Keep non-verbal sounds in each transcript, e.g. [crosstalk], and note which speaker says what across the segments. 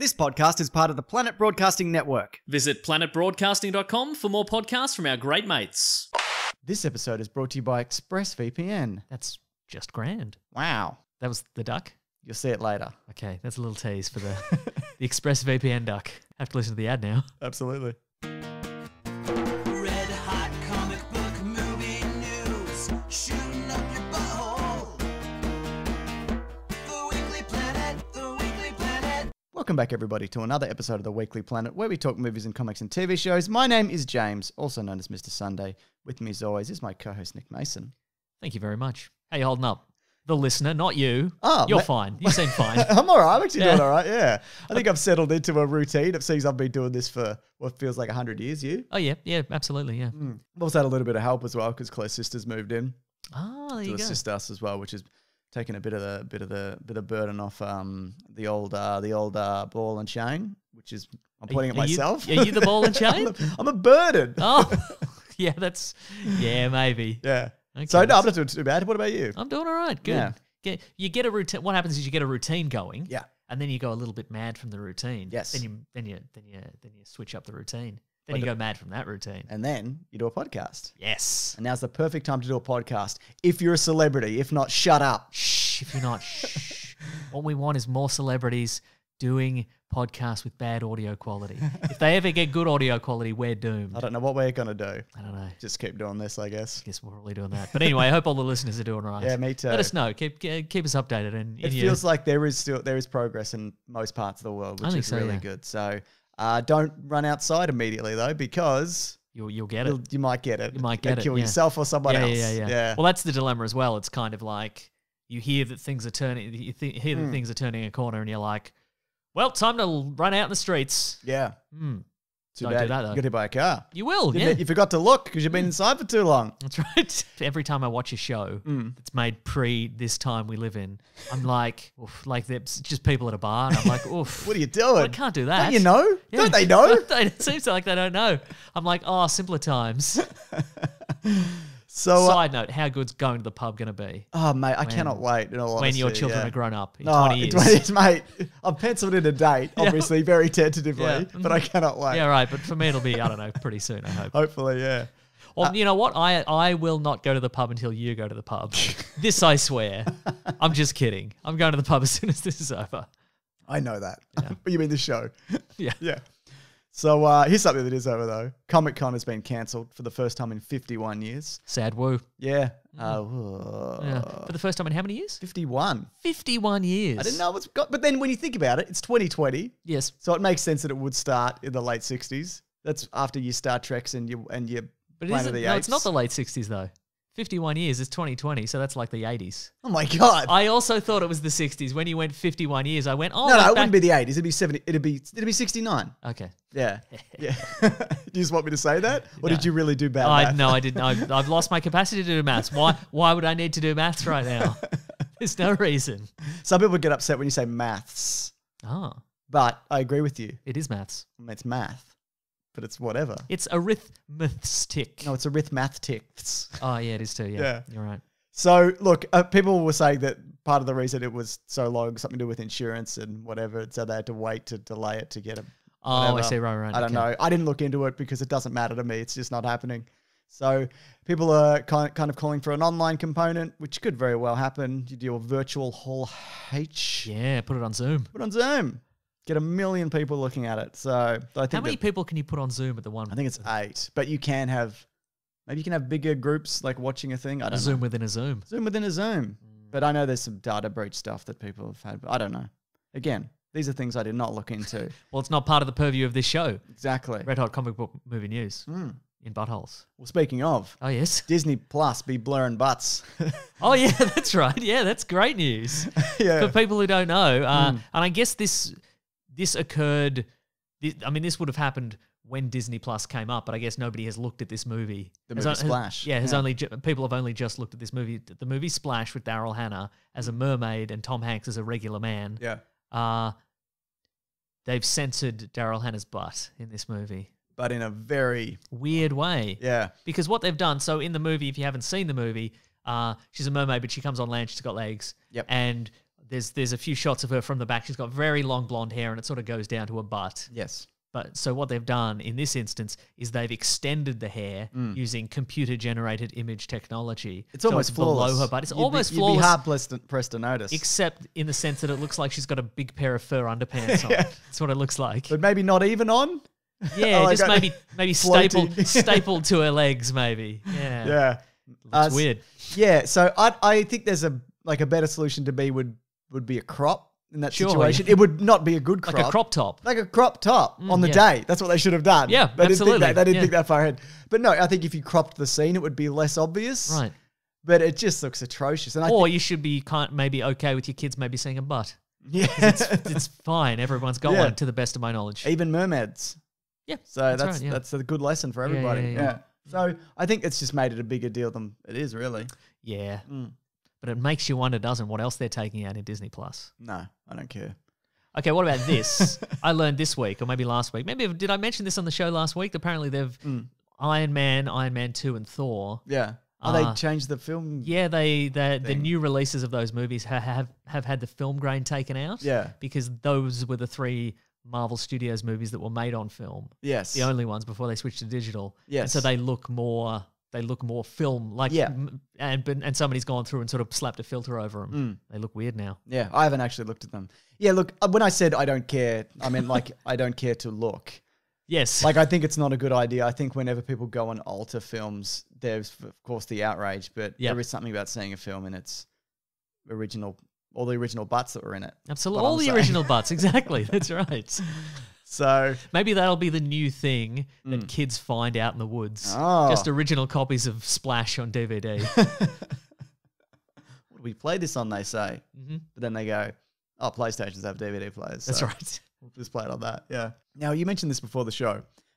Speaker 1: This podcast is part of the Planet Broadcasting Network.
Speaker 2: Visit planetbroadcasting.com for more podcasts from our great mates.
Speaker 1: This episode is brought to you by ExpressVPN.
Speaker 3: That's just grand.
Speaker 1: Wow.
Speaker 3: That was the duck.
Speaker 1: You'll see it later.
Speaker 3: Okay, that's a little tease for the [laughs] the ExpressVPN duck. Have to listen to the ad now.
Speaker 1: Absolutely. Welcome back, everybody, to another episode of the Weekly Planet where we talk movies and comics and TV shows. My name is James, also known as Mr. Sunday. With me, as always, is my co host, Nick Mason.
Speaker 3: Thank you very much. How you holding up? The listener, not you.
Speaker 1: Oh,
Speaker 3: You're
Speaker 1: ma-
Speaker 3: fine. You seem [laughs] fine.
Speaker 1: I'm all right. I'm actually doing all right. Yeah. I think I've settled into a routine. It seems I've been doing this for what feels like 100 years. You?
Speaker 3: oh yeah, yeah, absolutely, yeah. Hmm.
Speaker 1: I've also had a little bit of help as well because Claire's sister's moved in.
Speaker 3: Oh, there
Speaker 1: to
Speaker 3: you go.
Speaker 1: assist us as well, which is taking a bit of the bit of the bit of burden off um the old uh the old uh ball and chain, which is I'm
Speaker 3: Are
Speaker 1: pointing
Speaker 3: you-
Speaker 1: at
Speaker 3: are you-
Speaker 1: myself.
Speaker 3: are you the ball and [laughs] chain?
Speaker 1: I'm, a, I'm a burden.
Speaker 3: Oh, [laughs] [laughs] yeah, that's yeah, maybe.
Speaker 1: Yeah.
Speaker 3: Okay,
Speaker 1: so no, I'm not doing too bad. What about you?
Speaker 3: I'm doing all right. Good.
Speaker 1: Yeah.
Speaker 3: Get, you get a routine. What happens is you get a routine going.
Speaker 1: Yeah.
Speaker 3: And then you go a little bit mad from the routine.
Speaker 1: Yes.
Speaker 3: Then you then you then you then you switch up the routine. Then you go mad from that routine.
Speaker 1: And then you do a podcast.
Speaker 3: Yes.
Speaker 1: And now's the perfect time to do a podcast. If you're a celebrity, if not, shut up.
Speaker 3: Shh. If you're not, shh. What we want is more celebrities doing podcasts with bad audio quality. if they ever get good audio quality, we're doomed.
Speaker 1: I don't know what we're gonna do.
Speaker 3: I don't know.
Speaker 1: Just keep doing this, I guess.
Speaker 3: I Guess we're probably doing that. But anyway, I hope all the listeners are doing all right.
Speaker 1: Yeah, me too.
Speaker 3: Let us know. Keep keep us updated. And
Speaker 1: It feels like there is still there is progress in most parts of the world, which is
Speaker 3: so,
Speaker 1: really
Speaker 3: yeah.
Speaker 1: good. So uh, don't run outside immediately though, because
Speaker 3: you'll you'll get it.
Speaker 1: you'll, you might get it.
Speaker 3: You might
Speaker 1: And
Speaker 3: get it,
Speaker 1: Kill
Speaker 3: yeah.
Speaker 1: yourself or someone
Speaker 3: yeah,
Speaker 1: else.
Speaker 3: Yeah, yeah,
Speaker 1: yeah.
Speaker 3: Well, that's the dilemma as well. It's kind of like you hear that things are turning, you th- hear that things are turning a corner, and you're like, "Well, time to run out in the streets."
Speaker 1: yeah.
Speaker 3: Hmm.
Speaker 1: Too
Speaker 3: Don't
Speaker 1: bad.
Speaker 3: do that, though.
Speaker 1: You got hit by a car.
Speaker 3: You will,
Speaker 1: You,
Speaker 3: yeah.
Speaker 1: you forgot to look because you've been mm. inside for too long. [laughs]
Speaker 3: That's right. [laughs] Every time I watch a show mm. that's made pre this time we live in, I'm like, [laughs] oof, like there's just people at a bar, and I'm like, oof.
Speaker 1: What are you doing?
Speaker 3: I can't do that.
Speaker 1: Don't you know?
Speaker 3: Yeah.
Speaker 1: Don't they know?
Speaker 3: it seems like they don't know. I'm like, oh, simpler times.
Speaker 1: So, uh,
Speaker 3: Side note: How good's going to the pub going to be
Speaker 1: oh mate, I cannot wait. In all
Speaker 3: when your children
Speaker 1: yeah.
Speaker 3: are grown up in
Speaker 1: Oh,
Speaker 3: 20 years?
Speaker 1: 20 years, mate. I've penciled in a date, [laughs] obviously, very tentatively,
Speaker 3: Yeah.
Speaker 1: but I cannot wait.
Speaker 3: Yeah, right. But for me, it'll be I don't know, pretty soon. I hope.
Speaker 1: Hopefully, yeah.
Speaker 3: Or you know what? I I will not go to the pub until you go to the pub. [laughs] this I swear. I'm just kidding. I'm going to the pub as soon as this is over.
Speaker 1: I know that. but [laughs] you mean the show?
Speaker 3: Yeah.
Speaker 1: yeah. So uh, here's something that is over though. Comic Con has been cancelled for the first time in 51 years.
Speaker 3: Sad woo.
Speaker 1: Yeah. Uh,
Speaker 3: Yeah. For the first time in how many years?
Speaker 1: 51.
Speaker 3: 51 years.
Speaker 1: I didn't know what's got, but then when you think about it, it's 2020,
Speaker 3: Yes.
Speaker 1: so it makes sense that it would start in the late 60s. That's after your Star Treks and your and your
Speaker 3: But it
Speaker 1: Planet
Speaker 3: isn't,
Speaker 1: of the
Speaker 3: no,
Speaker 1: Apes.
Speaker 3: it's not the late 60s though. 51 years is 2020, so that's like the 80s.
Speaker 1: Oh my god!
Speaker 3: I also thought it was the 60s. When you went 51 years, I went, oh,
Speaker 1: no, no, it wouldn't be the 80s. It'd be 70. It'd be it'd be 69.
Speaker 3: Okay.
Speaker 1: Yeah, [laughs] yeah. [laughs] you just want me to say that, or did you really do bad?
Speaker 3: I
Speaker 1: math?
Speaker 3: no, I didn't. I've, [laughs] I've lost my capacity to do maths. Why? Why would I need to do maths right now? There's no reason.
Speaker 1: Some people get upset when you say maths,
Speaker 3: Oh,
Speaker 1: but I agree with you.
Speaker 3: it is maths.
Speaker 1: It's math, but it's whatever.
Speaker 3: It's arithmetic.
Speaker 1: No, it's arithmetics. [laughs]
Speaker 3: Oh yeah, it is too. Yeah,
Speaker 1: Yeah.
Speaker 3: you're right.
Speaker 1: So look, uh, people were saying that part of the reason it was so long something to do with insurance and whatever, so they had to wait to delay it to get a.
Speaker 3: Oh, I
Speaker 1: whatever.
Speaker 3: see. Right, right.
Speaker 1: I don't
Speaker 3: okay.
Speaker 1: know. I didn't look into it because it doesn't matter to me. It's just not happening. So people are kind kind of calling for an online component, which could very well happen. You do a virtual Hall H,
Speaker 3: Yeah, put it on Zoom.
Speaker 1: put it on Zoom, get a million people looking at it. So I think
Speaker 3: How many
Speaker 1: that-
Speaker 3: people can you put on Zoom at the one?
Speaker 1: I think it's eight, but you can have maybe you can have bigger groups like watching a thing. I
Speaker 3: a
Speaker 1: don't
Speaker 3: Zoom
Speaker 1: know.
Speaker 3: within a Zoom.
Speaker 1: Zoom within a Zoom. But I know there's some data breach stuff that people have had. But I don't know. Again, these are things I did not look into. [laughs]
Speaker 3: Well, it's not part of the purview of this show.
Speaker 1: exactly.
Speaker 3: Red Hot Comic Book Movie News
Speaker 1: Mm.
Speaker 3: in buttholes.
Speaker 1: Well, speaking of,
Speaker 3: Oh yes. [laughs]
Speaker 1: Disney Plus be blurring butts. [laughs]
Speaker 3: Oh yeah, that's right. Yeah, that's great news.
Speaker 1: yeah.
Speaker 3: For people who don't know, uh,
Speaker 1: Mm.
Speaker 3: and I guess this this occurred. I mean, this would have happened when Disney Plus came up, but I guess nobody has looked at this movie.
Speaker 1: The movie
Speaker 3: has-
Speaker 1: Splash,
Speaker 3: yeah, has
Speaker 1: yeah.
Speaker 3: only people have only just looked at this movie. The movie Splash with Daryl Hannah as a mermaid and Tom Hanks as a regular man.
Speaker 1: yeah.
Speaker 3: Uh, they've censored Daryl Hannah's butt in this movie.
Speaker 1: But in a very,
Speaker 3: Weird way.
Speaker 1: yeah.
Speaker 3: Because what they've done, so in the movie, if you haven't seen the movie, uh, she's a mermaid, but she comes on land, she's got legs.
Speaker 1: Yep.
Speaker 3: And there's there's a few shots of her from the back. She's got very long blonde hair, and it sort of goes down to her butt.
Speaker 1: Yes.
Speaker 3: But so what they've done in this instance is they've extended the hair using computer generated image technology.
Speaker 1: Mm. It's
Speaker 3: So
Speaker 1: almost flawless.
Speaker 3: below her butt. It's
Speaker 1: You'd be-
Speaker 3: almost
Speaker 1: You'd
Speaker 3: flawless.
Speaker 1: be hard pressed to, pressed to notice.
Speaker 3: Except in the sense that it looks like she's got a big pair of fur underpants [laughs] on. That's what it looks like.
Speaker 1: but maybe not even on.
Speaker 3: Yeah, [laughs]
Speaker 1: Oh,
Speaker 3: just maybe maybe [laughs] stapled
Speaker 1: Floating.
Speaker 3: stapled to her legs, maybe. Yeah,
Speaker 1: Yeah. Uh,
Speaker 3: it's weird.
Speaker 1: Yeah. So I I think there's a like a better solution to be would would be a crop in that
Speaker 3: Sure,
Speaker 1: situation.
Speaker 3: yeah.
Speaker 1: It would not be a good crop. [laughs]
Speaker 3: Like a crop top.
Speaker 1: Like a crop top on the
Speaker 3: yeah.
Speaker 1: day. That's what they should have done.
Speaker 3: Yeah,
Speaker 1: they Didn't
Speaker 3: absolutely,
Speaker 1: think that, they didn't
Speaker 3: yeah.
Speaker 1: think that far ahead. But no, I think if you cropped the scene, it would be less obvious.
Speaker 3: Right.
Speaker 1: But it just looks atrocious. And I
Speaker 3: Or you should be kind maybe okay with your kids maybe seeing a butt. [laughs]
Speaker 1: yeah,
Speaker 3: It's fine. Everyone's got
Speaker 1: Yeah.
Speaker 3: one, to the best of my knowledge.
Speaker 1: even mermaids.
Speaker 3: Yeah.
Speaker 1: So
Speaker 3: that's
Speaker 1: that's
Speaker 3: right, yeah.
Speaker 1: a good lesson for
Speaker 3: Yeah,
Speaker 1: everybody.
Speaker 3: yeah,
Speaker 1: Yeah,
Speaker 3: yeah.
Speaker 1: So I think it's just made it a bigger deal than it is really.
Speaker 3: Yeah.
Speaker 1: Mm.
Speaker 3: But it makes you wonder, doesn't what else they're taking out in Disney Plus?
Speaker 1: No, I don't care.
Speaker 3: Okay, what about this? [laughs] I learned this week, or maybe last week. Maybe did I mention this on the show last week? Apparently, they've
Speaker 1: Mm.
Speaker 3: Iron Man, Iron Man Two, and Thor.
Speaker 1: Yeah. Oh,
Speaker 3: Uh,
Speaker 1: they changed the film.
Speaker 3: Yeah, they the the new releases of those movies ha- have have had the film grain taken out.
Speaker 1: Yeah.
Speaker 3: because those were the three Marvel Studios movies that were made on film.
Speaker 1: Yes.
Speaker 3: the only ones before they switched to digital. And
Speaker 1: Yes.
Speaker 3: so they look more they look more film like
Speaker 1: Yeah.
Speaker 3: and but, and somebody's gone through and sort of slapped a filter over them.
Speaker 1: Mm.
Speaker 3: They look weird now.
Speaker 1: Yeah, I haven't actually looked at them. Yeah, look, uh, when I said I don't care, I meant like [laughs] I don't care to look.
Speaker 3: Yes.
Speaker 1: Like I think it's not a good idea. I think whenever people go on alter films, there's of course the outrage, but
Speaker 3: Yep.
Speaker 1: there is something about seeing a film and its original, all the original butts that were in it.
Speaker 3: Absolutely. All
Speaker 1: I'm
Speaker 3: the
Speaker 1: saying.
Speaker 3: original butts. [laughs] Exactly. That's right.
Speaker 1: So
Speaker 3: Maybe that'll be the new thing that kids find out in the woods.
Speaker 1: Mm. Oh.
Speaker 3: Just original copies of Splash on DVD. [laughs]
Speaker 1: we play this on, they say,
Speaker 3: hmm
Speaker 1: but then they go, "Oh, PlayStations have DVD players."
Speaker 3: That's right. [laughs]
Speaker 1: We'll just play it on that. Yeah. Now you mentioned this before the show,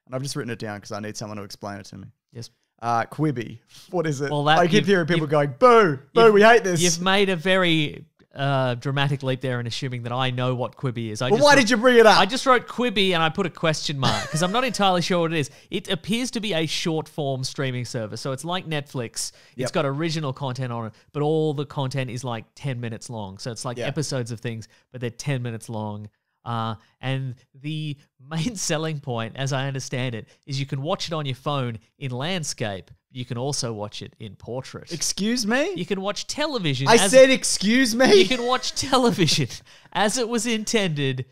Speaker 1: and I've just written it down because I need someone to explain it to me.
Speaker 3: Yes.
Speaker 1: Uh, Quibi. What is it?
Speaker 3: Well, that-
Speaker 1: I keep hearing people going, "Boo, boo, we hate this."
Speaker 3: You've made a very uh, dramatic leap there and assuming that I know what Quibi is. I
Speaker 1: well,
Speaker 3: just
Speaker 1: why
Speaker 3: wrote-
Speaker 1: did you bring it up?
Speaker 3: I just wrote Quibi and I put a question mark because I'm not entirely sure what it is. It appears to be a short form streaming service. So it's like Netflix. It's
Speaker 1: Yep.
Speaker 3: got original content on it, but all the content is like 10 minutes long. So it's like
Speaker 1: Yeah.
Speaker 3: episodes of things, but they're 10 minutes long. Uh, and the [laughs] main selling point, as I understand it, is you can watch it on your phone in landscape. You can also watch it in portrait.
Speaker 1: Excuse me.
Speaker 3: you can watch television.
Speaker 1: I
Speaker 3: as-
Speaker 1: said, "Excuse me."
Speaker 3: you can watch television [laughs] as it was intended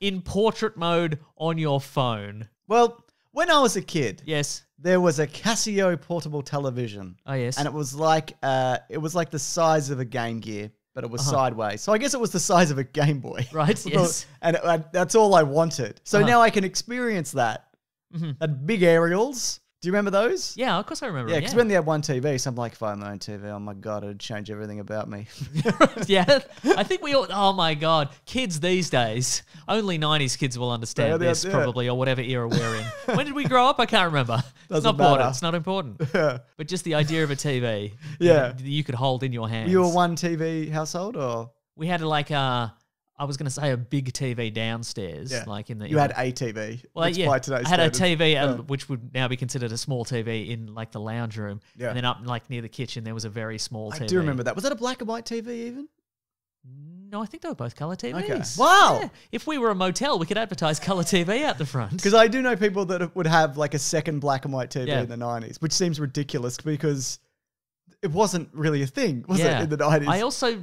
Speaker 3: in portrait mode on your phone.
Speaker 1: well, when I was a kid,
Speaker 3: Yes.
Speaker 1: there was a Casio portable television,
Speaker 3: Oh yes.
Speaker 1: and it was like uh, it was like the size of a Game Gear, but it was
Speaker 3: Uh-huh.
Speaker 1: sideways. So I guess it was the size of a Game Boy. [laughs]
Speaker 3: Right, [laughs] yes.
Speaker 1: And it- I- that's all I wanted. So
Speaker 3: Uh-huh.
Speaker 1: now I can experience that.
Speaker 3: Mhm.
Speaker 1: That big aerials. Do you remember those?
Speaker 3: yeah, of course I remember.
Speaker 1: Yeah,
Speaker 3: Yeah,
Speaker 1: because when they had one TV, so I'm like, if I had my own TV, oh my god, it'd change everything about me. [laughs]
Speaker 3: yeah, I think we all. Oh my god, kids these days. Only '90s kids will understand
Speaker 1: Yeah,
Speaker 3: this probably, or whatever era we're in. [laughs] when did we grow up? I can't remember. it's
Speaker 1: Doesn't
Speaker 3: not important. It's not important. [laughs]
Speaker 1: Yeah.
Speaker 3: But just the idea of a TV.
Speaker 1: Yeah.
Speaker 3: that you could hold in your hands.
Speaker 1: you were one TV household, or
Speaker 3: We had like a. I was going to say a big TV downstairs,
Speaker 1: Yeah.
Speaker 3: like in the.
Speaker 1: you
Speaker 3: in
Speaker 1: had
Speaker 3: the-
Speaker 1: a TV?
Speaker 3: Well, yeah, I had a
Speaker 1: standards.
Speaker 3: TV, uh, which would now be considered a small TV in like the lounge room.
Speaker 1: Yeah.
Speaker 3: And then up like near the kitchen, there was a very small
Speaker 1: I
Speaker 3: TV.
Speaker 1: do remember that. Was that a black and white TV even?
Speaker 3: No, I think they were both color TVs.
Speaker 1: Wow.
Speaker 3: Yeah. If we were a motel, we could advertise color TV out the front. [laughs]
Speaker 1: Because I do know people that would have like a second black and white TV
Speaker 3: Yeah.
Speaker 1: in the 90s, which seems ridiculous because it wasn't really a thing, was
Speaker 3: Yeah.
Speaker 1: it, in the 90s?
Speaker 3: I also,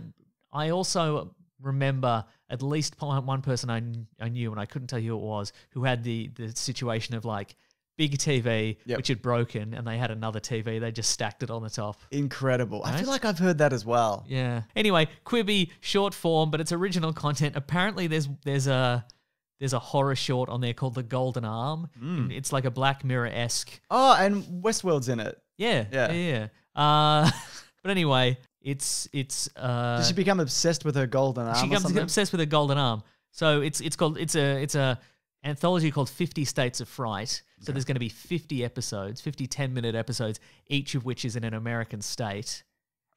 Speaker 3: I also remember at least one person I, kn- I knew, and I couldn't tell you who it was, who had the the situation of like big TV
Speaker 1: Yep.
Speaker 3: which had broken, and they had another TV. They just stacked it on the top.
Speaker 1: Incredible. I feel like I've heard that as well.
Speaker 3: Yeah. Anyway, Quibi short form, but it's original content. Apparently, there's there's a there's a horror short on there called The Golden Arm.
Speaker 1: Hmm.
Speaker 3: It's like a Black Mirror esque.
Speaker 1: Oh, and Westworld's in it.
Speaker 3: Yeah.
Speaker 1: Yeah.
Speaker 3: Yeah. yeah. Uh, [laughs] but anyway, it's it's uh,
Speaker 1: Did she become obsessed with her golden arm
Speaker 3: she becomes obsessed with a golden arm. So it's it's called it's a it's a anthology called 50 States of Fright. So there's going to be 50 episodes, 50 10 minute episodes, each of which is in an American state.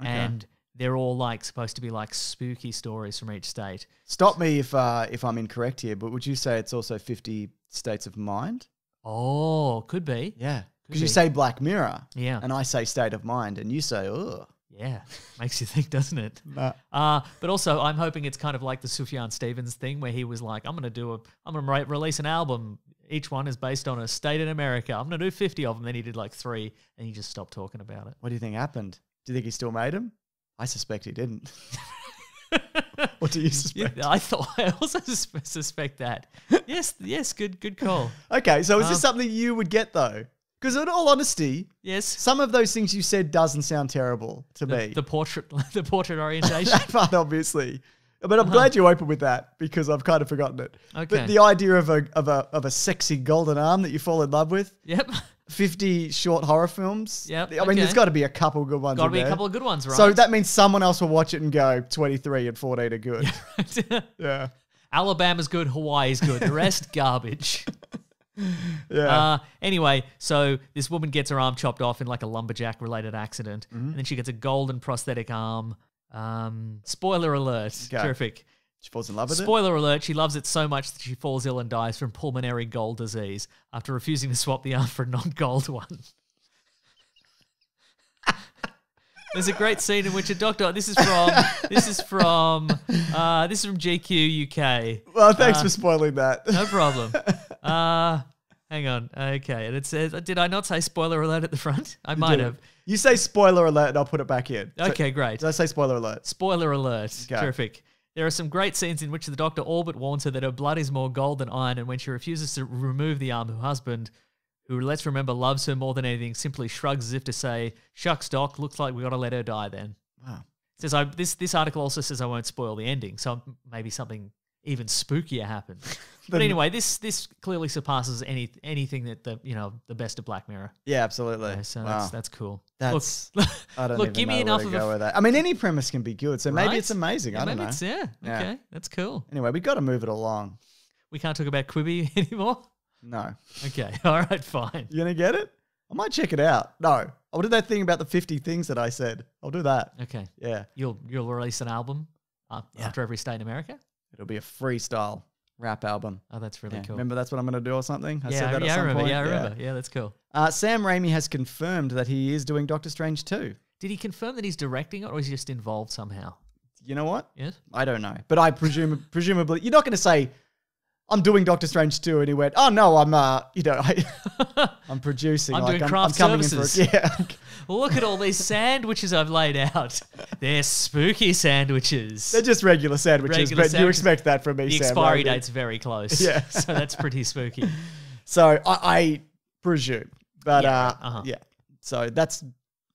Speaker 3: And they're all like supposed to be like spooky stories from each state.
Speaker 1: Stop me if uh, if I'm incorrect here, but would you say it's also 50 states of mind?
Speaker 3: Oh, could be.
Speaker 1: Yeah. Because you say Black Mirror,
Speaker 3: Yeah.
Speaker 1: and I say state of mind, and you say, ugh.
Speaker 3: Yeah, [laughs] makes you think, doesn't it?
Speaker 1: Nah.
Speaker 3: Uh, but also, I'm hoping it's kind of like the Sufjan Stevens thing, where he was like, "I'm going to do a, I'm going to re- release an album. Each one is based on a state in America. I'm going to do 50 of them." Then he did like three, and he just stopped talking about it.
Speaker 1: What do you think happened? Do you think he still made them? I suspect he didn't. [laughs] what do you
Speaker 3: Yeah,
Speaker 1: suspect?
Speaker 3: I thought [laughs] I also sus- suspect that. Yes, yes, good, good call.
Speaker 1: Okay, so is
Speaker 3: Um,
Speaker 1: this something you would get though? Because in all honesty,
Speaker 3: Yes,
Speaker 1: some of those things you said doesn't sound terrible to
Speaker 3: the,
Speaker 1: me.
Speaker 3: the portrait, [laughs] the portrait [laughs] orientation.
Speaker 1: that part, obviously. But I'm uh-huh. glad you opened with that because I've kind of forgotten it.
Speaker 3: Okay.
Speaker 1: But the idea of a of a of a sexy golden arm that you fall in love with,
Speaker 3: yep, [laughs]
Speaker 1: 50 short horror films.
Speaker 3: Yep,
Speaker 1: I mean, there's got to be a couple good ones.
Speaker 3: got to be a couple of good ones, right?
Speaker 1: So that means someone else will watch it and go 23 and 14 are good. yeah.
Speaker 3: Alabama's good, Hawaii's good. The rest garbage. [laughs]
Speaker 1: Yeah.
Speaker 3: Uh, anyway, so this woman gets her arm chopped off in like a lumberjack related accident,
Speaker 1: Mm-hmm.
Speaker 3: and then she gets a golden prosthetic arm. Um, spoiler alert.
Speaker 1: Okay.
Speaker 3: Terrific.
Speaker 1: she falls in love with it.
Speaker 3: Spoiler alert, she loves it so much that she falls ill and dies from pulmonary gold disease after refusing to swap the arm for a non gold one. [laughs] There's a great scene in which a doctor. This is from. This is from. Uh, this is from GQ UK.
Speaker 1: Well, thanks for spoiling that.
Speaker 3: No problem. [laughs] Uh, hang on. Okay, and it says, "Did I not say spoiler alert at the front? [laughs] I might have."
Speaker 1: You say spoiler alert and I'll put it back in. So-
Speaker 3: Okay, great.
Speaker 1: Did I say spoiler alert?
Speaker 3: Spoiler alert.
Speaker 1: Okay.
Speaker 3: Terrific. There are some great scenes in which the doctor all but warns her that her blood is more gold than iron, and when she refuses to remove the arm, her husband, who let's remember loves her more than anything, simply shrugs as if to say, "Shucks, doc. Looks like we got to let her die then."
Speaker 1: Wow.
Speaker 3: Says I this this article also says I won't spoil the ending, so maybe something even spookier happens. [laughs] but anyway, this this clearly surpasses any anything that the you know the best of Black Mirror.
Speaker 1: Yeah, absolutely.
Speaker 3: Yeah, so
Speaker 1: wow.
Speaker 3: that's that's cool.
Speaker 1: That's-
Speaker 3: look, [laughs]
Speaker 1: I don't
Speaker 3: look, give me
Speaker 1: know
Speaker 3: enough of
Speaker 1: to
Speaker 3: a
Speaker 1: go with that. I mean, any premise can be good, so maybe it's amazing.
Speaker 3: Yeah,
Speaker 1: I don't know.
Speaker 3: It's, yeah,
Speaker 1: Yeah.
Speaker 3: okay, that's cool.
Speaker 1: Anyway, we got to move it along.
Speaker 3: We can't talk about Quibi [laughs] anymore.
Speaker 1: No.
Speaker 3: Okay, all right, fine.
Speaker 1: You gonna get it? I might check it out. No. I'll do that thing about the 50 things that I said. I'll do that.
Speaker 3: Okay,
Speaker 1: Yeah.
Speaker 3: you'll you'll release an album uh, after every state in America.
Speaker 1: It'll be a freestyle rap album.
Speaker 3: Oh, that's really
Speaker 1: Yeah.
Speaker 3: cool.
Speaker 1: Remember that's what I'm gonna do or something? I
Speaker 3: yeah,
Speaker 1: said that
Speaker 3: yeah,
Speaker 1: at
Speaker 3: I remember.
Speaker 1: point.
Speaker 3: Yeah, I remember. Yeah. that's cool.
Speaker 1: Uh, Sam Raimi has confirmed that he is doing Doctor Strange 2.
Speaker 3: Did he confirm that he's directing it, or is he just involved somehow?
Speaker 1: You know what?
Speaker 3: Yes.
Speaker 1: I don't know. But I presume [laughs] presumably you're not gonna say I'm doing Doctor Strange 2 and he went, Oh no, I'm uh you know, I [laughs] I'm producing.
Speaker 3: I'm
Speaker 1: like,
Speaker 3: doing
Speaker 1: I'm,
Speaker 3: craft
Speaker 1: I'm coming
Speaker 3: services.
Speaker 1: in for it. [laughs] Yeah. [laughs]
Speaker 3: Look at all these sandwiches I've laid out. They're spooky sandwiches.
Speaker 1: They're just regular sandwiches,
Speaker 3: Regular
Speaker 1: but you expect that from me,
Speaker 3: the
Speaker 1: Sam
Speaker 3: expiry
Speaker 1: Raimi.
Speaker 3: date's very close.
Speaker 1: Yeah.
Speaker 3: so that's pretty spooky.
Speaker 1: So I, I presume. But
Speaker 3: Yeah,
Speaker 1: uh.
Speaker 3: Uh-huh.
Speaker 1: yeah. So that's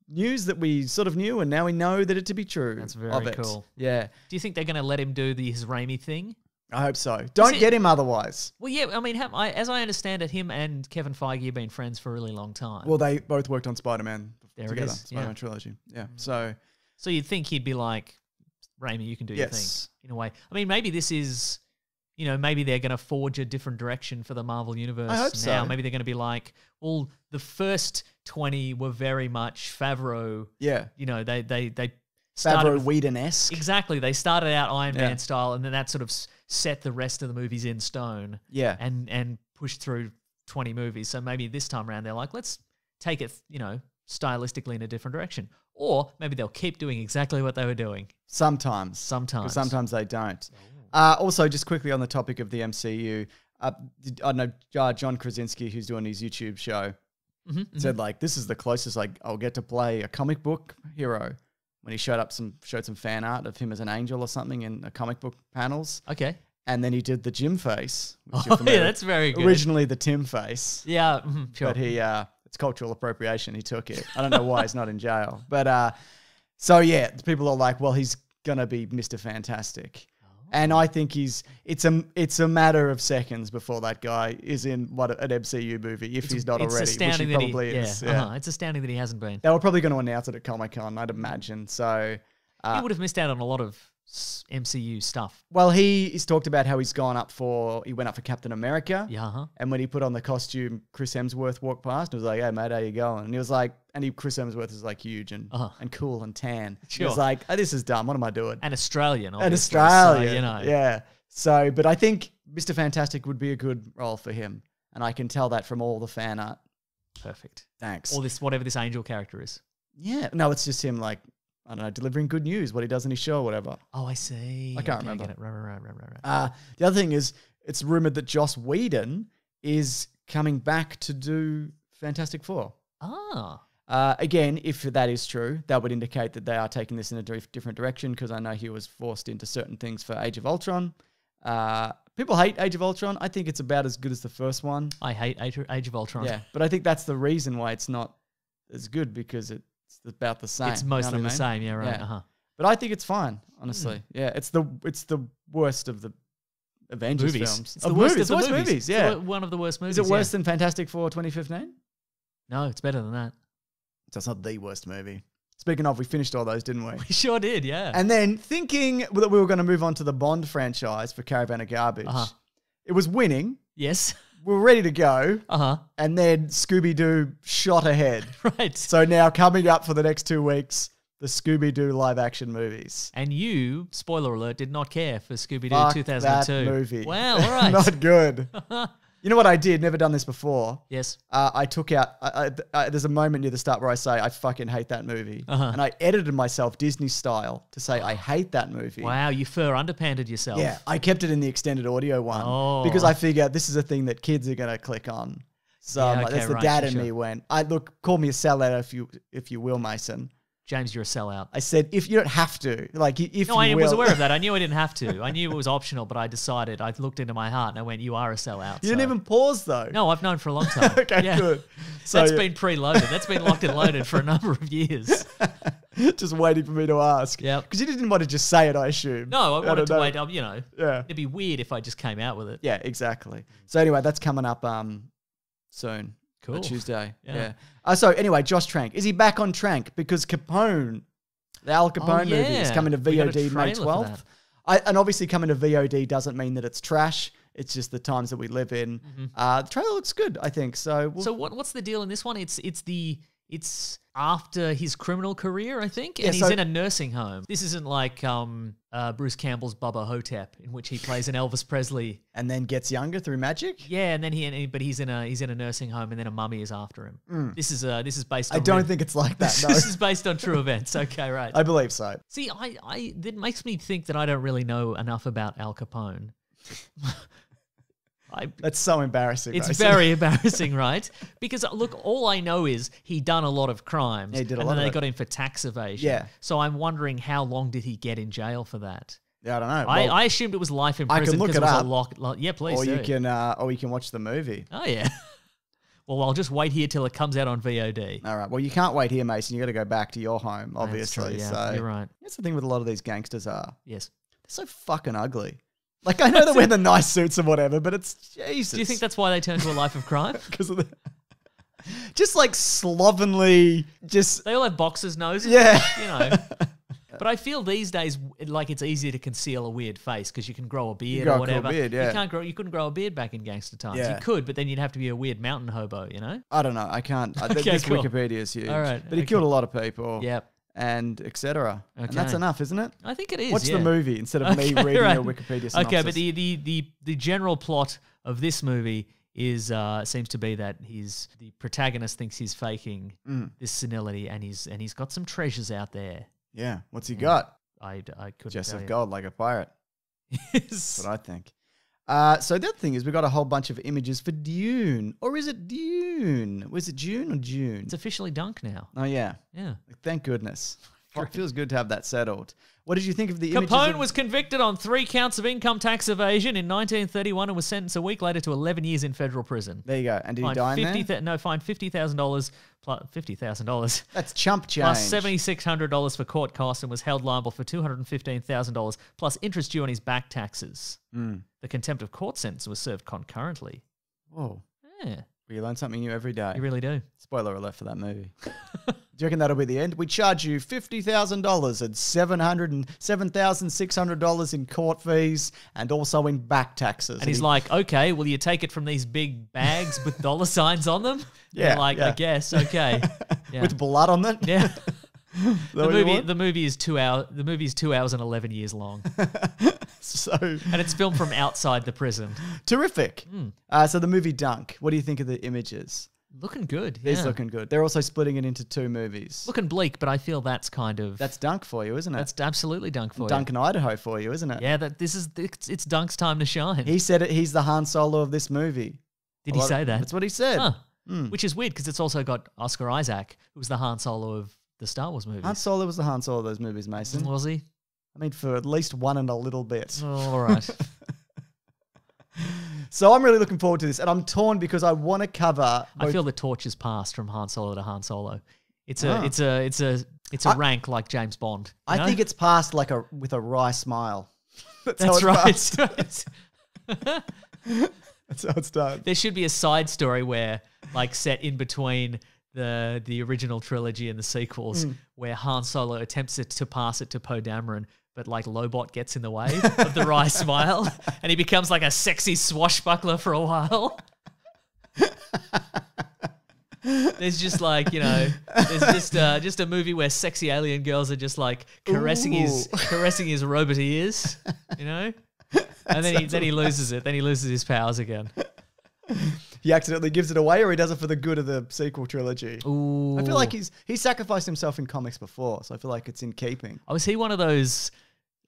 Speaker 1: news that we sort of knew and now we know that it to be true.
Speaker 3: That's very cool.
Speaker 1: Yeah.
Speaker 3: Do you think they're going to let him do the his Raimi thing?
Speaker 1: I hope so. Don't
Speaker 3: it-
Speaker 1: get him otherwise.
Speaker 3: Well, yeah. I mean, I, as I understand it, him and Kevin Feige have been friends for a really long time.
Speaker 1: Well, they both worked on Spider Man together. Spider Man
Speaker 3: yeah.
Speaker 1: trilogy. Yeah. Mm. So
Speaker 3: so you'd think he'd be like, Raimi, you can do your
Speaker 1: Yes.
Speaker 3: thing in a way. I mean, maybe this is, you know, maybe they're going to forge a different direction for the Marvel universe.
Speaker 1: I hope
Speaker 3: now.
Speaker 1: so.
Speaker 3: Maybe they're going to be like, well, the first twenty were very much Favreau.
Speaker 1: yeah.
Speaker 3: You know, they they they
Speaker 1: Favreau Whedon esque.
Speaker 3: Exactly. They started out Iron
Speaker 1: Yeah.
Speaker 3: Man style, and then that sort of s- set the rest of the movies in stone.
Speaker 1: Yeah.
Speaker 3: And and pushed through twenty movies. So maybe this time around they're like, let's take it, you know, stylistically in a different direction. Or maybe they'll keep doing exactly what they were doing.
Speaker 1: Sometimes.
Speaker 3: Sometimes.
Speaker 1: 'Cause Sometimes they don't. Uh, also, just quickly on the topic of the MCU, uh, I know uh, John Krasinski, who's doing his YouTube show,
Speaker 3: Mhm,
Speaker 1: said like, "This is the closest like I'll get to play a comic book hero." When he showed up some showed some fan art of him as an angel or something in a comic book panels,
Speaker 3: Okay.
Speaker 1: and then he did the Jim face. which
Speaker 3: Oh, [laughs] yeah, that's very good.
Speaker 1: Originally the Tim face,
Speaker 3: Yeah, [laughs] mhm, sure.
Speaker 1: but he uh, it's cultural appropriation. He took it. I don't know why he's not in jail, but uh, so yeah, people are like, well, he's gonna be Mister Fantastic. And I think he's it's a it's a matter of seconds before that guy is in what an MCU movie if he's not
Speaker 3: it's
Speaker 1: already, which he
Speaker 3: astounding that he,
Speaker 1: probably
Speaker 3: yeah,
Speaker 1: is. Yeah,
Speaker 3: uh-huh, it's astounding that he hasn't been.
Speaker 1: they were probably going to announce it at Comic Con, I'd imagine. So, uh,
Speaker 3: he would have missed out on a lot of MCU stuff.
Speaker 1: well, he he's talked about how he's gone up for he went up for Captain America.
Speaker 3: Yeah, uh-huh.
Speaker 1: And when he put on the costume, Chris Hemsworth walked past and was like, "Hey mate, how you going?" And he was like, and he Chris Hemsworth is like huge and
Speaker 3: Uh-huh.
Speaker 1: and cool and tan. He was like, oh, "This is dumb. What am I doing?"
Speaker 3: And Australian,
Speaker 1: An
Speaker 3: obviously,
Speaker 1: Australian,
Speaker 3: So, you know.
Speaker 1: yeah. So, but I think Mr. Fantastic would be a good role for him, and I can tell that from all the fan art.
Speaker 3: Perfect.
Speaker 1: Thanks.
Speaker 3: Or this, whatever this angel character is.
Speaker 1: yeah, no, it's just him like I don't know, delivering good news, what he does in his show or whatever.
Speaker 3: Oh, I see.
Speaker 1: I can't
Speaker 3: Okay,
Speaker 1: remember.
Speaker 3: get it. Right, right, right, right, right, right.
Speaker 1: Uh, the other thing is, it's rumored that Joss Whedon is coming back to do Fantastic Four.
Speaker 3: ah,
Speaker 1: Uh, again, if that is true, that would indicate that they are taking this in a dif- different direction because I know he was forced into certain things for Age of Ultron. Uh, people hate Age of Ultron. I think it's about as good as the first one.
Speaker 3: I hate Age, Age of Ultron.
Speaker 1: Yeah, but I think that's the reason why it's not as good because it's about the same.
Speaker 3: it's
Speaker 1: you know what
Speaker 3: mostly
Speaker 1: I
Speaker 3: the
Speaker 1: mean?
Speaker 3: same. Yeah, right.
Speaker 1: Yeah.
Speaker 3: Uh-huh.
Speaker 1: But I think it's fine, honestly. Yeah, it's the it's the worst of the Avengers
Speaker 3: Movies.
Speaker 1: films.
Speaker 3: It's
Speaker 1: Of
Speaker 3: the worst
Speaker 1: movies,
Speaker 3: of the
Speaker 1: worst
Speaker 3: movies.
Speaker 1: movies. Yeah.
Speaker 3: the one of the worst movies.
Speaker 1: Is it worse
Speaker 3: yeah.
Speaker 1: than Fantastic Four 2015?
Speaker 3: No, it's better than that.
Speaker 1: So it's not the worst movie. Speaking of, we finished all those, didn't we? [laughs]
Speaker 3: We sure did. Yeah.
Speaker 1: And then thinking that we were going to move on to the Bond franchise for Caravan of Garbage,
Speaker 3: Uh-huh.
Speaker 1: it was winning.
Speaker 3: yes. [laughs]
Speaker 1: We were ready to go,
Speaker 3: Uh huh.
Speaker 1: and then Scooby Doo shot ahead. [laughs]
Speaker 3: Right.
Speaker 1: so now coming up for the next two weeks, the Scooby Doo live action movies.
Speaker 3: And you, spoiler alert, did not care for Scooby Doo
Speaker 1: Fuck
Speaker 3: 2002.
Speaker 1: that movie.
Speaker 3: Wow. All right. [laughs]
Speaker 1: Not good. [laughs] you know what I did? Never done this before.
Speaker 3: yes.
Speaker 1: Uh, I took out. I, I, I, there's a moment near the start where I say I fucking hate that movie,
Speaker 3: Uh-huh.
Speaker 1: and I edited myself Disney style to say I hate that movie.
Speaker 3: Wow. You fur underpanded yourself.
Speaker 1: Yeah, I kept it in the extended audio one
Speaker 3: Oh.
Speaker 1: because I figure this is a thing that kids are gonna click on. So
Speaker 3: Yeah,
Speaker 1: like,
Speaker 3: okay,
Speaker 1: that's the
Speaker 3: right,
Speaker 1: dad in
Speaker 3: sure.
Speaker 1: me went. I look, call me a sellout if you if you will, Mason.
Speaker 3: James, you're a sellout.
Speaker 1: I said if you don't have to, like if
Speaker 3: No,
Speaker 1: you
Speaker 3: I
Speaker 1: will.
Speaker 3: was aware of that. I [laughs] knew I didn't have to. I knew it was optional, but I decided. I looked into my heart and I went, "You are a sellout."
Speaker 1: You didn't even pause though.
Speaker 3: No, I've known for a long time. [laughs]
Speaker 1: okay,
Speaker 3: Yeah.
Speaker 1: good. So
Speaker 3: That's
Speaker 1: yeah,
Speaker 3: been preloaded. That's been locked and loaded for a number of years. [laughs]
Speaker 1: just waiting for me to ask.
Speaker 3: Yeah,
Speaker 1: Because you didn't want to just say it, I assume.
Speaker 3: No, I wanted
Speaker 1: don't
Speaker 3: to
Speaker 1: know.
Speaker 3: wait. um, You know,
Speaker 1: Yeah.
Speaker 3: it'd be weird if I just came out with it.
Speaker 1: Yeah, exactly. So anyway, that's coming up um soon.
Speaker 3: Cool.
Speaker 1: Tuesday.
Speaker 3: Yeah.
Speaker 1: Yeah. Uh, so anyway, Josh Trank. Is he back on Trank? Because Capone, the Al Capone movie, is
Speaker 3: Oh,
Speaker 1: coming to
Speaker 3: We got a
Speaker 1: VOD May 12th. I, and obviously coming to VOD doesn't mean that it's trash. It's just the times that we live in. Uh, the trailer looks good, I think. So, we'll,
Speaker 3: Mm-hmm. So what? What's the deal in this one? It's it's the it's after his criminal career, I think, and
Speaker 1: Yeah,
Speaker 3: he's
Speaker 1: so-
Speaker 3: in a nursing home. This isn't like um, uh, Bruce Campbell's Bubba Ho-Tep, in which he plays an Elvis Presley.
Speaker 1: and then gets younger through magic.
Speaker 3: Yeah, and then he, but he's in a he's in a nursing home, and then a mummy is after him. This is uh this is based.
Speaker 1: Mm. I don't
Speaker 3: real-
Speaker 1: think it's like that. [laughs] No,
Speaker 3: this is based on true events. Okay, right. [laughs]
Speaker 1: I believe so.
Speaker 3: See, I, I that makes me think that I don't really know enough about Al Capone. [laughs] I,
Speaker 1: That's so embarrassing.
Speaker 3: it's
Speaker 1: Mason. [laughs]
Speaker 3: very embarrassing, right? Because look, all I know is he done a lot of crimes,
Speaker 1: Yeah, he did a
Speaker 3: and
Speaker 1: lot
Speaker 3: then
Speaker 1: of
Speaker 3: they got him for tax evasion.
Speaker 1: Yeah.
Speaker 3: So I'm wondering how long did he get in jail for that?
Speaker 1: Yeah, I don't know.
Speaker 3: I,
Speaker 1: Well,
Speaker 3: I assumed it was life in prison.
Speaker 1: I can look
Speaker 3: because
Speaker 1: it
Speaker 3: it
Speaker 1: up.
Speaker 3: a lock. yeah, please.
Speaker 1: or you can, uh, or you can watch the movie.
Speaker 3: Oh yeah. [laughs] well, I'll just wait here till it comes out on VOD.
Speaker 1: All right. Well, you can't wait here, Mason. You got to go back to your home, obviously.
Speaker 3: true, yeah,
Speaker 1: so
Speaker 3: you're right.
Speaker 1: That's the thing with a lot of these gangsters are
Speaker 3: Yes.
Speaker 1: they're so fucking ugly. Like I know they wear the nice suits and whatever, but it's Jesus.
Speaker 3: Do you think that's why they turned to a life of crime? [laughs]
Speaker 1: because of the [laughs] just like slovenly, just
Speaker 3: They all have boxers' noses.
Speaker 1: yeah.
Speaker 3: you know. [laughs] But I feel these days, like it's easier to conceal a weird face because you can grow a beard
Speaker 1: grow
Speaker 3: or
Speaker 1: a cool
Speaker 3: whatever.
Speaker 1: beard,
Speaker 3: You
Speaker 1: yeah.
Speaker 3: can't grow. You couldn't grow a beard back in gangster times.
Speaker 1: Yeah.
Speaker 3: You could, but then you'd have to be a weird mountain hobo. You know.
Speaker 1: I don't know. I can't. I,
Speaker 3: Okay,
Speaker 1: this
Speaker 3: cool.
Speaker 1: Wikipedia is huge.
Speaker 3: All right,
Speaker 1: but he
Speaker 3: okay.
Speaker 1: killed a lot of people.
Speaker 3: Yep.
Speaker 1: And etc. And that's enough, isn't it?
Speaker 3: I think it is.
Speaker 1: Watch
Speaker 3: yeah.
Speaker 1: the movie instead of [laughs] me reading
Speaker 3: right.
Speaker 1: a Wikipedia synopsis.
Speaker 3: Okay, but the, the the the general plot of this movie is uh seems to be that he's the protagonist thinks he's faking
Speaker 1: Mm.
Speaker 3: this senility and he's and he's got some treasures out there.
Speaker 1: yeah, what's he got?
Speaker 3: I, I couldn't
Speaker 1: Just of gold, like a pirate.
Speaker 3: Yes. [laughs]
Speaker 1: That's what I think. Uh, so the other thing is we got a whole bunch of images for Dune, or is it Dune? Was it June or June?
Speaker 3: It's officially Dunc now.
Speaker 1: oh yeah,
Speaker 3: Yeah.
Speaker 1: thank goodness. [laughs] It feels good to have that settled. What did you think of the images?
Speaker 3: Capone
Speaker 1: of-
Speaker 3: was convicted on three counts of income tax evasion in 1931 and was sentenced a week later to 11 years in federal prison.
Speaker 1: There you go. And did he
Speaker 3: Fined
Speaker 1: die in
Speaker 3: 50
Speaker 1: there?
Speaker 3: no, fined fifty thousand dollars plus fifty thousand dollars [laughs]
Speaker 1: That's chump change.
Speaker 3: plus seventy six hundred dollars for court costs and was held liable for two hundred fifteen thousand dollars plus interest due on his back taxes.
Speaker 1: Mm.
Speaker 3: The contempt of court sentence was served concurrently.
Speaker 1: Whoa,
Speaker 3: Yeah,
Speaker 1: you learn something new every day.
Speaker 3: you really do.
Speaker 1: Spoiler alert for that movie. [laughs] Do you reckon that'll be the end? We charge you fifty thousand dollars and seven hundred and seven thousand six hundred dollars in court fees and also in back taxes.
Speaker 3: And he's
Speaker 1: he-
Speaker 3: like, "Okay, will you take it from these big bags with dollar [laughs] signs on them?" [laughs]
Speaker 1: Yeah,
Speaker 3: like,
Speaker 1: yeah.
Speaker 3: I guess. Okay, yeah.
Speaker 1: with blood on it.
Speaker 3: yeah. The
Speaker 1: you
Speaker 3: movie the movie is two hour the movie is two hours and eleven years long, [laughs]
Speaker 1: So
Speaker 3: and it's filmed from outside the prison.
Speaker 1: terrific.
Speaker 3: Hmm.
Speaker 1: Uh, so the movie Dunc. What do you think of the images?
Speaker 3: Looking good.
Speaker 1: He's
Speaker 3: yeah.
Speaker 1: looking good. They're also splitting it into two movies.
Speaker 3: looking bleak, but I feel that's kind of
Speaker 1: That's Dunc for you, isn't it?
Speaker 3: that's absolutely Dunc for
Speaker 1: Duncan Idaho for you, isn't it?
Speaker 3: Yeah, that this is it's, it's Dunc's time to shine.
Speaker 1: He said it. He's the Han Solo of this movie.
Speaker 3: Did
Speaker 1: A
Speaker 3: he say that?
Speaker 1: That's what he said.
Speaker 3: Huh.
Speaker 1: Hmm.
Speaker 3: Which is weird because it's also got Oscar Isaac, who was the Han Solo of the Star Wars movies.
Speaker 1: Han Solo was the Han Solo of those movies, Mason.
Speaker 3: was he?
Speaker 1: I mean, for at least one and a little bit.
Speaker 3: Oh, all right. [laughs]
Speaker 1: So I'm really looking forward to this, and I'm torn because I want to cover.
Speaker 3: I feel the torch has passed from Han Solo to Han Solo. It's a
Speaker 1: Ah.
Speaker 3: it's a it's a it's a
Speaker 1: I-
Speaker 3: rank like James Bond.
Speaker 1: I
Speaker 3: know?
Speaker 1: think it's passed like a with a wry smile. [laughs] That's, how
Speaker 3: that's
Speaker 1: it's
Speaker 3: right. [laughs]
Speaker 1: That's how it's done.
Speaker 3: there should be a side story where like set in between the the original trilogy and the sequels
Speaker 1: Mm.
Speaker 3: where Han Solo attempts it to pass it to Poe Dameron but like Lobot gets in the way of the wry [laughs] smile and he becomes like a sexy swashbuckler for a while. There's just like you know, there's just uh, just a movie where sexy alien girls are just like caressing his [laughs] caressing his robot ears, you know, and then he then he loses it, then he loses his powers again.
Speaker 1: He accidentally gives it away, or he does it for the good of the sequel trilogy.
Speaker 3: Ooh,
Speaker 1: I feel like he's he sacrificed himself in comics before, so I feel like it's in keeping.
Speaker 3: Oh, is he one of those?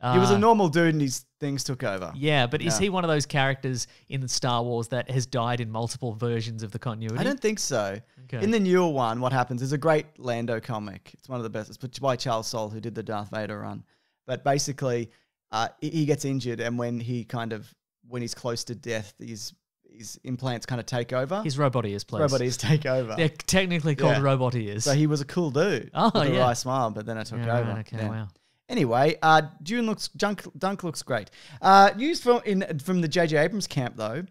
Speaker 3: Uh,
Speaker 1: he was a normal dude, and his things took over.
Speaker 3: Yeah, but is
Speaker 1: Yeah.
Speaker 3: he one of those characters in the Star Wars that has died in multiple versions of the continuity?
Speaker 1: I don't think so.
Speaker 3: Okay.
Speaker 1: In the newer one, what happens is a great Lando comic. It's one of the best. It's by Charles Soule, who did the Darth Vader run. But basically, uh, he- he gets injured, and when he kind of when he's close to death, his his implants kind of take over.
Speaker 3: His robot ears, please.
Speaker 1: robot ears take over.
Speaker 3: They're technically called
Speaker 1: Yeah.
Speaker 3: robot ears.
Speaker 1: So he was a cool dude.
Speaker 3: Oh,
Speaker 1: with a
Speaker 3: yeah.
Speaker 1: wry smile, but then it took
Speaker 3: Yeah,
Speaker 1: over.
Speaker 3: right, okay,
Speaker 1: Yeah.
Speaker 3: wow.
Speaker 1: Anyway, uh, Dune looks Dunc, Dunc looks great. Uh, news from in from the JJ Abrams camp though,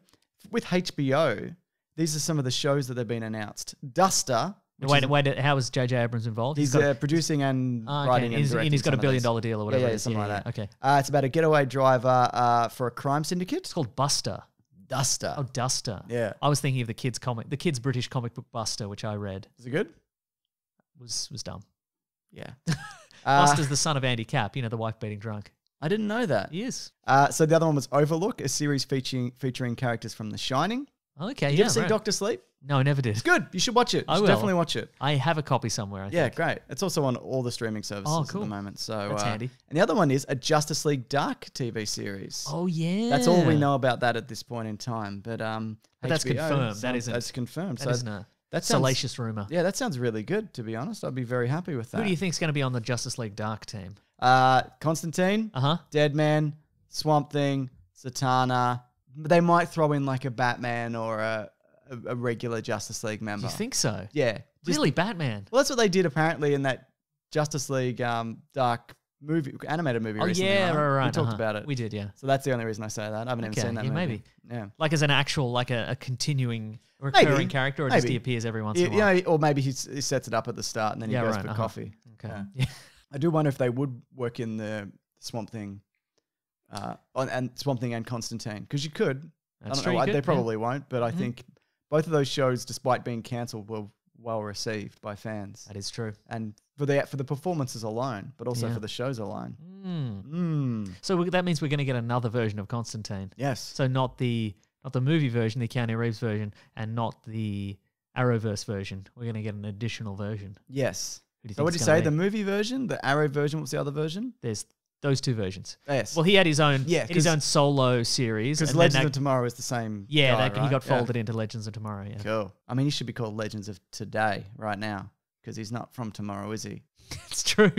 Speaker 1: with HBO. These are some of the shows that have been announced. Duster. which
Speaker 3: wait,
Speaker 1: is-
Speaker 3: wait, how is J.J. Abrams involved?
Speaker 1: He's
Speaker 3: got
Speaker 1: uh, producing and
Speaker 3: Ah, okay,
Speaker 1: writing
Speaker 3: and he's- and
Speaker 1: directing
Speaker 3: he's got a
Speaker 1: some of
Speaker 3: billion
Speaker 1: these.
Speaker 3: dollar deal or whatever
Speaker 1: Yeah, yeah,
Speaker 3: is.
Speaker 1: something
Speaker 3: Yeah,
Speaker 1: like
Speaker 3: yeah,
Speaker 1: that.
Speaker 3: okay.
Speaker 1: Uh, it's about a getaway driver uh, for a crime syndicate.
Speaker 3: it's called Buster.
Speaker 1: Duster.
Speaker 3: Oh, Duster.
Speaker 1: Yeah.
Speaker 3: I was thinking of the kids comic, the kids British comic book Buster, which I read
Speaker 1: Is it good?
Speaker 3: was was dumb.
Speaker 1: Yeah. [laughs] Uh,
Speaker 3: Buster's the son of Andy Capp, you know, the wife beating drunk.
Speaker 1: I didn't know that.
Speaker 3: He is.
Speaker 1: Uh, so the other one was Overlook, a series featuring featuring characters from The Shining.
Speaker 3: Okay,
Speaker 1: Did
Speaker 3: yeah.
Speaker 1: you ever see
Speaker 3: right.
Speaker 1: Doctor Sleep?
Speaker 3: No, I never did.
Speaker 1: It's good. You should watch it. You
Speaker 3: I
Speaker 1: should
Speaker 3: will.
Speaker 1: definitely watch it.
Speaker 3: I have a copy somewhere. I
Speaker 1: Yeah,
Speaker 3: think.
Speaker 1: great. It's also on all the streaming services
Speaker 3: Oh,
Speaker 1: at the moment. So
Speaker 3: That's
Speaker 1: uh,
Speaker 3: handy.
Speaker 1: And the other one is a Justice League Dark TV series.
Speaker 3: Oh yeah.
Speaker 1: That's all we know about that at this point in time. But um,
Speaker 3: But that's confirmed. That isn't-
Speaker 1: That's confirmed.
Speaker 3: That
Speaker 1: so
Speaker 3: isn't a
Speaker 1: that sounds,
Speaker 3: salacious rumor.
Speaker 1: Yeah, that sounds really good. To be honest, I'd be very happy with that.
Speaker 3: Who do you think's going to be on the Justice League Dark team?
Speaker 1: Uh, Constantine,
Speaker 3: Uh huh.
Speaker 1: Deadman, Swamp Thing, Zatanna. They might throw in like a Batman or a, a, a regular Justice League member.
Speaker 3: you think so?
Speaker 1: Yeah. Just-
Speaker 3: Really, Batman?
Speaker 1: Well, that's what they did apparently in that Justice League um, Dark movie, animated movie.
Speaker 3: Oh
Speaker 1: recently,
Speaker 3: yeah, right, right.
Speaker 1: We talked
Speaker 3: uh-huh.
Speaker 1: about it.
Speaker 3: We did, yeah.
Speaker 1: so that's the only reason I say that. I haven't
Speaker 3: Okay,
Speaker 1: even seen that
Speaker 3: yeah,
Speaker 1: movie.
Speaker 3: maybe.
Speaker 1: Yeah.
Speaker 3: Like as an actual, like a, a continuing recurring
Speaker 1: Maybe,
Speaker 3: character, or just he
Speaker 1: maybe.
Speaker 3: appears every once
Speaker 1: You,
Speaker 3: in a while.
Speaker 1: know, or maybe he, he sets it up at the start and then
Speaker 3: Yeah,
Speaker 1: he goes
Speaker 3: right,
Speaker 1: for
Speaker 3: uh-huh.
Speaker 1: coffee.
Speaker 3: okay.
Speaker 1: yeah.
Speaker 3: Yeah.
Speaker 1: I do wonder if they would work in the Swamp Thing, uh, on, and Swamp Thing and Constantine because you could.
Speaker 3: That's
Speaker 1: I don't know. I-
Speaker 3: could,
Speaker 1: they
Speaker 3: yeah.
Speaker 1: probably won't, but I
Speaker 3: Mhm.
Speaker 1: think both of those shows, despite being cancelled, were well received by fans,
Speaker 3: That is true.
Speaker 1: and for the for the performances alone, but also
Speaker 3: Yeah.
Speaker 1: for the shows alone.
Speaker 3: Mm.
Speaker 1: Mm.
Speaker 3: So we, that means we're going to get another version of Constantine.
Speaker 1: Yes.
Speaker 3: So not the not the movie version, the Keanu Reeves version, and not the Arrowverse version. We're going to get an additional version.
Speaker 1: Yes.
Speaker 3: Who do you
Speaker 1: So what did you say? The
Speaker 3: be?
Speaker 1: movie version, the Arrow version. What's the other version?
Speaker 3: There's those two versions.
Speaker 1: Yes.
Speaker 3: Well, he had his own,
Speaker 1: Yeah,
Speaker 3: yeah, his
Speaker 1: 'cause-
Speaker 3: own solo series.
Speaker 1: because
Speaker 3: and
Speaker 1: Legends
Speaker 3: that-
Speaker 1: of Tomorrow is the same.
Speaker 3: yeah,
Speaker 1: guy,
Speaker 3: that, he
Speaker 1: right?
Speaker 3: got
Speaker 1: Yeah.
Speaker 3: folded into Legends of Tomorrow. Yeah,
Speaker 1: Cool. I mean, he should be called Legends of Today right now because he's not from tomorrow, is he? [laughs]
Speaker 3: it's true.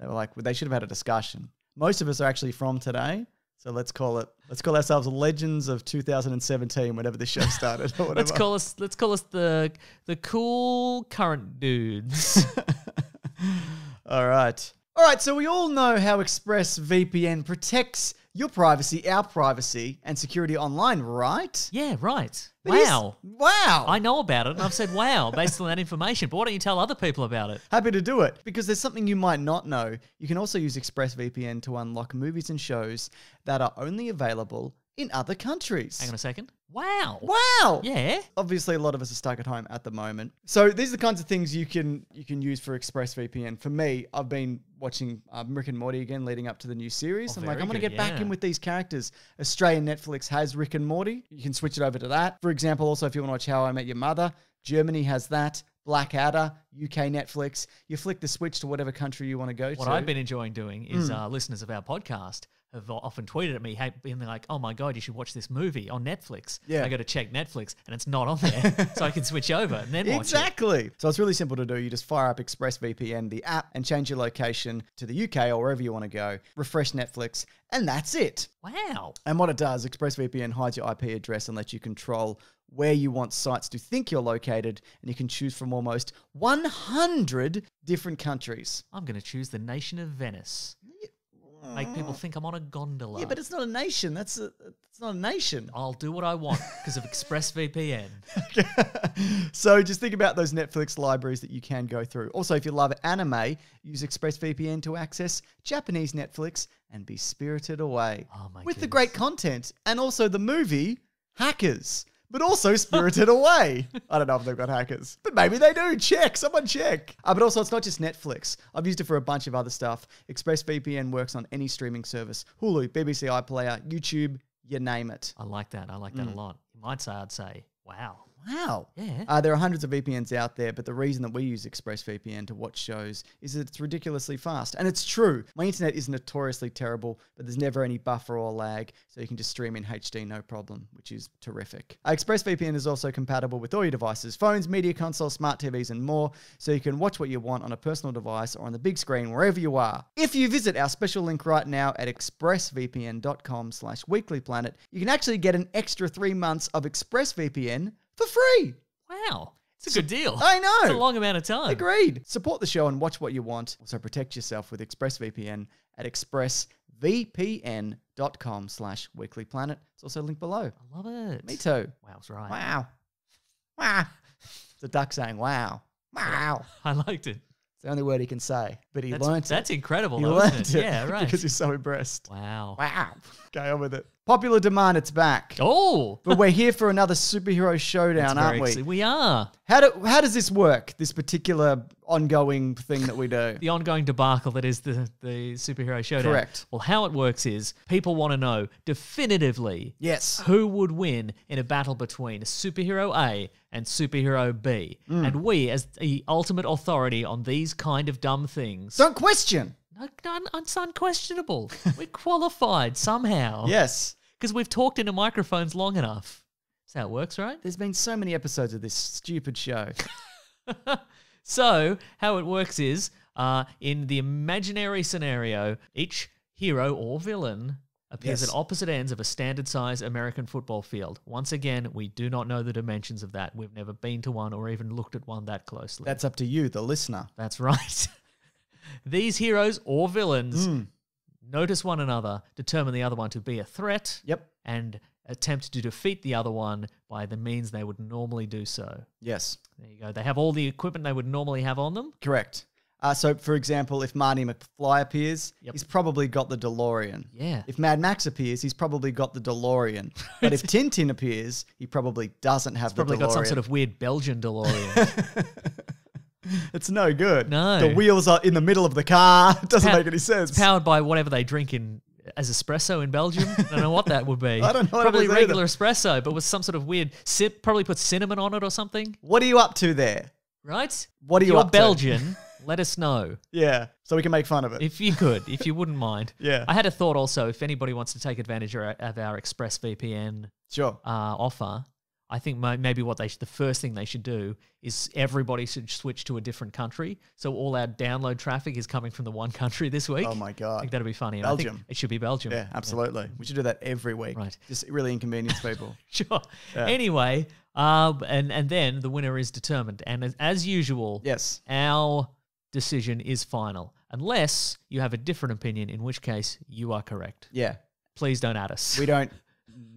Speaker 1: They were like, they should have had a discussion. Most of us are actually from today, so let's call it. Let's call ourselves Legends of 2017, whenever the show started, or [laughs] whatever.
Speaker 3: Let's call us let's call us the the cool current dudes. [laughs]
Speaker 1: all right. All right. So we all know how ExpressVPN protects your privacy, our privacy, and security online, right?
Speaker 3: yeah, right. Wow.
Speaker 1: Wow.
Speaker 3: I know about it and I've said wow based on that information. But why don't you tell other people about it?
Speaker 1: Happy to do it because there's something you might not know. You can also use ExpressVPN to unlock movies and shows that are only available in other countries.
Speaker 3: Hang on a second. Wow.
Speaker 1: Wow.
Speaker 3: Yeah.
Speaker 1: Obviously, a lot of us are stuck at home at the moment. So these are the kinds of things you can you can use for ExpressVPN. For me, I've been watching uh, Rick and Morty again, leading up to the new series.
Speaker 3: Oh,
Speaker 1: I'm like, I'm gonna
Speaker 3: good,
Speaker 1: get back in with these characters. Australian Netflix has Rick and Morty. You can switch it over to that. For example, also if you want to watch How I Met Your Mother, Germany has that. Blackadder, UK Netflix. You flick the switch to whatever country you want to go
Speaker 3: What
Speaker 1: to.
Speaker 3: What I've been enjoying doing is
Speaker 1: Hmm.
Speaker 3: uh, listeners of our podcast have often tweeted at me, hey, being like, "Oh my god, you should watch this movie on Netflix."
Speaker 1: Yeah.
Speaker 3: I go to check Netflix and it's not on there, [laughs] so I can switch over and then watch it.
Speaker 1: Exactly. So it's really simple to do. You just fire up ExpressVPN, the app, and change your location to the UK or wherever you want to go. Refresh Netflix, and that's it.
Speaker 3: Wow.
Speaker 1: And what it does, ExpressVPN hides your IP address and lets you control where you want sites to think you're located, and you can choose from almost 100 different countries.
Speaker 3: I'm going to choose the nation of Venice. Make people oh. think I'm on a gondola.
Speaker 1: Yeah, but it's not a nation. That's a, it's not a nation.
Speaker 3: I'll do what I want because of ExpressVPN. [laughs]
Speaker 1: so just think about those Netflix libraries that you can go through. Also, if you love anime, use ExpressVPN to access Japanese Netflix and be spirited away
Speaker 3: Oh my
Speaker 1: with the great content and also the movie Hackers. But also spirited [laughs] away. I don't know if they've got hackers, but maybe they do. Check, someone check. Uh, but also, it's not just Netflix. I've used it for a bunch of other stuff. ExpressVPN works on any streaming service Hulu, BBC iPlayer, YouTube, you name it.
Speaker 3: I like that. I like
Speaker 1: Mm.
Speaker 3: that a lot. You might say, I'd say, wow.
Speaker 1: Wow.
Speaker 3: Yeah.
Speaker 1: Uh, there are hundreds of VPNs out there, but the reason that we use ExpressVPN to watch shows is that it's ridiculously fast. And it's true. My internet is notoriously terrible, but there's never any buffer or lag, so you can just stream in HD no problem, which is terrific. Uh, ExpressVPN is also compatible with all your devices phones, media consoles, smart TVs, and more, so you can watch what you want on a personal device or on the big screen wherever you are. If you visit our special link right now at expressvpn.com slash weeklyplanet, you can actually get an extra three months of ExpressVPN for free.
Speaker 3: Wow. It's a good deal.
Speaker 1: I know.
Speaker 3: It's a long amount of time.
Speaker 1: Agreed. Support the show and watch what you want. Also protect yourself with ExpressVPN at expressvpn.com slash weeklyplanet. It's also linked below.
Speaker 3: I love it.
Speaker 1: Me too.
Speaker 3: Wow, right.
Speaker 1: Wow. Wow. [laughs] It's a duck saying wow. Wow. [laughs]
Speaker 3: I liked it.
Speaker 1: The only word he can say. But he
Speaker 3: That's,
Speaker 1: learnt
Speaker 3: that's
Speaker 1: it.
Speaker 3: incredible,
Speaker 1: He
Speaker 3: though,
Speaker 1: learnt it.
Speaker 3: it? Yeah, right.
Speaker 1: because he's so impressed.
Speaker 3: wow.
Speaker 1: Wow. Okay, on with it. Popular demand, it's back.
Speaker 3: Oh,
Speaker 1: But we're here for another superhero showdown, aren't we?
Speaker 3: We are.
Speaker 1: How, do, how does this work, this particular ongoing thing that we do? [laughs]
Speaker 3: The ongoing debacle that is the, the superhero showdown.
Speaker 1: Correct.
Speaker 3: Well, how it works is people want to know definitively
Speaker 1: yes.
Speaker 3: who would win in a battle between superhero A and superhero B.
Speaker 1: Mm.
Speaker 3: And we, as the ultimate authority on these kind of dumb things,
Speaker 1: Don't question.
Speaker 3: it's unquestionable. [laughs] We're qualified somehow.
Speaker 1: Yes.
Speaker 3: Because we've talked into microphones long enough. That's how it works, right?
Speaker 1: There's been so many episodes of this stupid show. [laughs]
Speaker 3: So, how it works is uh, in the imaginary scenario, each hero or villain appears
Speaker 1: Yes.
Speaker 3: at opposite ends of a standard size American football field. Once again, we do not know the dimensions of that. We've never been to one or even looked at one that closely.
Speaker 1: That's up to you, the listener.
Speaker 3: That's right. [laughs] These heroes or villains
Speaker 1: Hmm.
Speaker 3: notice one another, determine the other one to be a threat,
Speaker 1: Yep.
Speaker 3: and attempt to defeat the other one by the means they would normally do so.
Speaker 1: Yes.
Speaker 3: There you go. They have all the equipment they would normally have on them.
Speaker 1: Correct. Uh, so, for example, if Marty McFly appears,
Speaker 3: Yep.
Speaker 1: he's probably got the DeLorean.
Speaker 3: Yeah.
Speaker 1: If Mad Max appears, he's probably got the DeLorean. But if [laughs] Tintin appears, he probably doesn't have the
Speaker 3: Probably
Speaker 1: DeLorean.
Speaker 3: got some sort of weird Belgian DeLorean. [laughs]
Speaker 1: It's no good.
Speaker 3: No.
Speaker 1: The wheels are in the middle of the car. [laughs] It doesn't make any sense.
Speaker 3: It's powered by whatever they drink in as espresso in Belgium. I don't know what that would be. [laughs]
Speaker 1: I don't know
Speaker 3: Probably
Speaker 1: is either.
Speaker 3: regular espresso, but with some sort of weird sip. Probably put cinnamon on it or something,
Speaker 1: what are you up to there?
Speaker 3: right?
Speaker 1: What are
Speaker 3: If
Speaker 1: you
Speaker 3: you're
Speaker 1: up to?
Speaker 3: Belgian, [laughs] let us know
Speaker 1: Yeah. So we can make fun of it.
Speaker 3: if you could, if you wouldn't mind. [laughs]
Speaker 1: Yeah.
Speaker 3: I had a thought also. If anybody wants to take advantage of our, of our ExpressVPN
Speaker 1: sure.
Speaker 3: uh, offer, I think mi- maybe what they sh- the first thing they should do is everybody should switch to a different country. So all our download traffic is coming from the one country this week.
Speaker 1: Oh my
Speaker 3: I
Speaker 1: God.
Speaker 3: think that'd be funny. and I think
Speaker 1: Belgium.
Speaker 3: it should be Belgium.
Speaker 1: Yeah, absolutely. We should do that every week.
Speaker 3: Right.
Speaker 1: Just really inconvenience people. [laughs]
Speaker 3: Sure.
Speaker 1: Yeah.
Speaker 3: Anyway, uh, and and then the winner is determined, and as, as usual,
Speaker 1: yes.
Speaker 3: our decision is final, unless you have a different opinion, in which case you are correct.
Speaker 1: Yeah.
Speaker 3: Please don't add us.
Speaker 1: We don't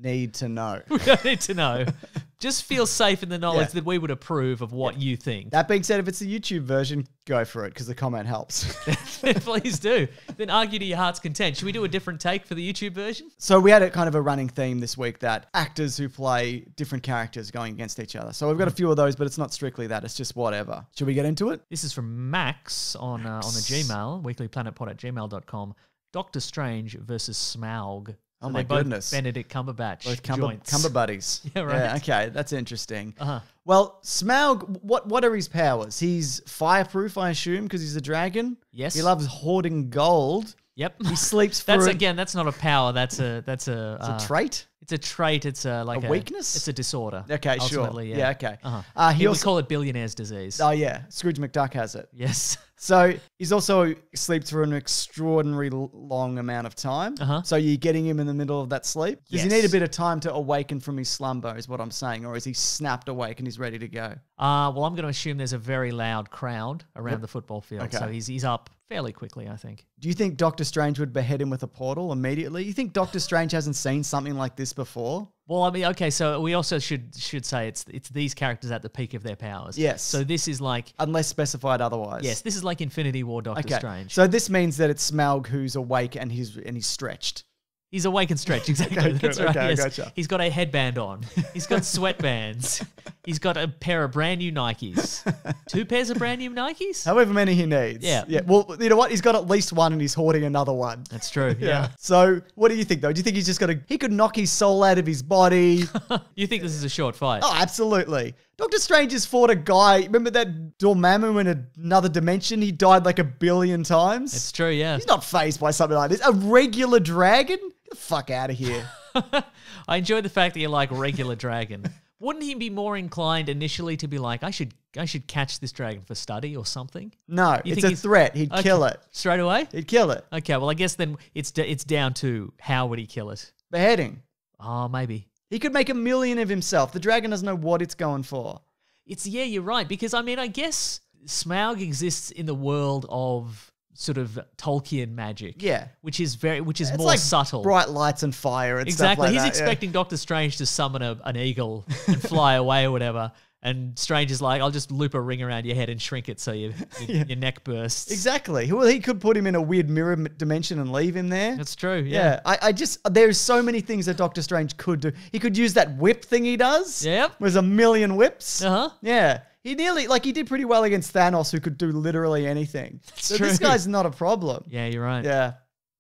Speaker 1: need to know. [laughs]
Speaker 3: We don't need to know. [laughs] just feel safe in the knowledge
Speaker 1: Yeah.
Speaker 3: that we would approve of what you think.
Speaker 1: That being said, if it's the YouTube version, go for it because the comment helps. [laughs] [laughs]
Speaker 3: Please do. Then argue to your heart's content. Should we do a different take for the YouTube version?
Speaker 1: so we had a kind of a running theme this week that actors who play different characters going against each other. So we've got a few of those, but it's not strictly that. It's just whatever. Should we get into it?
Speaker 3: This is from Max on uh, on the Gmail, weeklyplanetpod at gmail.com. Doctor Strange versus Smaug.
Speaker 1: Oh
Speaker 3: So
Speaker 1: my
Speaker 3: both
Speaker 1: goodness.
Speaker 3: Benedict Cumberbatch.
Speaker 1: Both Cumber,
Speaker 3: joints.
Speaker 1: Cumber buddies. [laughs]
Speaker 3: Yeah, right.
Speaker 1: okay, that's interesting.
Speaker 3: Uh-huh.
Speaker 1: Well, Smaug, what what are his powers? He's fireproof, I assume, because he's a dragon.
Speaker 3: Yes.
Speaker 1: He loves hoarding gold.
Speaker 3: Yep.
Speaker 1: He [laughs] sleeps for
Speaker 3: That's
Speaker 1: a,
Speaker 3: again. That's not a power. That's a. That's a.
Speaker 1: it's
Speaker 3: uh,
Speaker 1: a trait.
Speaker 3: It's a trait. It's a like
Speaker 1: A weakness?
Speaker 3: It's a disorder.
Speaker 1: Okay, sure.
Speaker 3: ultimately,
Speaker 1: Yeah, okay.
Speaker 3: Uh-huh.
Speaker 1: Uh, he
Speaker 3: Yeah,
Speaker 1: also-
Speaker 3: we call it billionaire's disease.
Speaker 1: Oh yeah, Scrooge McDuck has it.
Speaker 3: yes. [laughs]
Speaker 1: So he's also sleeps for an extraordinary long amount of time.
Speaker 3: Uh-huh.
Speaker 1: So you're getting him in the middle of that sleep. Does he need a bit of time to awaken from his slumber? Is what I'm saying, or is he snapped awake and he's ready to go?
Speaker 3: Uh, well, I'm going to assume there's a very loud crowd around the football field,
Speaker 1: Okay.
Speaker 3: so he's he's up fairly quickly, I think.
Speaker 1: Do you think Doctor Strange would behead him with a portal immediately? You think Doctor Strange hasn't seen something like this before?
Speaker 3: Well, I mean, okay, so we also should should say it's it's these characters at the peak of their powers.
Speaker 1: Yes.
Speaker 3: So this is like
Speaker 1: Unless specified otherwise.
Speaker 3: yes, this is like Infinity War Doctor
Speaker 1: Okay.
Speaker 3: Strange.
Speaker 1: So this means that it's Smaug who's awake and he's and he's stretched.
Speaker 3: He's awake and stretched. [laughs] Exactly.
Speaker 1: Okay,
Speaker 3: That's right.
Speaker 1: Okay,
Speaker 3: yes.
Speaker 1: gotcha.
Speaker 3: He's got a headband on. He's got [laughs] sweatbands. He's got a pair of brand new Nikes. Two pairs of brand new Nikes.
Speaker 1: However many he needs.
Speaker 3: Yeah.
Speaker 1: Yeah. Well, you know what? He's got at least one and he's hoarding another one.
Speaker 3: That's true. Yeah.
Speaker 1: So what do you think though? Do you think he's just gonna he could knock his soul out of his body? [laughs]
Speaker 3: You think this is a short fight?
Speaker 1: oh, absolutely. Doctor Strange has fought a guy. Remember that Dormammu in another dimension? He died like a billion times.
Speaker 3: It's true. Yeah.
Speaker 1: He's not phased by something like this. A regular dragon? Get the fuck out of here. [laughs]
Speaker 3: I enjoy the fact that you like regular dragon. [laughs] Wouldn't he be more inclined initially to be like, I should, I should catch this dragon for study or something?
Speaker 1: No,
Speaker 3: You
Speaker 1: it's a threat. He'd
Speaker 3: Okay.
Speaker 1: kill it.
Speaker 3: Straight away.
Speaker 1: He'd kill it.
Speaker 3: Okay. Well, I guess then it's d- it's down to how would he kill it?
Speaker 1: Beheading.
Speaker 3: Oh, maybe.
Speaker 1: He could make a million of himself. The dragon doesn't know what it's going for.
Speaker 3: It's yeah, you're right. Because I mean, I guess Smaug exists in the world of sort of Tolkien magic.
Speaker 1: Yeah.
Speaker 3: which is very, which is
Speaker 1: It's
Speaker 3: more
Speaker 1: like
Speaker 3: subtle.
Speaker 1: bright lights and fire and
Speaker 3: exactly.
Speaker 1: stuff like
Speaker 3: He's
Speaker 1: that, yeah.
Speaker 3: expecting Doctor Strange to summon a, an eagle and fly away or whatever. And Strange is like, I'll just loop a ring around your head and shrink it so you, your, [laughs] your neck bursts.
Speaker 1: Exactly. Well, he could put him in a weird mirror m- dimension and leave him there.
Speaker 3: That's true. Yeah.
Speaker 1: yeah. I, I just there's so many things that Doctor Strange could do. He could use that whip thing he does.
Speaker 3: Yep.
Speaker 1: There's a million whips.
Speaker 3: Uh huh.
Speaker 1: Yeah. He nearly like he did pretty well against Thanos, who could do literally anything. so this guy's not a problem.
Speaker 3: Yeah, you're right.
Speaker 1: Yeah.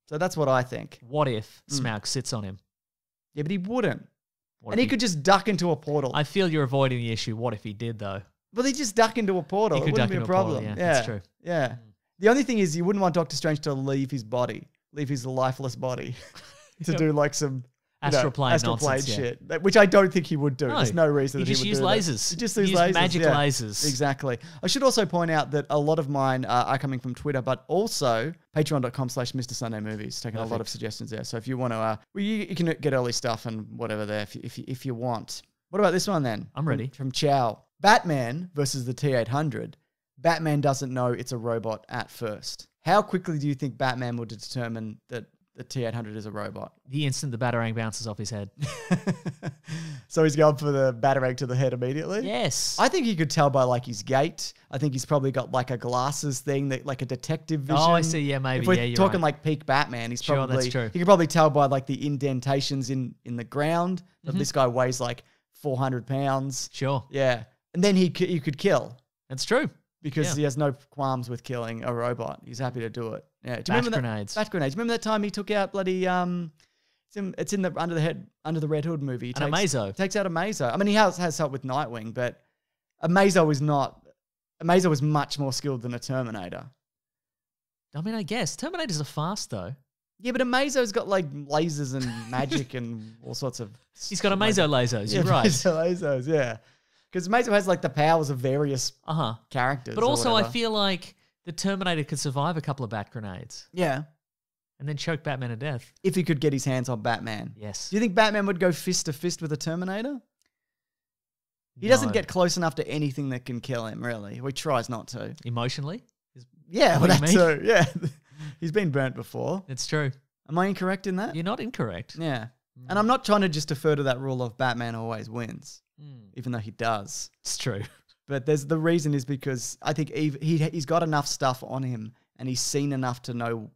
Speaker 1: So that's what I think.
Speaker 3: What if
Speaker 1: Hmm.
Speaker 3: Smaug sits on him?
Speaker 1: Yeah, but he wouldn't.
Speaker 3: What
Speaker 1: and
Speaker 3: if
Speaker 1: he could just duck into a portal.
Speaker 3: I feel you're avoiding the issue. What if he did though?
Speaker 1: But they just duck into a portal.
Speaker 3: He
Speaker 1: it wouldn't
Speaker 3: duck
Speaker 1: be a
Speaker 3: into a portal,
Speaker 1: problem.
Speaker 3: yeah, that's true.
Speaker 1: Yeah. Hmm. The only thing is, you wouldn't want Doctor Strange to leave his body, leave his lifeless body, [laughs] to do like some you know,
Speaker 3: Astral plane
Speaker 1: plane
Speaker 3: nonsense, yeah.
Speaker 1: shit, which I don't think he would do.
Speaker 3: No.
Speaker 1: There's no reason that he would
Speaker 3: use
Speaker 1: do that.
Speaker 3: lasers.
Speaker 1: He just use lasers,
Speaker 3: magic
Speaker 1: yeah.
Speaker 3: lasers.
Speaker 1: Exactly. I should also point out that a lot of mine uh, are coming from Twitter, but also patreon.com slash Mr. Sunday Movies. Taking a lot of suggestions there. So if you want to, uh, well, you, you can get early stuff and whatever there if you, if you, if you want. What about this one then?
Speaker 3: I'm
Speaker 1: From-
Speaker 3: ready.
Speaker 1: From Chow. Batman versus the T 800. Batman doesn't know it's a robot at first. How quickly do you think Batman would determine that the T 800 is a robot?
Speaker 3: The instant the batarang bounces off his head. [laughs]
Speaker 1: so he's going for the batarang to the head immediately?
Speaker 3: Yes.
Speaker 1: I think you could tell by like his gait. I think he's probably got like a glasses thing that like a detective vision.
Speaker 3: Oh, I see. Yeah, maybe.
Speaker 1: If we're
Speaker 3: Yeah, you're
Speaker 1: talking
Speaker 3: right.
Speaker 1: like peak Batman, he's
Speaker 3: Sure,
Speaker 1: probably
Speaker 3: that's true.
Speaker 1: you could probably tell by like the indentations in in the ground that
Speaker 3: Mm-hmm.
Speaker 1: this guy weighs like 400 pounds.
Speaker 3: Sure.
Speaker 1: Yeah. And then he you could kill
Speaker 3: That's true.
Speaker 1: because
Speaker 3: Yeah.
Speaker 1: he has no qualms with killing a robot. He's happy to do it. Yeah. Do you remember that-
Speaker 3: grenades.
Speaker 1: Bat grenades. Remember that time he took out bloody um it's in, it's in the under the head under the Red Hood movie. He
Speaker 3: And Amazo.
Speaker 1: Takes out Amazo. I mean he has has help with Nightwing, but Amazo is not Amazo is much more skilled than a Terminator.
Speaker 3: I mean, I guess Terminators are fast though.
Speaker 1: Yeah, but Amazo's got like lasers and [laughs] magic and all sorts of.
Speaker 3: He's got a
Speaker 1: like
Speaker 3: Mazo lasers.
Speaker 1: Yeah,
Speaker 3: You're right.
Speaker 1: Mazo lasers, yeah. Because Mazo has like the powers of various
Speaker 3: Uh huh.
Speaker 1: characters.
Speaker 3: But also, I feel like the Terminator could survive a couple of bat grenades
Speaker 1: yeah,
Speaker 3: and then choke Batman to death.
Speaker 1: if he could get his hands on Batman.
Speaker 3: Yes.
Speaker 1: Do you think Batman would go fist to fist with a Terminator? He doesn't
Speaker 3: No.
Speaker 1: get close enough to anything that can kill him. Really, he tries not to.
Speaker 3: emotionally.
Speaker 1: Yeah,
Speaker 3: What
Speaker 1: well,
Speaker 3: do
Speaker 1: that
Speaker 3: you
Speaker 1: too. Yeah, [laughs] he's been burnt before.
Speaker 3: It's true.
Speaker 1: Am I incorrect in that?
Speaker 3: You're not incorrect.
Speaker 1: Yeah, And I'm not trying to just defer to that rule of Batman always wins,
Speaker 3: Mm,
Speaker 1: even though he does.
Speaker 3: it's true. [laughs]
Speaker 1: But there's the reason is because I think he, he he's got enough stuff on him and he's seen enough to know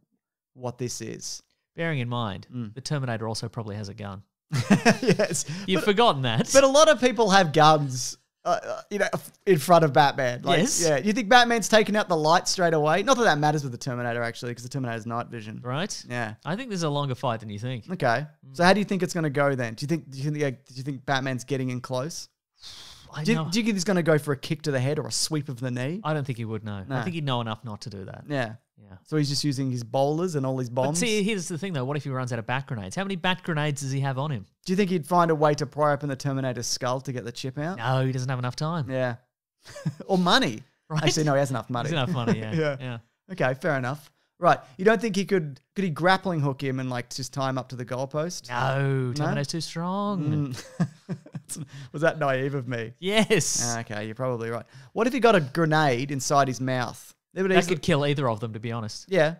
Speaker 1: what this is.
Speaker 3: Bearing in mind,
Speaker 1: Mm.
Speaker 3: the Terminator also probably has a gun. [laughs]
Speaker 1: yes,
Speaker 3: You've
Speaker 1: but,
Speaker 3: forgotten that.
Speaker 1: but a lot of people have guns. Uh, uh, you know, in front of Batman. Like,
Speaker 3: Yes.
Speaker 1: Yeah. You think Batman's taking out the light straight away? Not that that matters with the Terminator, actually, because the Terminator's night vision.
Speaker 3: right?
Speaker 1: Yeah.
Speaker 3: I think there's a longer fight than you think.
Speaker 1: Okay. So how do you think it's going to go then? Do you think? Do you think? Do you think Batman's getting in close? [sighs] [sighs] [sighs]
Speaker 3: I,
Speaker 1: Do you,
Speaker 3: know-
Speaker 1: do you think he's going to go for a kick to the head or a sweep of the knee?
Speaker 3: I don't think he would know.
Speaker 1: No.
Speaker 3: I think he'd know enough not to do that.
Speaker 1: Yeah.
Speaker 3: Yeah.
Speaker 1: So he's just using his bolas and all his
Speaker 3: But
Speaker 1: bombs.
Speaker 3: see, here's the thing though. What if he runs out of bat grenades? How many bat grenades does he have on him?
Speaker 1: do you think he'd find a way to pry open the Terminator's skull to get the chip out?
Speaker 3: No, he doesn't have enough time.
Speaker 1: Yeah. [laughs] or money.
Speaker 3: Right?
Speaker 1: Actually, no, he has enough money.
Speaker 3: He's enough money. [laughs] Yeah.
Speaker 1: Yeah.
Speaker 3: yeah.
Speaker 1: Okay, fair enough. Right. You don't think he could could he grappling hook him and like just tie him up to the goalpost?
Speaker 3: No, Terminator's too strong.
Speaker 1: Mm. [laughs] [laughs] Was that naive of me?
Speaker 3: Yes.
Speaker 1: Ah, Okay, you're probably right. What if he got a grenade inside his mouth? They would
Speaker 3: that
Speaker 1: easily-
Speaker 3: could kill either of them, to be honest.
Speaker 1: yeah.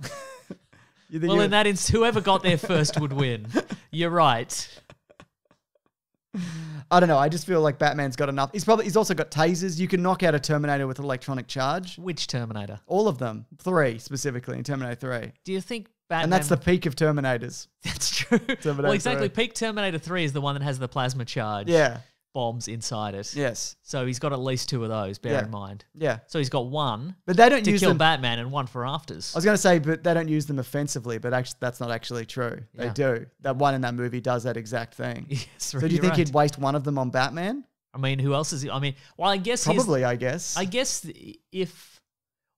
Speaker 1: you [laughs] think
Speaker 3: Well,
Speaker 1: he
Speaker 3: in that instance, whoever got there first would win. [laughs] You're right.
Speaker 1: I don't know. I just feel like Batman's got enough. He's probably he's also got tasers. You can knock out a Terminator with electronic charge.
Speaker 3: Which Terminator?
Speaker 1: All of them, three specifically in Terminator Three,
Speaker 3: Do you think Batman?
Speaker 1: and that's the peak of Terminators. [laughs]
Speaker 3: That's true.
Speaker 1: Terminator
Speaker 3: well, exactly.
Speaker 1: 3.
Speaker 3: Peak Terminator 3 is the one that has the plasma charge
Speaker 1: Yeah.
Speaker 3: bombs inside it.
Speaker 1: Yes.
Speaker 3: So he's got at least two of those, bear
Speaker 1: Yeah.
Speaker 3: in mind.
Speaker 1: Yeah.
Speaker 3: So he's got one
Speaker 1: But they don't
Speaker 3: to
Speaker 1: use
Speaker 3: kill
Speaker 1: them.
Speaker 3: Batman and one for afters.
Speaker 1: I was going to say, but they don't use them offensively. But actually, that's not actually true. They
Speaker 3: Yeah.
Speaker 1: do. That one in that movie does that exact thing. [laughs]
Speaker 3: yes,
Speaker 1: so do you think
Speaker 3: right.
Speaker 1: he'd waste one of them on Batman?
Speaker 3: I mean, who else is he? I mean, well, I guess
Speaker 1: Probably, I guess.
Speaker 3: I guess if.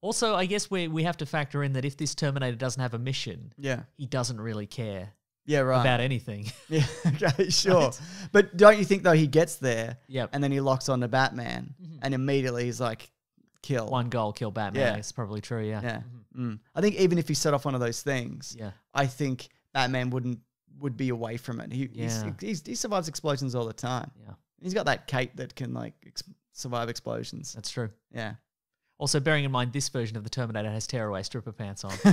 Speaker 3: Also, I guess we, we have to factor in that if this Terminator doesn't have a mission,
Speaker 1: yeah.
Speaker 3: he doesn't really care
Speaker 1: Yeah. Right.
Speaker 3: about anything. [laughs]
Speaker 1: Yeah, okay, [laughs] sure. But don't you think though he gets there
Speaker 3: Yep.
Speaker 1: and then he locks on to Batman and immediately he's like, kill.
Speaker 3: One goal, kill Batman.
Speaker 1: Yeah.
Speaker 3: It's probably true, yeah.
Speaker 1: Yeah. Mm. I think even if he set off one of those things,
Speaker 3: Yeah.
Speaker 1: I think Batman wouldn't would be away from it. He
Speaker 3: Yeah.
Speaker 1: he's, he's, he survives explosions all the time.
Speaker 3: Yeah.
Speaker 1: He's got that cape that can like ex- survive explosions.
Speaker 3: That's true.
Speaker 1: Yeah.
Speaker 3: Also, bearing in mind this version of the Terminator has tearaway stripper pants on. [laughs]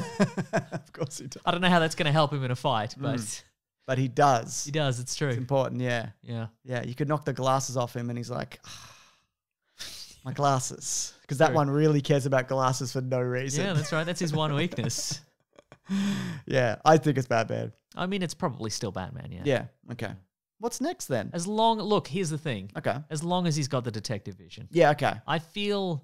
Speaker 1: of course he does.
Speaker 3: I don't know how that's going to help him in a fight, but
Speaker 1: But he does.
Speaker 3: he does. It's
Speaker 1: It's
Speaker 3: true.
Speaker 1: important, yeah.
Speaker 3: Yeah.
Speaker 1: Yeah, you could knock the glasses off him and he's like, "Ah, [sighs] my glasses. Because that one really cares about glasses for no reason.
Speaker 3: Yeah, that's right. That's his one weakness. [laughs]
Speaker 1: Yeah, I think it's Batman.
Speaker 3: I mean, it's probably still Batman, yeah.
Speaker 1: Yeah. Okay. What's next then?
Speaker 3: As long, look, here's the thing.
Speaker 1: Okay.
Speaker 3: As long as he's got the detective vision.
Speaker 1: Yeah. Okay.
Speaker 3: I feel,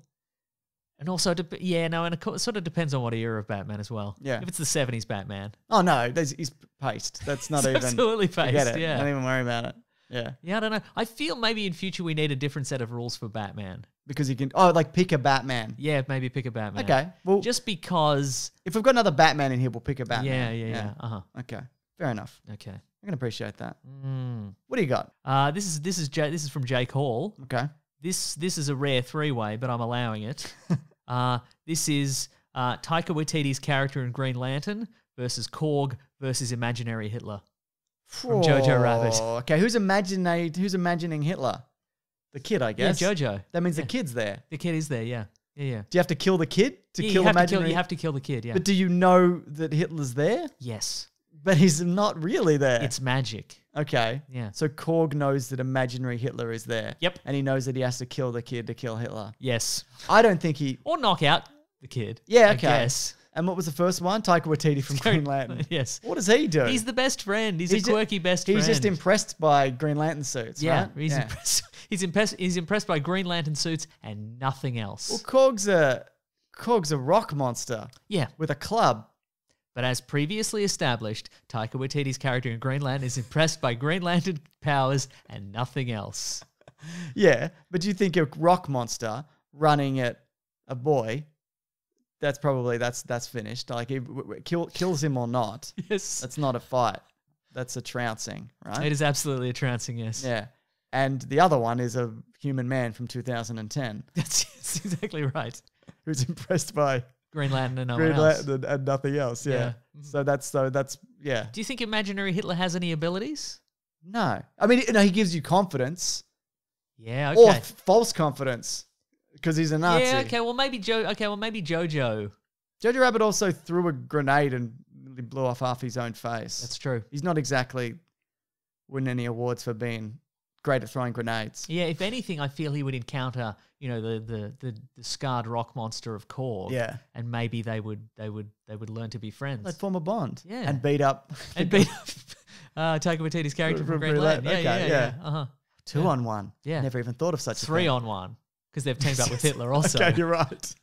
Speaker 3: and also, dep- yeah, no, and it co- sort of depends on what era of Batman as well.
Speaker 1: Yeah.
Speaker 3: If it's the 70s Batman,
Speaker 1: Oh no, there's, he's paste. That's not [laughs] even.
Speaker 3: absolutely
Speaker 1: Forget it.
Speaker 3: yeah.
Speaker 1: Don't even worry about it. Yeah,
Speaker 3: Yeah, I don't know. I feel maybe in future we need a different set of rules for Batman.
Speaker 1: because you can. Oh, like pick a Batman.
Speaker 3: Yeah, maybe pick a Batman.
Speaker 1: Okay. Well,
Speaker 3: Just because.
Speaker 1: if we've got another Batman in here, we'll pick a
Speaker 3: Yeah,
Speaker 1: Batman.
Speaker 3: yeah, yeah. Yeah. Uh huh.
Speaker 1: Okay. Fair enough.
Speaker 3: Okay.
Speaker 1: I can appreciate that.
Speaker 3: Mm.
Speaker 1: What do you got?
Speaker 3: Uh, this is this is J- this is from Jake Hall.
Speaker 1: Okay.
Speaker 3: This this is a rare three way, but I'm allowing it. [laughs] uh, this is uh, Taika Waititi's character in Green Lantern versus Korg versus imaginary Hitler. From Jojo Rabbit.
Speaker 1: Oh, Okay. Who's imagining? Who's imagining Hitler? The kid, I guess.
Speaker 3: Yeah, Jojo.
Speaker 1: That means
Speaker 3: Yeah.
Speaker 1: the kid's there.
Speaker 3: The kid is there. Yeah, yeah, yeah.
Speaker 1: Do you have to kill the kid to
Speaker 3: Yeah,
Speaker 1: kill
Speaker 3: you to
Speaker 1: imaginary?
Speaker 3: kill. You have to kill the kid. Yeah.
Speaker 1: But do you know that Hitler's there?
Speaker 3: yes,
Speaker 1: But he's not really there.
Speaker 3: it's magic.
Speaker 1: Okay.
Speaker 3: Yeah.
Speaker 1: So Korg knows that imaginary Hitler is there.
Speaker 3: Yep.
Speaker 1: And he knows that he has to kill the kid to kill Hitler.
Speaker 3: Yes.
Speaker 1: I don't think he.
Speaker 3: Or knock out the kid.
Speaker 1: Yeah. Okay.
Speaker 3: Yes.
Speaker 1: And what was the first one? Taika Waititi from Green Lantern. [laughs]
Speaker 3: yes.
Speaker 1: What does he do?
Speaker 3: He's the best friend. He's,
Speaker 1: He's
Speaker 3: a quirky best friend.
Speaker 1: He's just impressed by Green Lantern suits.
Speaker 3: Yeah,
Speaker 1: right?
Speaker 3: he's impressed. [laughs] He's impressed. He's impressed by Green Lantern suits and nothing else.
Speaker 1: Well, Korg's a Korg's a rock monster
Speaker 3: yeah,
Speaker 1: with a club.
Speaker 3: But as previously established, Taika Waititi's character in Greenland is impressed by Green Lantern powers and nothing else. [laughs]
Speaker 1: Yeah, but do you think a rock monster running at a boy? That's probably that's that's finished. Like, it w- w- kill, kills him or not, [laughs]
Speaker 3: Yes,
Speaker 1: that's not a fight. That's a trouncing, right?
Speaker 3: it is absolutely a trouncing. Yes,
Speaker 1: Yeah. And the other one is a human man from 2010 [laughs]
Speaker 3: that's, that's exactly right.
Speaker 1: who's impressed by
Speaker 3: Green Lantern and
Speaker 1: Green. Lantern and nothing else. Yeah.
Speaker 3: Yeah.
Speaker 1: So mm-hmm. that's so that's yeah.
Speaker 3: Do you think imaginary Hitler has any abilities?
Speaker 1: No, I mean, no, he gives you confidence
Speaker 3: Yeah.
Speaker 1: or f- false confidence because he's a Nazi.
Speaker 3: yeah. Okay. Well, maybe Joe. Okay. Well, maybe Jojo.
Speaker 1: Jojo Rabbit also threw a grenade and blew off half his own face.
Speaker 3: That's true.
Speaker 1: he's not exactly win any awards for being great at throwing grenades.
Speaker 3: Yeah, if anything, I feel he would encounter, you know, the the the, the scarred rock monster of Korg.
Speaker 1: Yeah.
Speaker 3: and maybe they would they would they would learn to be friends.
Speaker 1: They'd form a bond.
Speaker 3: Yeah.
Speaker 1: And beat up [laughs]
Speaker 3: and [laughs] beat up [laughs] uh, Taika Waititi's character
Speaker 1: From
Speaker 3: from Green Lantern. Yeah, yeah,
Speaker 1: yeah.
Speaker 3: yeah. Uh-huh.
Speaker 1: two
Speaker 3: Yeah.
Speaker 1: on one.
Speaker 3: Yeah.
Speaker 1: Never even thought of such a
Speaker 3: Three on one because they've teamed up with Hitler also.
Speaker 1: okay, you're right.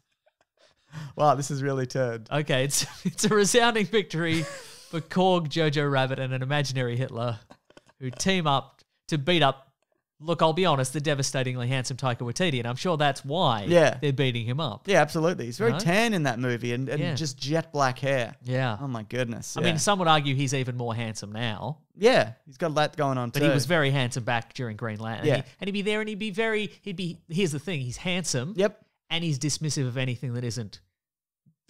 Speaker 1: Wow, this is really turned.
Speaker 3: Okay, it's it's a resounding victory for Korg, Jojo Rabbit, and an imaginary Hitler who team up to beat up. Look, I'll be honest, the devastatingly handsome Taika Waititi, and I'm sure that's why
Speaker 1: Yeah.
Speaker 3: they're beating him up.
Speaker 1: Yeah, absolutely. He's very
Speaker 3: No?
Speaker 1: tan in that movie and, and
Speaker 3: Yeah.
Speaker 1: just jet black hair.
Speaker 3: Yeah.
Speaker 1: Oh my goodness.
Speaker 3: I
Speaker 1: yeah.
Speaker 3: mean, some would argue he's even more handsome now,
Speaker 1: yeah, he's got that going on too.
Speaker 3: but
Speaker 1: too.
Speaker 3: he was very handsome back during Green Lantern.
Speaker 1: Yeah.
Speaker 3: And, he, he'd be there and he'd be very, he'd be, here's the thing, he's handsome.
Speaker 1: Yep.
Speaker 3: and he's dismissive of anything that isn't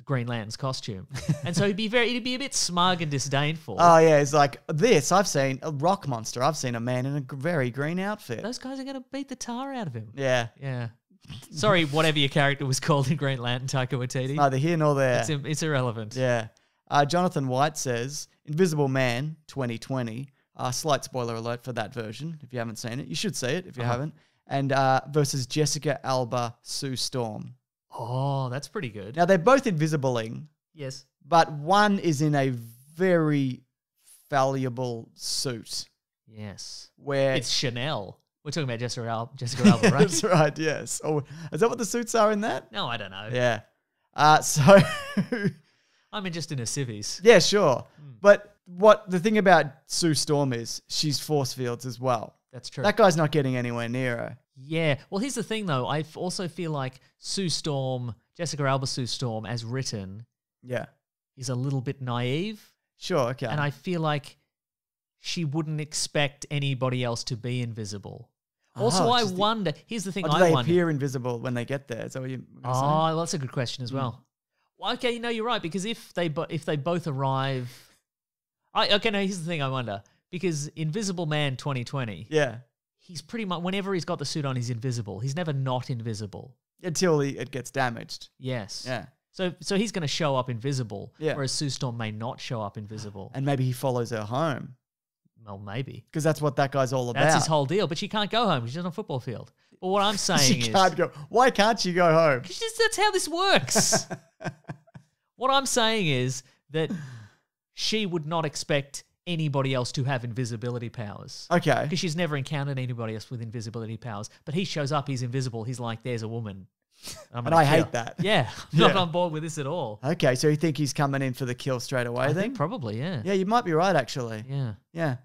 Speaker 3: Green Lantern's costume. [laughs] and so he'd be very, he'd be a bit smug and disdainful.
Speaker 1: Oh yeah, it's like this. I've seen a rock monster. I've seen a man in a g- very green outfit.
Speaker 3: Those guys are going to beat the tar out of him.
Speaker 1: yeah,
Speaker 3: Yeah. Sorry, whatever your character was called in Green Lantern, Taika Waititi.
Speaker 1: neither here nor there.
Speaker 3: It's, im- it's irrelevant.
Speaker 1: Yeah. Uh, Jonathan White says Invisible Man 2020. Uh, slight spoiler alert for that version. If you haven't seen it, you should see it if you
Speaker 3: Uh-huh.
Speaker 1: haven't. And uh, versus Jessica Alba, Sue Storm.
Speaker 3: Oh, that's pretty good.
Speaker 1: Now they're both invisibling,
Speaker 3: Yes.
Speaker 1: but one is in a very valuable suit
Speaker 3: Yes.
Speaker 1: where
Speaker 3: It's Chanel. We're talking about Jessica, Al- Jessica [laughs] Alba, right?
Speaker 1: That's right. Yes. Oh, is that what the suits are in that?
Speaker 3: No, I don't know.
Speaker 1: Yeah. Uh, [laughs] so
Speaker 3: I'm just in a civvies.
Speaker 1: yeah, sure.
Speaker 3: Hmm.
Speaker 1: But what the thing about Sue Storm is she's force fields as well.
Speaker 3: That's true.
Speaker 1: That guy's not getting anywhere near her.
Speaker 3: Yeah. Well, here's the thing, though. I also feel like Sue Storm, Jessica Alba Sue Storm, as written,
Speaker 1: Yeah.
Speaker 3: is a little bit naive.
Speaker 1: Sure. Okay.
Speaker 3: And I feel like she wouldn't expect anybody else to be invisible. Also,
Speaker 1: Oh,
Speaker 3: I
Speaker 1: just the-
Speaker 3: wonder. Here's the thing
Speaker 1: Or do
Speaker 3: I
Speaker 1: they
Speaker 3: wonder.
Speaker 1: appear invisible when they get there? Is that what you? saying?
Speaker 3: Oh, that's a good question
Speaker 1: Hmm.
Speaker 3: as well. Well, okay, no, you're right because if they if they both arrive, I okay. No, here's the thing I wonder because Invisible Man 2020,
Speaker 1: Yeah.
Speaker 3: He's pretty much whenever he's got the suit on, he's invisible. He's never not invisible.
Speaker 1: Until he, it gets damaged.
Speaker 3: Yes.
Speaker 1: Yeah.
Speaker 3: So so he's going to show up invisible,
Speaker 1: Yeah.
Speaker 3: whereas Sue Storm may not show up invisible.
Speaker 1: And maybe he follows her home
Speaker 3: well, maybe
Speaker 1: because that's what that guy's all about.
Speaker 3: that's his whole deal. But she can't go home. She's on a football field. But what I'm [laughs] saying
Speaker 1: She
Speaker 3: is,
Speaker 1: can't go. Why can't she go home? [laughs]
Speaker 3: 'Cause just- that's how this works. [laughs] what I'm saying is that she would not expect anybody else to have invisibility powers.
Speaker 1: Okay.
Speaker 3: Because she's never encountered anybody else with invisibility powers. But he shows up, he's invisible. He's like, there's a woman.
Speaker 1: And
Speaker 3: gonna
Speaker 1: I hate that.
Speaker 3: Yeah, [laughs] I'm not on board with this at all.
Speaker 1: Okay. So you think he's coming in for the kill straight away
Speaker 3: I
Speaker 1: then?
Speaker 3: think probably, yeah.
Speaker 1: yeah, you might be right actually.
Speaker 3: Yeah.
Speaker 1: Yeah.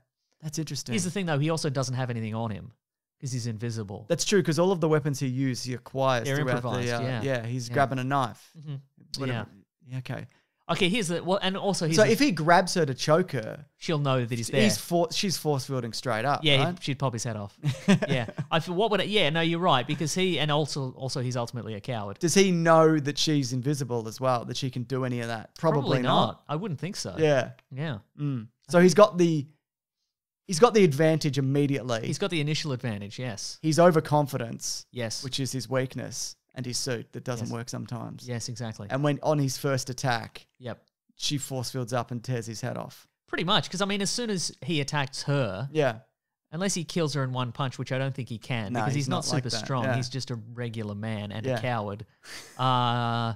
Speaker 1: That's interesting.
Speaker 3: Here's the thing, though. He also doesn't have anything on him because he's invisible.
Speaker 1: That's true because all of the weapons he uses, he acquires
Speaker 3: They're improvised,
Speaker 1: the. Uh,
Speaker 3: yeah.
Speaker 1: yeah, he's
Speaker 3: Yeah.
Speaker 1: grabbing a knife.
Speaker 3: Mhm.
Speaker 1: Whatever. Yeah. Okay.
Speaker 3: Okay, here's the well, and also here's
Speaker 1: So
Speaker 3: the-
Speaker 1: if he grabs her to choke her,
Speaker 3: she'll know that he's there.
Speaker 1: he's for, she's force fielding straight up.
Speaker 3: Yeah,
Speaker 1: right?
Speaker 3: he'd, she'd pop his head off. [laughs] yeah, I feel what would it, yeah, no, you're right because he and also also he's ultimately a coward.
Speaker 1: Does he know that she's invisible as well? That she can do any of that? Probably, not.
Speaker 3: I wouldn't think so.
Speaker 1: Yeah.
Speaker 3: yeah.
Speaker 1: Mm. So he's got the he's got the advantage immediately.
Speaker 3: He's got the initial advantage. Yes.
Speaker 1: he's overconfidence,
Speaker 3: Yes.
Speaker 1: which is his weakness, and his suit that doesn't
Speaker 3: Yes.
Speaker 1: work sometimes.
Speaker 3: yes, exactly.
Speaker 1: And when on his first attack,
Speaker 3: yep.
Speaker 1: she force fields up and tears his head off.
Speaker 3: Pretty much because I mean, as soon as he attacks her,
Speaker 1: Yeah.
Speaker 3: unless he kills her in one punch, which I don't think he can
Speaker 1: No,
Speaker 3: because
Speaker 1: he's
Speaker 3: he's, not,
Speaker 1: not
Speaker 3: super
Speaker 1: that,
Speaker 3: strong.
Speaker 1: yeah.
Speaker 3: He's just a regular man and
Speaker 1: Yeah.
Speaker 3: a coward. [laughs] Uh,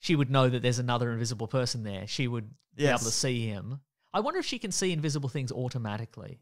Speaker 3: she would know that there's another invisible person there. She would be able to see him. I wonder if she can see invisible things automatically.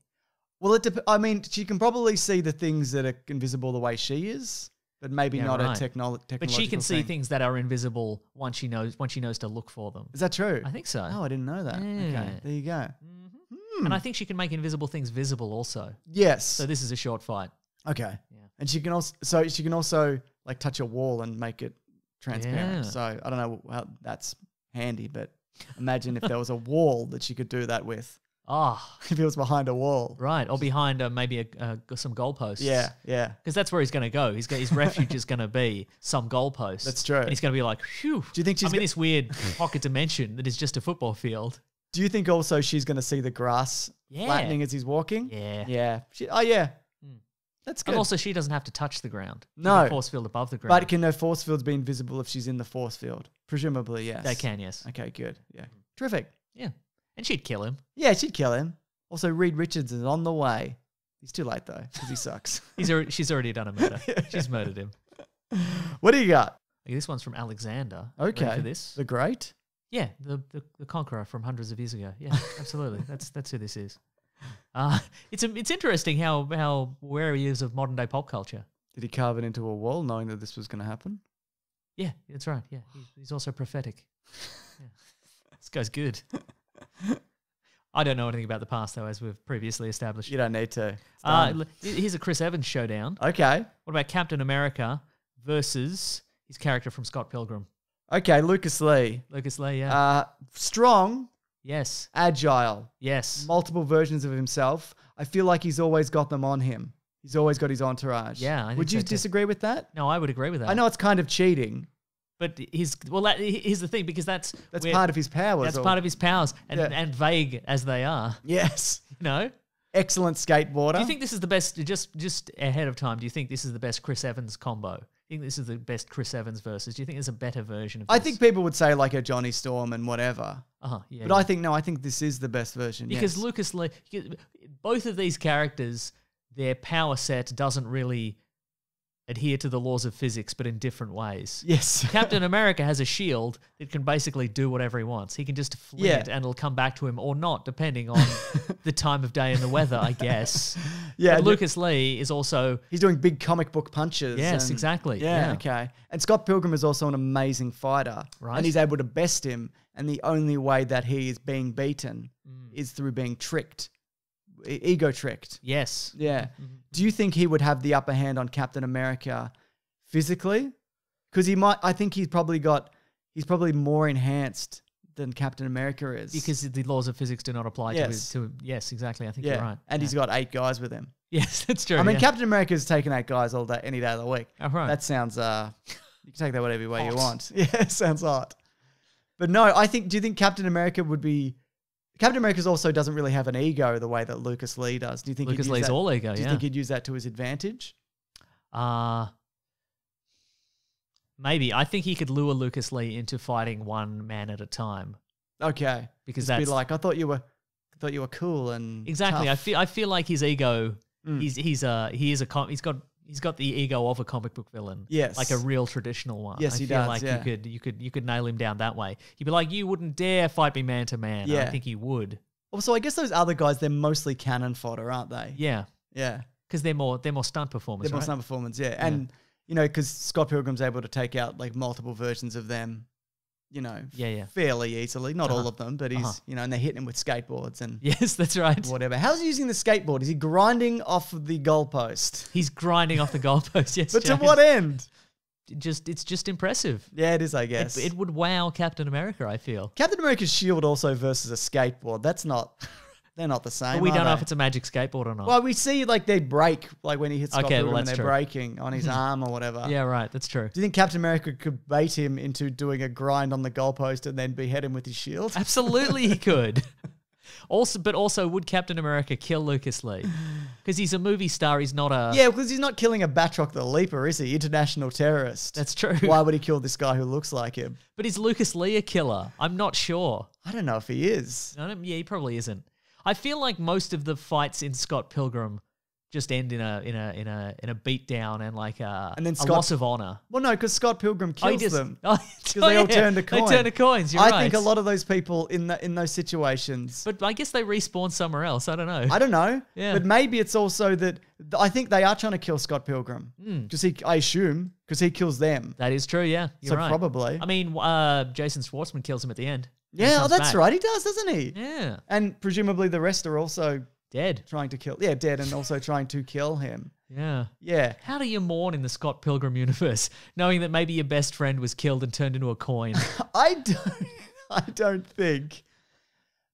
Speaker 1: Well, it dep- I mean, she can probably see the things that are invisible the way she is, but maybe
Speaker 3: Yeah,
Speaker 1: not
Speaker 3: right.
Speaker 1: a technolo- technological
Speaker 3: But she can see
Speaker 1: thing.
Speaker 3: things that are invisible once she knows once she knows to look for them.
Speaker 1: Is that true?
Speaker 3: I think so.
Speaker 1: Oh, I didn't know that. Okay, there you go. Mm-hmm.
Speaker 3: And hmm. I think she can make invisible things visible also.
Speaker 1: Yes.
Speaker 3: So this is a short fight.
Speaker 1: okay.
Speaker 3: Yeah.
Speaker 1: And she can also so she can also like touch a wall and make it transparent.
Speaker 3: Yeah.
Speaker 1: So I don't know how that's handy, but imagine if there was a wall that she could do that with.
Speaker 3: Ah,
Speaker 1: If it was behind a wall.
Speaker 3: right. Or behind uh, maybe a, uh, some goalposts.
Speaker 1: Yeah, yeah.
Speaker 3: Because that's where he's going to go. He's got, his refuge is going to be some goalposts.
Speaker 1: That's true.
Speaker 3: And he's going to be like, phew.
Speaker 1: Do you think she's
Speaker 3: I'm in
Speaker 1: go-
Speaker 3: this weird pocket dimension that is just a football field.
Speaker 1: Do you think also she's going to see the grass
Speaker 3: Yeah.
Speaker 1: flattening as he's walking?
Speaker 3: Yeah.
Speaker 1: Yeah. She, oh yeah.
Speaker 3: Mm.
Speaker 1: That's good.
Speaker 3: And also, she doesn't have to touch the ground. She
Speaker 1: No.
Speaker 3: can force field above the ground.
Speaker 1: but can her force fields be invisible if she's in the force field? Presumably, yes.
Speaker 3: they can, yes.
Speaker 1: Okay, good. Yeah. Terrific.
Speaker 3: Yeah. And she'd kill him.
Speaker 1: Yeah, she'd kill him. Also, Reed Richards is on the way. He's too late though because he sucks. [laughs]
Speaker 3: He's already, she's already done a murder. [laughs] She's murdered him.
Speaker 1: what do you got?
Speaker 3: Okay, this one's from Alexander.
Speaker 1: Okay,
Speaker 3: for this?
Speaker 1: the great.
Speaker 3: Yeah, the, the the conqueror from hundreds of years ago. Yeah, [laughs] absolutely. that's that's who this is. Uh, it's a, it's interesting how how where he is of modern day pop culture.
Speaker 1: Did he carve it into a wall knowing that this was going to happen?
Speaker 3: Yeah, that's right. Yeah, he's, he's also prophetic. Yeah. This guy's good. I don't know anything about the past though, as we've previously established.
Speaker 1: You don't need to.
Speaker 3: Uh, here's a Chris Evans showdown.
Speaker 1: okay.
Speaker 3: What about Captain America versus his character from Scott Pilgrim,
Speaker 1: Okay, Lucas Lee.
Speaker 3: Lucas Lee? Yeah.
Speaker 1: Uh, strong,
Speaker 3: yes.
Speaker 1: agile,
Speaker 3: Yes.
Speaker 1: multiple versions of himself. I feel like he's always got them on him. He's always got his entourage.
Speaker 3: Yeah,
Speaker 1: Would you
Speaker 3: so
Speaker 1: disagree with that?
Speaker 3: No, I would agree with that.
Speaker 1: I know it's kind of cheating.
Speaker 3: But he's well. That, here's the thing, because that's
Speaker 1: That's
Speaker 3: where-
Speaker 1: part of his powers.
Speaker 3: That's
Speaker 1: or-
Speaker 3: part of his powers, and,
Speaker 1: Yeah.
Speaker 3: and vague as they are.
Speaker 1: Yes. [laughs]
Speaker 3: You know.
Speaker 1: Excellent skateboarder.
Speaker 3: Do you think this is the best? Just just ahead of time, do you think this is the best Chris Evans combo? Do you think this is the best Chris Evans versus? Do you think there's a better version of?
Speaker 1: I think people would say like a Johnny Storm and whatever.
Speaker 3: Uh-huh, yeah,
Speaker 1: But
Speaker 3: yeah.
Speaker 1: I think no, I think this is the best version.
Speaker 3: because
Speaker 1: yes.
Speaker 3: Lucas Lee, both of these characters, their power set doesn't really adhere to the laws of physics, but in different ways.
Speaker 1: Yes. [laughs]
Speaker 3: Captain America has a shield that can basically do whatever he wants. He can just fling
Speaker 1: Yeah.
Speaker 3: it and it'll come back to him or not, depending on [laughs] the time of day and the weather, I guess. [laughs]
Speaker 1: yeah.
Speaker 3: but Lucas Lee is also
Speaker 1: He's doing big comic book punches.
Speaker 3: Yes,
Speaker 1: and-
Speaker 3: exactly,
Speaker 1: Yeah,
Speaker 3: yeah.
Speaker 1: okay. And Scott Pilgrim is also an amazing fighter.
Speaker 3: Right.
Speaker 1: And he's able to best him. And the only way that he is being beaten
Speaker 3: Mm.
Speaker 1: is through being tricked, e- ego tricked.
Speaker 3: yes,
Speaker 1: Yeah.
Speaker 3: Mm-hmm.
Speaker 1: Do you think he would have the upper hand on Captain America physically? Because he might, I think he's probably got, he's probably more enhanced than Captain America is.
Speaker 3: because the laws of physics do not apply to,
Speaker 1: Yes.
Speaker 3: his, to yes, exactly. I think
Speaker 1: yeah.
Speaker 3: you're right.
Speaker 1: And he's got eight guys with him.
Speaker 3: yes, [laughs] that's true.
Speaker 1: I mean,
Speaker 3: yeah.
Speaker 1: Captain America's taken eight guys all day, any day of the week.
Speaker 3: Oh, right.
Speaker 1: That sounds, uh, you can take that whatever way you
Speaker 3: Hot.
Speaker 1: want. [laughs] Yeah, it sounds hot. But no, I think, do you think Captain America would be, Captain America also doesn't really have an ego the way that Lucas Lee does. Do you think
Speaker 3: Lucas Lee's
Speaker 1: that,
Speaker 3: all ego.
Speaker 1: Do you
Speaker 3: Yeah.
Speaker 1: think he'd use that to his advantage?
Speaker 3: Uh maybe. I think he could lure Lucas Lee into fighting one man at a time
Speaker 1: Okay.
Speaker 3: because
Speaker 1: Just be
Speaker 3: that's
Speaker 1: like, I thought you were, I thought you were cool and
Speaker 3: exactly. I feel. I feel like his ego.
Speaker 1: Mm.
Speaker 3: He's he's uh he is a com- he's got he's got the ego of a comic book villain.
Speaker 1: Yes.
Speaker 3: like a real traditional one.
Speaker 1: Yes,
Speaker 3: I
Speaker 1: he
Speaker 3: feel
Speaker 1: does,
Speaker 3: Like
Speaker 1: yeah.
Speaker 3: you could you could you could nail him down that way. You'd be like, you wouldn't dare fight me man to man.
Speaker 1: Yeah.
Speaker 3: I think he would.
Speaker 1: Also, I guess those other guys, they're mostly cannon fodder, aren't they?
Speaker 3: Yeah,
Speaker 1: Yeah.
Speaker 3: because they're more they're more stunt performers.
Speaker 1: They're more
Speaker 3: right?
Speaker 1: stunt performance, yeah. And, you know, because Scott Pilgrim's able to take out like multiple versions of them, you know,
Speaker 3: Yeah, yeah.
Speaker 1: fairly easily. Not all
Speaker 3: Uh-huh.
Speaker 1: of them, but he's,
Speaker 3: Uh-huh.
Speaker 1: you know, and they're hitting him with skateboards and
Speaker 3: Yes, that's right.
Speaker 1: whatever. How's he using the skateboard? Is he grinding off the goalpost?
Speaker 3: He's grinding off the goalpost. Yes, [laughs]
Speaker 1: But to what end?
Speaker 3: Just it's just impressive.
Speaker 1: Yeah, it is, I
Speaker 3: It,
Speaker 1: guess.
Speaker 3: it would wow Captain America. I feel.
Speaker 1: Captain America's shield also versus a skateboard. That's not, they're not the same.
Speaker 3: But we don't know
Speaker 1: they?
Speaker 3: if it's a magic skateboard or not.
Speaker 1: Well, we see like they break, like when he hits
Speaker 3: Okay, well,
Speaker 1: and they're
Speaker 3: true.
Speaker 1: breaking on his [laughs] arm or whatever.
Speaker 3: yeah, right. That's true.
Speaker 1: Do you think Captain America could bait him into doing a grind on the goalpost and then behead him with his shield? [laughs]
Speaker 3: Absolutely, he could. [laughs] Also, but also, would Captain America kill Lucas Lee? [sighs] Because he's a movie star. He's not a.
Speaker 1: Yeah, because he's not killing a Batroc the Leaper, is he? International terrorist.
Speaker 3: that's true.
Speaker 1: Why would he kill this guy who looks like him?
Speaker 3: But is Lucas Lee a killer? I'm not sure.
Speaker 1: I don't know if he is.
Speaker 3: Yeah, he probably isn't. I feel like most of the fights in Scott Pilgrim just end in a in a in a in a beatdown and like a,
Speaker 1: And then
Speaker 3: a
Speaker 1: Scott-
Speaker 3: loss of honor.
Speaker 1: Well, no, because Scott Pilgrim
Speaker 3: Oh,
Speaker 1: kills
Speaker 3: just-
Speaker 1: them. [laughs]
Speaker 3: oh,
Speaker 1: Because
Speaker 3: oh,
Speaker 1: they all
Speaker 3: yeah,
Speaker 1: turn to coin.
Speaker 3: They turn to coins. You're
Speaker 1: I
Speaker 3: right.
Speaker 1: think a lot of those people in the, in those situations.
Speaker 3: But I guess they respawn somewhere else. I don't know.
Speaker 1: I don't know.
Speaker 3: Yeah.
Speaker 1: But maybe it's also that I think they are trying to kill Scott Pilgrim. Because he, I assume, because he kills them.
Speaker 3: that is true. Yeah, you're
Speaker 1: so
Speaker 3: right.
Speaker 1: probably.
Speaker 3: I mean, uh, Jason Schwartzman kills him at the end.
Speaker 1: Yeah, oh, that's
Speaker 3: back.
Speaker 1: right. He does, doesn't he?
Speaker 3: Yeah,
Speaker 1: And presumably the rest are also
Speaker 3: dead.
Speaker 1: trying to kill. Yeah, dead and also trying to kill him.
Speaker 3: Yeah.
Speaker 1: Yeah.
Speaker 3: How do you mourn in the Scott Pilgrim universe, [laughs] knowing that maybe your best friend was killed and turned into a coin? [laughs]
Speaker 1: I don't. [laughs] I don't think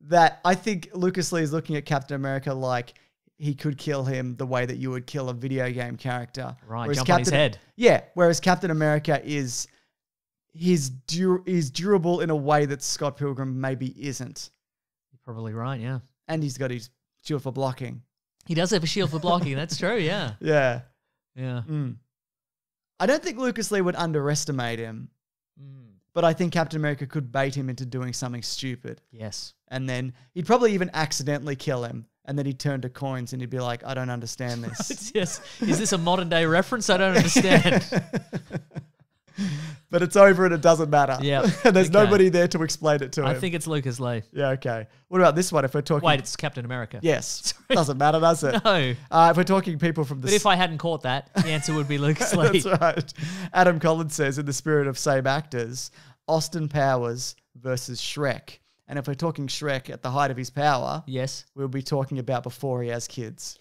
Speaker 1: that. I think Lucas Lee is looking at Captain America like he could kill him the way that you would kill a video game character.
Speaker 3: Right,
Speaker 1: Whereas
Speaker 3: jump on his head.
Speaker 1: Yeah. Whereas Captain America is he's dur- is durable in a way that Scott Pilgrim maybe isn't,
Speaker 3: You're probably right. Yeah,
Speaker 1: and he's got his shield for blocking.
Speaker 3: he does have a shield for blocking. That's true. Yeah, [laughs]
Speaker 1: Yeah.
Speaker 3: yeah.
Speaker 1: Mm. I don't think Lucas Lee would underestimate him,
Speaker 3: Mm.
Speaker 1: but I think Captain America could bait him into doing something stupid.
Speaker 3: Yes.
Speaker 1: and then he'd probably even accidentally kill him and then he'd turn to coins and he'd be like, I don't understand [laughs] this.
Speaker 3: Just, is this a modern day reference? I don't understand. [laughs] [laughs]
Speaker 1: but it's over and it doesn't matter.
Speaker 3: Yeah, [laughs]
Speaker 1: and there's
Speaker 3: okay.
Speaker 1: nobody there to explain it to him.
Speaker 3: I think it's Lucas Lee.
Speaker 1: yeah, okay. What about this one? If we're talking.
Speaker 3: Wait, it's Captain America.
Speaker 1: Yes. [laughs] Doesn't matter, does it?
Speaker 3: No.
Speaker 1: Uh, if we're talking people from the.
Speaker 3: But if I hadn't caught that, the answer would be Lucas Lee.
Speaker 1: That's right. Adam Collins says, in the spirit of same actors, Austin Powers versus Shrek. And if we're talking Shrek at the height of his power,
Speaker 3: Yes.
Speaker 1: we'll be talking about before he has kids.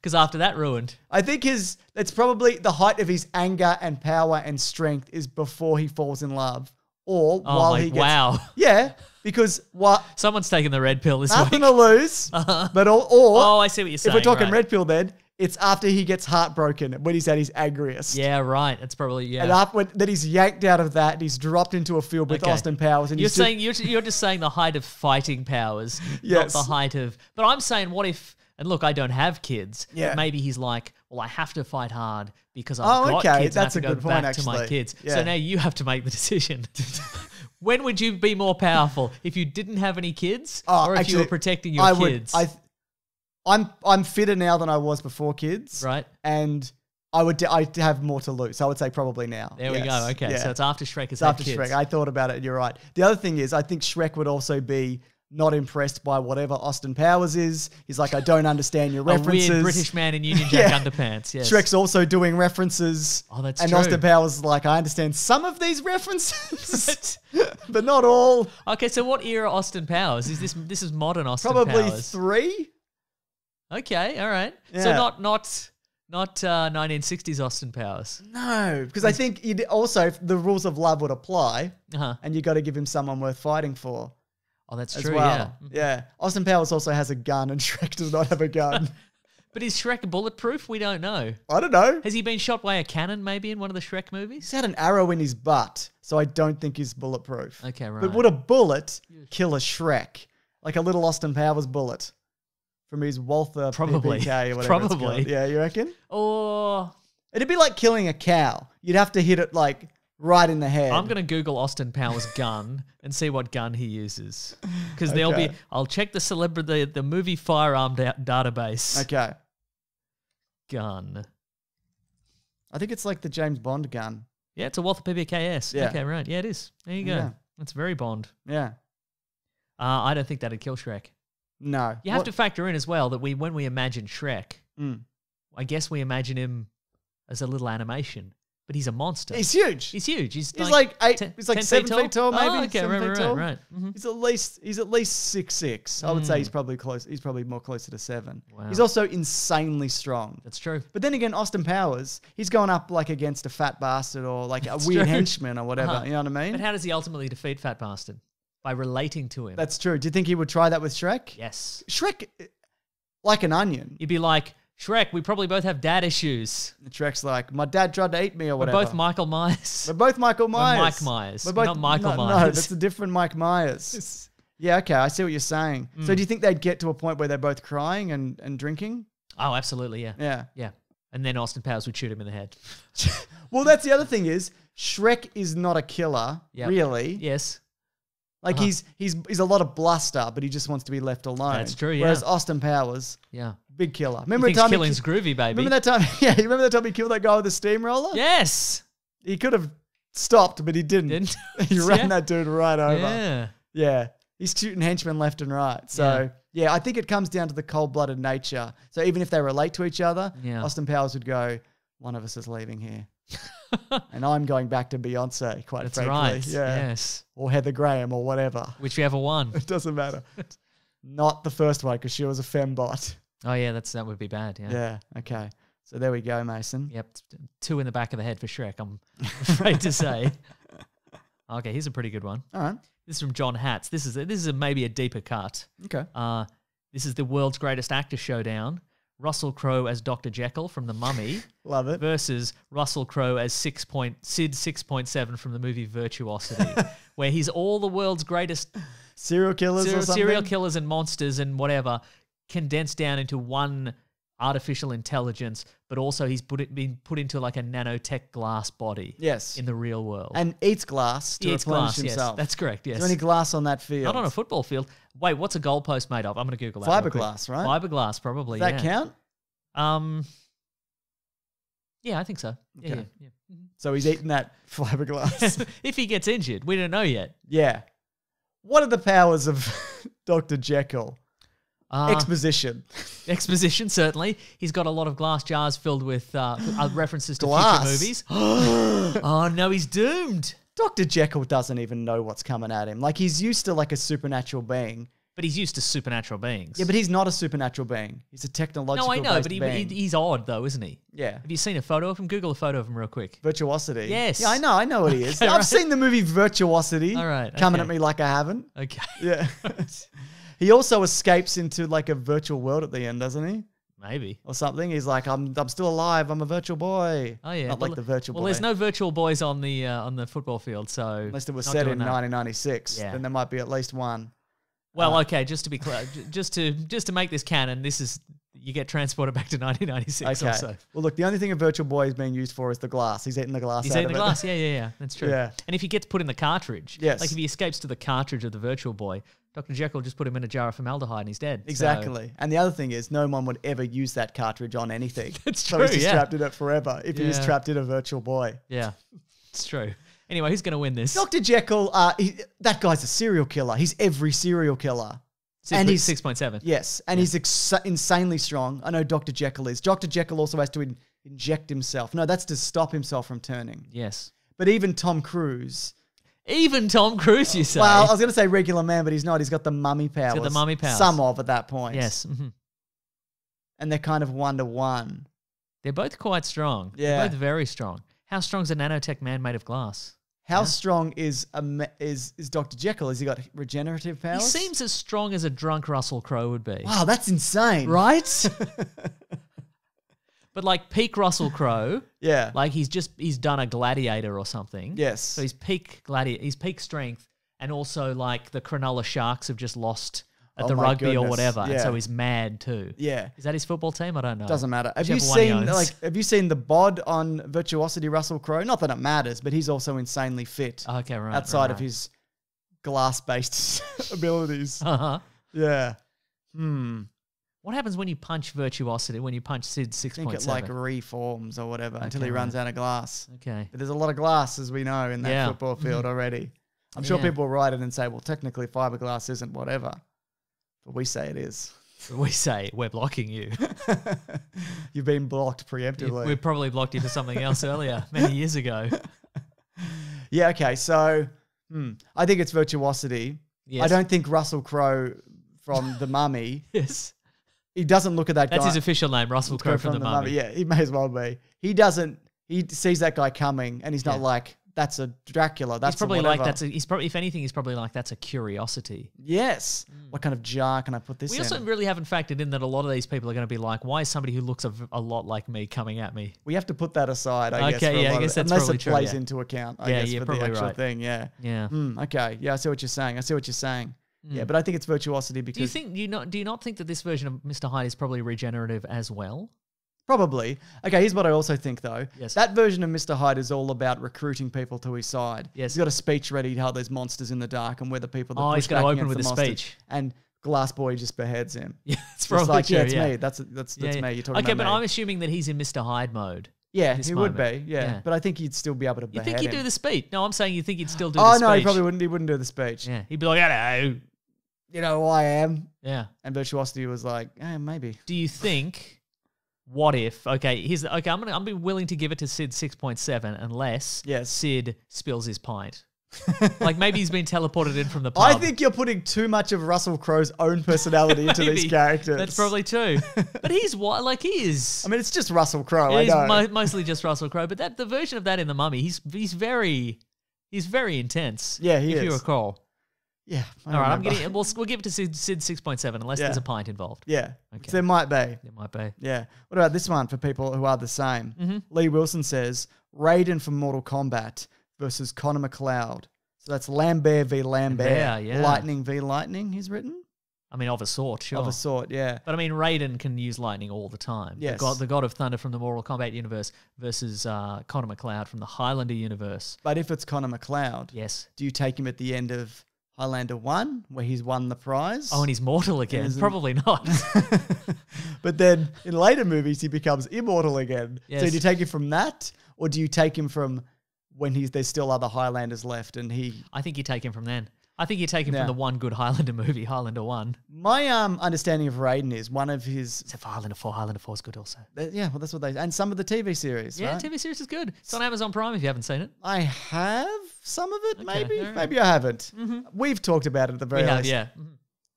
Speaker 3: Because after that ruined.
Speaker 1: I think his it's probably the height of his anger and power and strength is before he falls in love or
Speaker 3: Oh
Speaker 1: while
Speaker 3: my,
Speaker 1: he gets
Speaker 3: wow. [laughs]
Speaker 1: yeah because what
Speaker 3: Someone's taking the red pill this
Speaker 1: nothing
Speaker 3: week.
Speaker 1: to lose [laughs] uh-huh. but or, or
Speaker 3: Oh, I see what you're saying.
Speaker 1: if we're talking
Speaker 3: right.
Speaker 1: red pill then it's after he gets heartbroken when he's at his angriest
Speaker 3: Yeah, right. That's probably yeah.
Speaker 1: and after when, then he's yanked out of that and he's dropped into a field with
Speaker 3: Okay.
Speaker 1: Austin Powers and
Speaker 3: You're
Speaker 1: he's
Speaker 3: saying you're, you're just saying the height of fighting powers, [laughs]
Speaker 1: Yes.
Speaker 3: not the height of. But I'm saying, what if? And look, I don't have kids.
Speaker 1: Yeah.
Speaker 3: Maybe he's like, well, I have to fight hard because I've
Speaker 1: Oh,
Speaker 3: got
Speaker 1: okay.
Speaker 3: kids. and I
Speaker 1: That's
Speaker 3: have to
Speaker 1: a
Speaker 3: go
Speaker 1: good point,
Speaker 3: back to my kids.
Speaker 1: Yeah.
Speaker 3: So now you have to make the decision. [laughs] when would you be more powerful? If you didn't have any kids,
Speaker 1: Oh,
Speaker 3: or if you were protecting your
Speaker 1: I would-
Speaker 3: kids?
Speaker 1: I, I'm I'm fitter now than I was before kids,
Speaker 3: right.
Speaker 1: And I would I have more to lose. I would say probably now.
Speaker 3: There we
Speaker 1: Yes.
Speaker 3: go. Okay,
Speaker 1: Yeah.
Speaker 3: so it's after Shrek. It's
Speaker 1: after Shrek. I thought about it. You're right. The other thing is, I think Shrek would also be not impressed by whatever Austin Powers is. He's like, I don't understand your references. [laughs]
Speaker 3: A weird British man in Union Jack [laughs]
Speaker 1: Yeah.
Speaker 3: underpants. Yes.
Speaker 1: Shrek's also doing references.
Speaker 3: Oh, that's
Speaker 1: and
Speaker 3: true.
Speaker 1: Austin Powers is like, I understand some of these references, [laughs] but not all.
Speaker 3: Okay, so what era Austin Powers is this? This is modern Austin Powers?
Speaker 1: Probably
Speaker 3: Powers.
Speaker 1: three.
Speaker 3: Okay, all right. So not not not uh, 1960s Austin Powers.
Speaker 1: No, because I think you'd also the rules of love would apply,
Speaker 3: Uh-huh.
Speaker 1: and you got to give him someone worth fighting for
Speaker 3: Oh, that's
Speaker 1: as
Speaker 3: true.
Speaker 1: well.
Speaker 3: Yeah. Mm-hmm.
Speaker 1: yeah. Austin Powers also has a gun, and [laughs] Shrek does not have a gun. [laughs]
Speaker 3: But is Shrek bulletproof? We don't know.
Speaker 1: I don't know.
Speaker 3: Has he been shot by a cannon maybe in one of the Shrek movies?
Speaker 1: He's had an arrow in his butt, so I don't think he's bulletproof.
Speaker 3: Okay, right.
Speaker 1: But would a bullet kill a Shrek? Like a little Austin Powers bullet from his Walther
Speaker 3: Probably.
Speaker 1: PPK or whatever [laughs]
Speaker 3: Probably.
Speaker 1: called. Yeah, you reckon?
Speaker 3: or
Speaker 1: It'd be like killing a cow. You'd have to hit it like right in the head.
Speaker 3: I'm gonna Google Austin Powers gun and see what gun he uses because there'll be. I'll check the celebrity the, the movie firearm da- database.
Speaker 1: Okay.
Speaker 3: Gun.
Speaker 1: I think it's like the James Bond gun.
Speaker 3: Yeah, it's a Walther PPKS.
Speaker 1: Yeah.
Speaker 3: Okay, right. Yeah, it is. There you go.
Speaker 1: Yeah.
Speaker 3: That's very Bond.
Speaker 1: Yeah.
Speaker 3: Uh, I don't think that'd kill Shrek.
Speaker 1: No.
Speaker 3: You have
Speaker 1: What-
Speaker 3: to factor in as well that we, when we imagine Shrek,
Speaker 1: Mm.
Speaker 3: I guess we imagine him as a little animation, but he's a monster.
Speaker 1: He's huge.
Speaker 3: He's huge. He's,
Speaker 1: He's like eight.
Speaker 3: ten-
Speaker 1: he's like seven feet tall, maybe.
Speaker 3: Oh, okay, right,
Speaker 1: feet
Speaker 3: right,
Speaker 1: tall.
Speaker 3: right, right. Mhm.
Speaker 1: He's at least he's at least six six. I would say
Speaker 3: Mm.
Speaker 1: he's probably close. He's probably more closer to seven.
Speaker 3: Wow.
Speaker 1: He's also insanely strong.
Speaker 3: That's true.
Speaker 1: But then again, Austin Powers, he's going up like against a fat bastard or like [laughs] a weird
Speaker 3: true.
Speaker 1: henchman or whatever.
Speaker 3: Uh-huh.
Speaker 1: You know what I mean?
Speaker 3: But how does he ultimately defeat Fat Bastard? By relating to him.
Speaker 1: That's true. Do you think he would try that with Shrek?
Speaker 3: yes.
Speaker 1: Shrek, like an onion.
Speaker 3: You'd be like, Shrek, we probably both have dad issues.
Speaker 1: Shrek's like, my dad tried to eat me or
Speaker 3: We're
Speaker 1: whatever.
Speaker 3: both Michael Myers.
Speaker 1: We're both Michael
Speaker 3: We're
Speaker 1: Myers.
Speaker 3: Mike Myers.
Speaker 1: We're
Speaker 3: We're
Speaker 1: both
Speaker 3: not Michael
Speaker 1: no, No,
Speaker 3: Myers.
Speaker 1: that's a different Mike Myers. [laughs] yeah, okay, I see what you're saying.
Speaker 3: Mm.
Speaker 1: So do you think they'd get to a point where they're both crying and, and drinking?
Speaker 3: oh, absolutely, yeah.
Speaker 1: Yeah.
Speaker 3: Yeah. And then Austin Powers would shoot him in the head. [laughs]
Speaker 1: Well, that's the other thing is Shrek is not a killer,
Speaker 3: Yep.
Speaker 1: really.
Speaker 3: Yes.
Speaker 1: Like
Speaker 3: Uh-huh.
Speaker 1: he's he's he's a lot of bluster, but he just wants to be left alone.
Speaker 3: That's true, yeah.
Speaker 1: Whereas Austin Powers,
Speaker 3: Yeah.
Speaker 1: Big killer.
Speaker 3: He
Speaker 1: Remember the time? he
Speaker 3: killing's
Speaker 1: ki-
Speaker 3: groovy, baby.
Speaker 1: remember that time? [laughs] Yeah, you remember that time he killed that guy with the steamroller?
Speaker 3: Yes.
Speaker 1: He could have stopped, but he didn't.
Speaker 3: Didn't? [laughs]
Speaker 1: he [laughs] ran
Speaker 3: Yeah.
Speaker 1: that dude right over.
Speaker 3: Yeah.
Speaker 1: Yeah. He's shooting henchmen left and right. So, yeah. I think it comes down to the cold blooded nature. So, even if they relate to each other,
Speaker 3: Yeah.
Speaker 1: Austin Powers would go, one of us is leaving here. and I'm going back to Beyonce, quite
Speaker 3: That's
Speaker 1: frankly.
Speaker 3: right.
Speaker 1: Yeah.
Speaker 3: Yes.
Speaker 1: Or Heather Graham or whatever.
Speaker 3: Whichever one.
Speaker 1: It doesn't matter. Not the first one because she was a fembot.
Speaker 3: Oh yeah, that's that would be bad. Yeah.
Speaker 1: Yeah. Okay. So, there we go, Mason.
Speaker 3: Yep. Two in the back of the head for Shrek. I'm [laughs] afraid to say. Okay, here's a pretty good one.
Speaker 1: All right.
Speaker 3: This is from John Hatz. This is a, this is a, maybe a deeper cut.
Speaker 1: Okay.
Speaker 3: Uh, this is the world's greatest actor showdown. Russell Crowe as Dr. Jekyll from The Mummy [laughs]
Speaker 1: Love it.
Speaker 3: versus Russell Crowe as six point Sid six point seven from the movie Virtuosity, [laughs] where he's all the world's greatest
Speaker 1: Serial killers
Speaker 3: serial,
Speaker 1: or something?
Speaker 3: serial killers and monsters and whatever condensed down into one artificial intelligence, but also he's put it been put into like a nanotech glass body.
Speaker 1: Yes.
Speaker 3: In the real world.
Speaker 1: and eats glass to
Speaker 3: eats
Speaker 1: replenish
Speaker 3: glass. Yes,
Speaker 1: himself.
Speaker 3: that's correct. Yes.
Speaker 1: Is there any glass on that field?
Speaker 3: Not on a football field. Wait, what's a goalpost made of? I'm going to Google that.
Speaker 1: Fiberglass, right?
Speaker 3: Fiberglass, probably.
Speaker 1: Does that
Speaker 3: yeah.
Speaker 1: count?
Speaker 3: Um. Yeah, I think so. Yeah,
Speaker 1: Okay.
Speaker 3: yeah,
Speaker 1: So he's eating that [laughs] fiberglass.
Speaker 3: yeah. [laughs] if he gets injured, we don't know yet.
Speaker 1: yeah. What are the powers of [laughs] Dr. Jekyll?
Speaker 3: Uh,
Speaker 1: Exposition. [laughs]
Speaker 3: exposition, certainly. He's got a lot of glass jars filled with uh, uh, references to
Speaker 1: Glass.
Speaker 3: future movies. [gasps] [gasps] oh no, he's doomed.
Speaker 1: Dr. Jekyll doesn't even know what's coming at him. Like he's used to like a supernatural being.
Speaker 3: But he's used to supernatural beings.
Speaker 1: Yeah, but he's not a supernatural being. He's a technological
Speaker 3: no, I know, but he,
Speaker 1: being.
Speaker 3: he, he's odd though, isn't he?
Speaker 1: yeah.
Speaker 3: Have you seen a photo of him? Google a photo of him real quick.
Speaker 1: Virtuosity.
Speaker 3: Yes.
Speaker 1: Yeah, I know. I know what he [laughs] is.
Speaker 3: Okay,
Speaker 1: I've
Speaker 3: right.
Speaker 1: seen the movie Virtuosity.
Speaker 3: All right,
Speaker 1: Coming
Speaker 3: okay.
Speaker 1: at me like I haven't.
Speaker 3: Okay,
Speaker 1: Yeah. [laughs] he also escapes into like a virtual world at the end, doesn't he?
Speaker 3: maybe.
Speaker 1: Or something. He's like, I'm I'm still alive. I'm a virtual boy.
Speaker 3: Oh yeah,
Speaker 1: Not
Speaker 3: well,
Speaker 1: like the virtual
Speaker 3: Well,
Speaker 1: boy.
Speaker 3: there's no virtual boys on the uh, on the football field, so
Speaker 1: Unless it was set in
Speaker 3: that.
Speaker 1: 1996.
Speaker 3: Yeah.
Speaker 1: Then there might be at least one.
Speaker 3: Well,
Speaker 1: Uh,
Speaker 3: okay, just to be clear, just to just to make this canon, this is you get transported back to 1996
Speaker 1: Okay.
Speaker 3: also.
Speaker 1: Well, look, the only thing a virtual boy is being used for is the glass. He's eating the glass.
Speaker 3: He's eating the
Speaker 1: it.
Speaker 3: glass. Yeah, yeah, yeah. That's true. [laughs]
Speaker 1: Yeah.
Speaker 3: And if he gets put in the cartridge,
Speaker 1: Yes.
Speaker 3: like if he escapes to the cartridge of the virtual boy, Dr. Jekyll just put him in a jar of formaldehyde and he's dead. So-
Speaker 1: Exactly. And the other thing is, no one would ever use that cartridge on anything. [laughs]
Speaker 3: That's true.
Speaker 1: So he's just
Speaker 3: yeah.
Speaker 1: trapped in it forever if he was trapped in a virtual boy.
Speaker 3: yeah, it's true. Anyway, who's going to win this?
Speaker 1: Dr. Jekyll, uh, he, that guy's a serial killer. He's every serial killer.
Speaker 3: Six
Speaker 1: and he's-
Speaker 3: 6.7.
Speaker 1: Yes, and he's ex- insanely strong. I know Dr. Jekyll is. Dr. Jekyll also has to in- inject himself. No, that's to stop himself from turning.
Speaker 3: Yes.
Speaker 1: But even Tom Cruise,
Speaker 3: Even Tom Cruise, you say?
Speaker 1: well, I was going to say regular man, but he's not. He's got the mummy powers.
Speaker 3: got the mummy powers.
Speaker 1: Some of at that point.
Speaker 3: yes. mhm.
Speaker 1: And they're kind of one to one.
Speaker 3: They're both quite strong.
Speaker 1: Yeah.
Speaker 3: They're both very strong. How strong is a nanotech man made of glass?
Speaker 1: How strong is a ma- is is Dr. Jekyll? Has he got regenerative powers?
Speaker 3: He seems as strong as a drunk Russell Crowe would be.
Speaker 1: Wow, that's insane.
Speaker 3: Right? [laughs] [laughs] but like peak Russell Crowe,
Speaker 1: Yeah.
Speaker 3: like he's just he's done a gladiator or something.
Speaker 1: yes.
Speaker 3: So he's peak gladiator, he's peak strength, and also like the Cronulla Sharks have just lost at
Speaker 1: Oh
Speaker 3: the rugby or
Speaker 1: goodness,
Speaker 3: whatever, and so he's mad too.
Speaker 1: yeah.
Speaker 3: Is that his football team? I don't know.
Speaker 1: Doesn't matter. Have you
Speaker 3: Whichever
Speaker 1: seen like have you seen the bod on Virtuosity Russell Crowe? Not that it matters, but he's also insanely fit
Speaker 3: Okay, right.
Speaker 1: outside
Speaker 3: right,
Speaker 1: of his glass based [laughs] abilities.
Speaker 3: Uh-huh.
Speaker 1: yeah. Hmm.
Speaker 3: What happens when you punch virtuosity? When you punch Sid six
Speaker 1: I think
Speaker 3: point
Speaker 1: it like reforms or whatever until he
Speaker 3: Okay,
Speaker 1: runs out of glass.
Speaker 3: Okay.
Speaker 1: But there's a lot of glass, as we know, in that
Speaker 3: Yeah.
Speaker 1: football field already. I'm sure people will write it and say, well, technically fiberglass isn't whatever. But we say it is. [laughs]
Speaker 3: We say we're blocking you. [laughs]
Speaker 1: You've been blocked preemptively.
Speaker 3: we probably blocked you for something else earlier, [laughs] many years ago.
Speaker 1: Yeah, okay. So hmm, I think it's virtuosity.
Speaker 3: Yes.
Speaker 1: I don't think Russell Crowe from The Mummy,
Speaker 3: Yes.
Speaker 1: He doesn't look at that guy
Speaker 3: That's
Speaker 1: guy.
Speaker 3: his official name, Russell Crowe from, the, Mummy.
Speaker 1: Yeah, he may as well be. He doesn't, he sees that guy coming and he's not
Speaker 3: Yeah.
Speaker 1: like, that's a Dracula. That's
Speaker 3: He's probably
Speaker 1: a
Speaker 3: like that's. A, he's probably, if anything, he's probably like that's a curiosity.
Speaker 1: Yes. What kind of jar can I put this
Speaker 3: We
Speaker 1: in?
Speaker 3: also really haven't factored in that a lot of these people are going to be like, "Why is somebody who looks a lot like me coming at me?"
Speaker 1: we have to put that aside, I guess.
Speaker 3: Okay,
Speaker 1: for a
Speaker 3: yeah, I
Speaker 1: lot of-
Speaker 3: guess that's
Speaker 1: unless
Speaker 3: probably
Speaker 1: it
Speaker 3: true,
Speaker 1: plays
Speaker 3: yeah.
Speaker 1: into account, I
Speaker 3: Yeah,
Speaker 1: guess,
Speaker 3: you're
Speaker 1: for the
Speaker 3: probably
Speaker 1: actual
Speaker 3: right.
Speaker 1: thing. Yeah.
Speaker 3: Yeah.
Speaker 1: Hmm, okay. Yeah, I see what you're saying. I see what you're saying. Yeah, hmm. but I think it's virtuosity because
Speaker 3: Do you think do you not do you not think that this version of Mr. Hyde is probably regenerative as well?
Speaker 1: Probably. Okay, here's what I also think though.
Speaker 3: Yes.
Speaker 1: That version of Mr. Hyde is all about recruiting people to his side.
Speaker 3: Yes.
Speaker 1: He's got a speech ready to how there's monsters in the dark and we're the people that
Speaker 3: Oh,
Speaker 1: push
Speaker 3: he's gonna open with a speech.
Speaker 1: And Glass Boy just beheads him. [laughs]
Speaker 3: Yeah, it's probably
Speaker 1: like,
Speaker 3: true.
Speaker 1: yeah, it's
Speaker 3: yeah.
Speaker 1: me. That's that's that's
Speaker 3: Yeah,
Speaker 1: me. You're talking
Speaker 3: okay,
Speaker 1: about
Speaker 3: but
Speaker 1: me.
Speaker 3: I'm assuming that he's in Mr. Hyde mode.
Speaker 1: Yeah, he would be. Yeah.
Speaker 3: Yeah.
Speaker 1: But I think he'd still be able to
Speaker 3: You think he'd
Speaker 1: him.
Speaker 3: do the speech? No, I'm saying you think he'd still do
Speaker 1: Oh
Speaker 3: the
Speaker 1: no, he
Speaker 3: speech.
Speaker 1: probably wouldn't. He wouldn't do the speech.
Speaker 3: Yeah, he'd be like, "Hello."
Speaker 1: You know who I am.
Speaker 3: Yeah.
Speaker 1: And Virtuosity was like, eh, maybe.
Speaker 3: Do you think? What if? Okay, here's okay. I'm gonna I'm be willing to give it to Sid six point seven unless
Speaker 1: Yes.
Speaker 3: Sid spills his pint. Like maybe he's been teleported in from the pub.
Speaker 1: I think you're putting too much of Russell Crowe's own personality into these [laughs] characters.
Speaker 3: That's probably true. but he's what? Like he is.
Speaker 1: I mean, it's just Russell Crowe. I
Speaker 3: he's
Speaker 1: know.
Speaker 3: mo- mostly just Russell Crowe. But that the version of that in the Mummy, he's he's very he's very intense.
Speaker 1: Yeah, he
Speaker 3: if you recall.
Speaker 1: yeah. I
Speaker 3: All right, I'm getting. We'll, we'll give it to Sid, Sid six point seven unless
Speaker 1: Yeah.
Speaker 3: there's a pint involved.
Speaker 1: Yeah.
Speaker 3: Okay.
Speaker 1: There might be.
Speaker 3: There might be.
Speaker 1: Yeah. What about this one for people who are the same?
Speaker 3: Mm-hmm.
Speaker 1: Lee Wilson says Raiden from Mortal Kombat versus Connor MacLeod. So that's Lambert v Lambert.
Speaker 3: Yeah, yeah.
Speaker 1: Lightning v Lightning, he's written.
Speaker 3: I mean, of a sort, sure.
Speaker 1: of a sort. Yeah.
Speaker 3: But I mean, Raiden can use lightning all the time.
Speaker 1: Yes.
Speaker 3: The god, the god of thunder from the Mortal Kombat universe versus uh, Connor MacLeod from the Highlander universe.
Speaker 1: But if it's Connor MacLeod,
Speaker 3: Yes.
Speaker 1: do you take him at the end of Highlander One, where he's won the prize?
Speaker 3: Oh, and he's mortal again.
Speaker 1: isn't-
Speaker 3: Probably not. [laughs]
Speaker 1: but then in later movies, he becomes immortal again. So do you take him from that, or do you take him from when he's there's still other Highlanders left, and he?
Speaker 3: I think you take him from then. I think you take him
Speaker 1: Yeah.
Speaker 3: from the one good Highlander movie, Highlander 1.
Speaker 1: My um understanding of Raiden is one of his.
Speaker 3: Except for Highlander 4. Highlander 4 is good also.
Speaker 1: th- Yeah, well, that's what they and some of the TV series.
Speaker 3: Yeah,
Speaker 1: right?
Speaker 3: TV series is good. It's on Amazon Prime if you haven't seen it.
Speaker 1: I have some of it, maybe, maybe I haven't. We've talked about it at the very
Speaker 3: We have,
Speaker 1: least.
Speaker 3: yeah.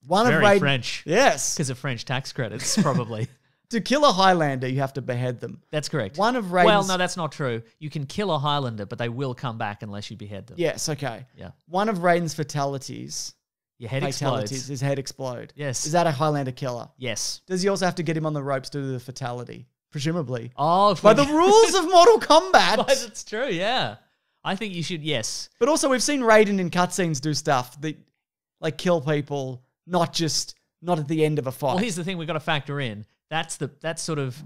Speaker 1: One
Speaker 3: Very
Speaker 1: of Raiden,
Speaker 3: French.
Speaker 1: Yes,
Speaker 3: Because of French tax credits, probably. [laughs]
Speaker 1: to kill a Highlander, you have to behead them.
Speaker 3: That's correct.
Speaker 1: One of Raiden's.
Speaker 3: Well, no, that's not true. You can kill a Highlander, but they will come back unless you behead them.
Speaker 1: Yes, okay.
Speaker 3: Yeah.
Speaker 1: One of Raiden's fatalities,
Speaker 3: Your head
Speaker 1: fatalities,
Speaker 3: explodes.
Speaker 1: his head explode.
Speaker 3: Yes.
Speaker 1: Is that a Highlander killer?
Speaker 3: Yes.
Speaker 1: Does he also have to get him on the ropes to do the fatality? Presumably.
Speaker 3: Oh,
Speaker 1: By the [laughs] rules of Mortal Kombat.
Speaker 3: But it's true, yeah. I think you should, yes.
Speaker 1: But also, we've seen Raiden in cutscenes do stuff that, like, kill people, not just not at the end of a fight.
Speaker 3: Well, here's the thing we've got to factor in. That's the that's sort of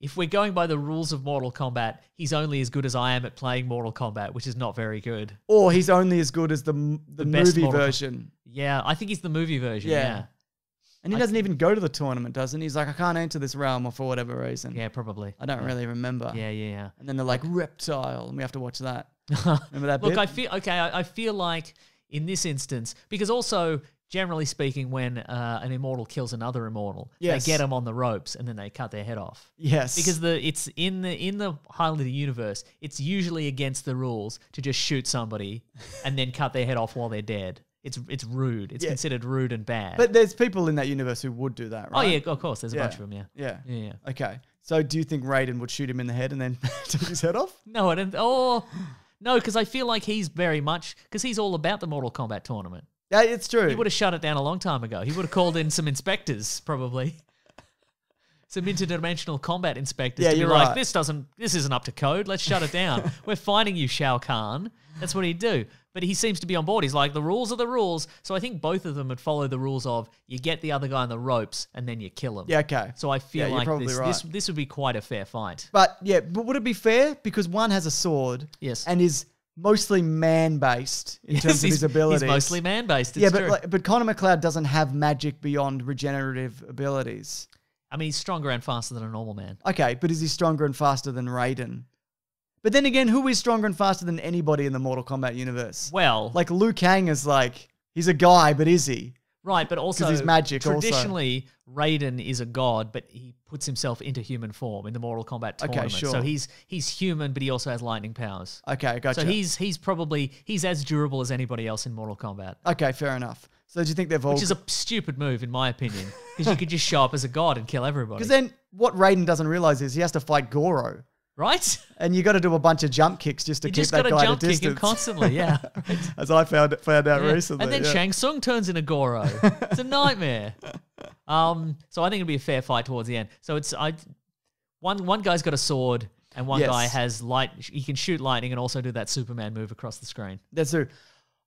Speaker 3: if we're going by the rules of Mortal Kombat, he's only as good as I am at playing Mortal Kombat, which is not very good.
Speaker 1: or he's only as good as the the,
Speaker 3: The
Speaker 1: movie
Speaker 3: Mortal
Speaker 1: version.
Speaker 3: Yeah, I think he's the movie version.
Speaker 1: Yeah.
Speaker 3: Yeah.
Speaker 1: And he doesn't even go to the tournament, doesn't he? He's like, I can't enter this realm or for whatever reason.
Speaker 3: Yeah, probably.
Speaker 1: I don't really remember.
Speaker 3: Yeah, yeah, yeah.
Speaker 1: And then they're like, reptile, and we have to watch that. [laughs] Remember that
Speaker 3: Look,
Speaker 1: bit?
Speaker 3: I feel okay. I, I feel like in this instance, because also generally speaking, when uh, an immortal kills another immortal,
Speaker 1: Yes.
Speaker 3: they get them on the ropes and then they cut their head off.
Speaker 1: yes.
Speaker 3: Because the it's in the in the Highlander universe, it's usually against the rules to just shoot somebody [laughs] and then cut their head off while they're dead. It's it's rude. It's
Speaker 1: Yeah.
Speaker 3: considered rude and bad.
Speaker 1: But there's people in that universe who would do that, right?
Speaker 3: oh yeah, of course. There's a
Speaker 1: Yeah.
Speaker 3: bunch of them. Yeah.
Speaker 1: Yeah.
Speaker 3: Yeah. yeah.
Speaker 1: Okay. So do you think Raiden would shoot him in the head and then [laughs] take his head off?
Speaker 3: No, I don't. Oh no, because I feel like he's very much because he's all about the Mortal Kombat tournament.
Speaker 1: Yeah, it's true.
Speaker 3: He would have shut it down a long time ago. He would have called in some inspectors, probably. [laughs] Some interdimensional combat inspectors
Speaker 1: Yeah,
Speaker 3: to be
Speaker 1: you're
Speaker 3: like,
Speaker 1: right.
Speaker 3: this doesn't this isn't up to code. Let's shut it down. [laughs] We're finding you, Shao Kahn. That's what he'd do. But he seems to be on board. He's like, the rules are the rules. So I think both of them would follow the rules of you get the other guy on the ropes and then you kill him.
Speaker 1: Yeah, okay.
Speaker 3: So I feel
Speaker 1: Yeah,
Speaker 3: like this,
Speaker 1: right.
Speaker 3: this this would be quite a fair fight.
Speaker 1: But yeah, but would it be fair? Because one has a sword.
Speaker 3: Yes.
Speaker 1: And is mostly man based in
Speaker 3: Yes,
Speaker 1: terms of his abilities.
Speaker 3: He's mostly man based.
Speaker 1: yeah, but like, but Connor MacLeod doesn't have magic beyond regenerative abilities.
Speaker 3: I mean, he's stronger and faster than a normal man.
Speaker 1: Okay, but is he stronger and faster than Raiden? But then again, who is stronger and faster than anybody in the Mortal Kombat universe?
Speaker 3: Well,
Speaker 1: Like Liu Kang is like he's a guy, but is he?
Speaker 3: Right, but also
Speaker 1: he's magic also.
Speaker 3: Traditionally, Raiden is a god, but he puts himself into human form in the Mortal Kombat
Speaker 1: Okay,
Speaker 3: tournament.
Speaker 1: sure.
Speaker 3: So he's he's human, but he also has lightning powers.
Speaker 1: Okay, gotcha.
Speaker 3: So he's he's probably he's as durable as anybody else in Mortal Kombat,
Speaker 1: okay, fair enough. So do you think they've all?
Speaker 3: which is a stupid move in my opinion, because you could just show up as a god and kill everybody. [laughs]
Speaker 1: Because then what Raiden doesn't realize is he has to fight Goro,
Speaker 3: right?
Speaker 1: and you got to do a bunch of jump kicks just to
Speaker 3: You
Speaker 1: keep
Speaker 3: just
Speaker 1: that
Speaker 3: got to
Speaker 1: guy
Speaker 3: jump
Speaker 1: at a
Speaker 3: kick him
Speaker 1: distance.
Speaker 3: constantly, yeah. [laughs]
Speaker 1: As I found found out
Speaker 3: Yeah.
Speaker 1: recently.
Speaker 3: And then
Speaker 1: yeah.
Speaker 3: Shang Tsung turns into Goro. it's a nightmare. [laughs] Um, so I think it'll be a fair fight towards the end. So it's I, one one guy's got a sword and one
Speaker 1: Yes.
Speaker 3: guy has light. He can shoot lightning and also do that Superman move across the screen.
Speaker 1: That's true.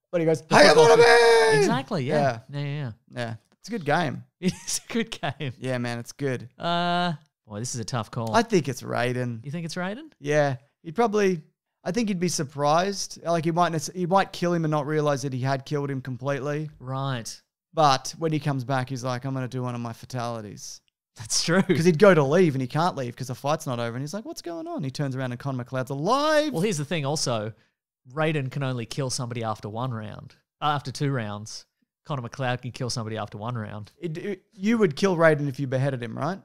Speaker 1: But he goes, "Hey, I'm on a man!"
Speaker 3: Exactly. Yeah. Yeah. Yeah. yeah.
Speaker 1: Yeah, it's a good game. [laughs]
Speaker 3: It's a good game.
Speaker 1: Yeah, man, it's good.
Speaker 3: Uh, boy, this is a tough call.
Speaker 1: I think it's Raiden.
Speaker 3: you think it's Raiden?
Speaker 1: Yeah, he'd probably. I think he'd be surprised. Like he might, he might kill him and not realize that he had killed him completely.
Speaker 3: Right.
Speaker 1: But when he comes back, he's like, "I'm going to do one of my fatalities."
Speaker 3: That's true.
Speaker 1: Because he'd go to leave and he can't leave because the fight's not over. And he's like, "What's going on?" He turns around and Con MacLeod's alive.
Speaker 3: Well, here's the thing. Also, Raiden can only kill somebody after one round. Uh, after two rounds, Connor MacLeod can kill somebody after one round.
Speaker 1: It- it- you would kill Raiden if you beheaded him, right?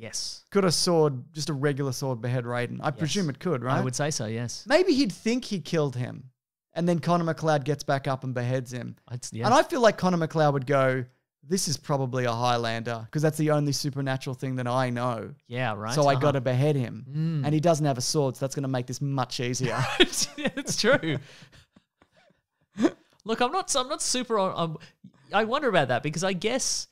Speaker 3: Yes.
Speaker 1: Could a sword, just a regular sword, behead Raiden? I presume it could, right?
Speaker 3: I would say so. Yes.
Speaker 1: Maybe he'd think he killed him, and then Connor MacLeod gets back up and beheads him.
Speaker 3: Yeah.
Speaker 1: And I feel like Connor MacLeod would go, "This is probably a Highlander because that's the only supernatural thing that I know."
Speaker 3: yeah. Right.
Speaker 1: So I
Speaker 3: Uh-huh.
Speaker 1: got to behead him,
Speaker 3: Mm.
Speaker 1: and he doesn't have a sword, so that's going to make this much easier. [laughs]
Speaker 3: it's true. [laughs] Look, I'm not. I'm not super. on- Um, I wonder about that because I guess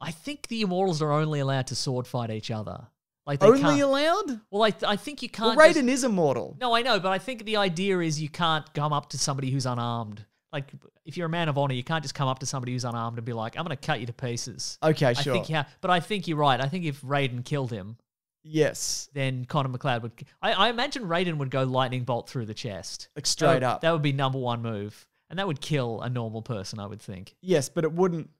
Speaker 3: I think the immortals are only allowed to sword fight each other. Like they
Speaker 1: Only
Speaker 3: can't.
Speaker 1: allowed?
Speaker 3: well, I, I think you can't. just-
Speaker 1: Raiden is immortal.
Speaker 3: no, I know, but I think the idea is you can't come up to somebody who's unarmed. like if you're a man of honor, you can't just come up to somebody who's unarmed and be like, "I'm going to cut you to pieces."
Speaker 1: Okay,
Speaker 3: I
Speaker 1: sure.
Speaker 3: think yeah, but I think you're right. I think if Raiden killed him,
Speaker 1: yes,
Speaker 3: then Connor MacLeod would. I, I imagine Raiden would go lightning bolt through the chest,
Speaker 1: like straight
Speaker 3: That-
Speaker 1: up.
Speaker 3: That would be number one move, and that would kill a normal person. I would think
Speaker 1: yes, but it wouldn't.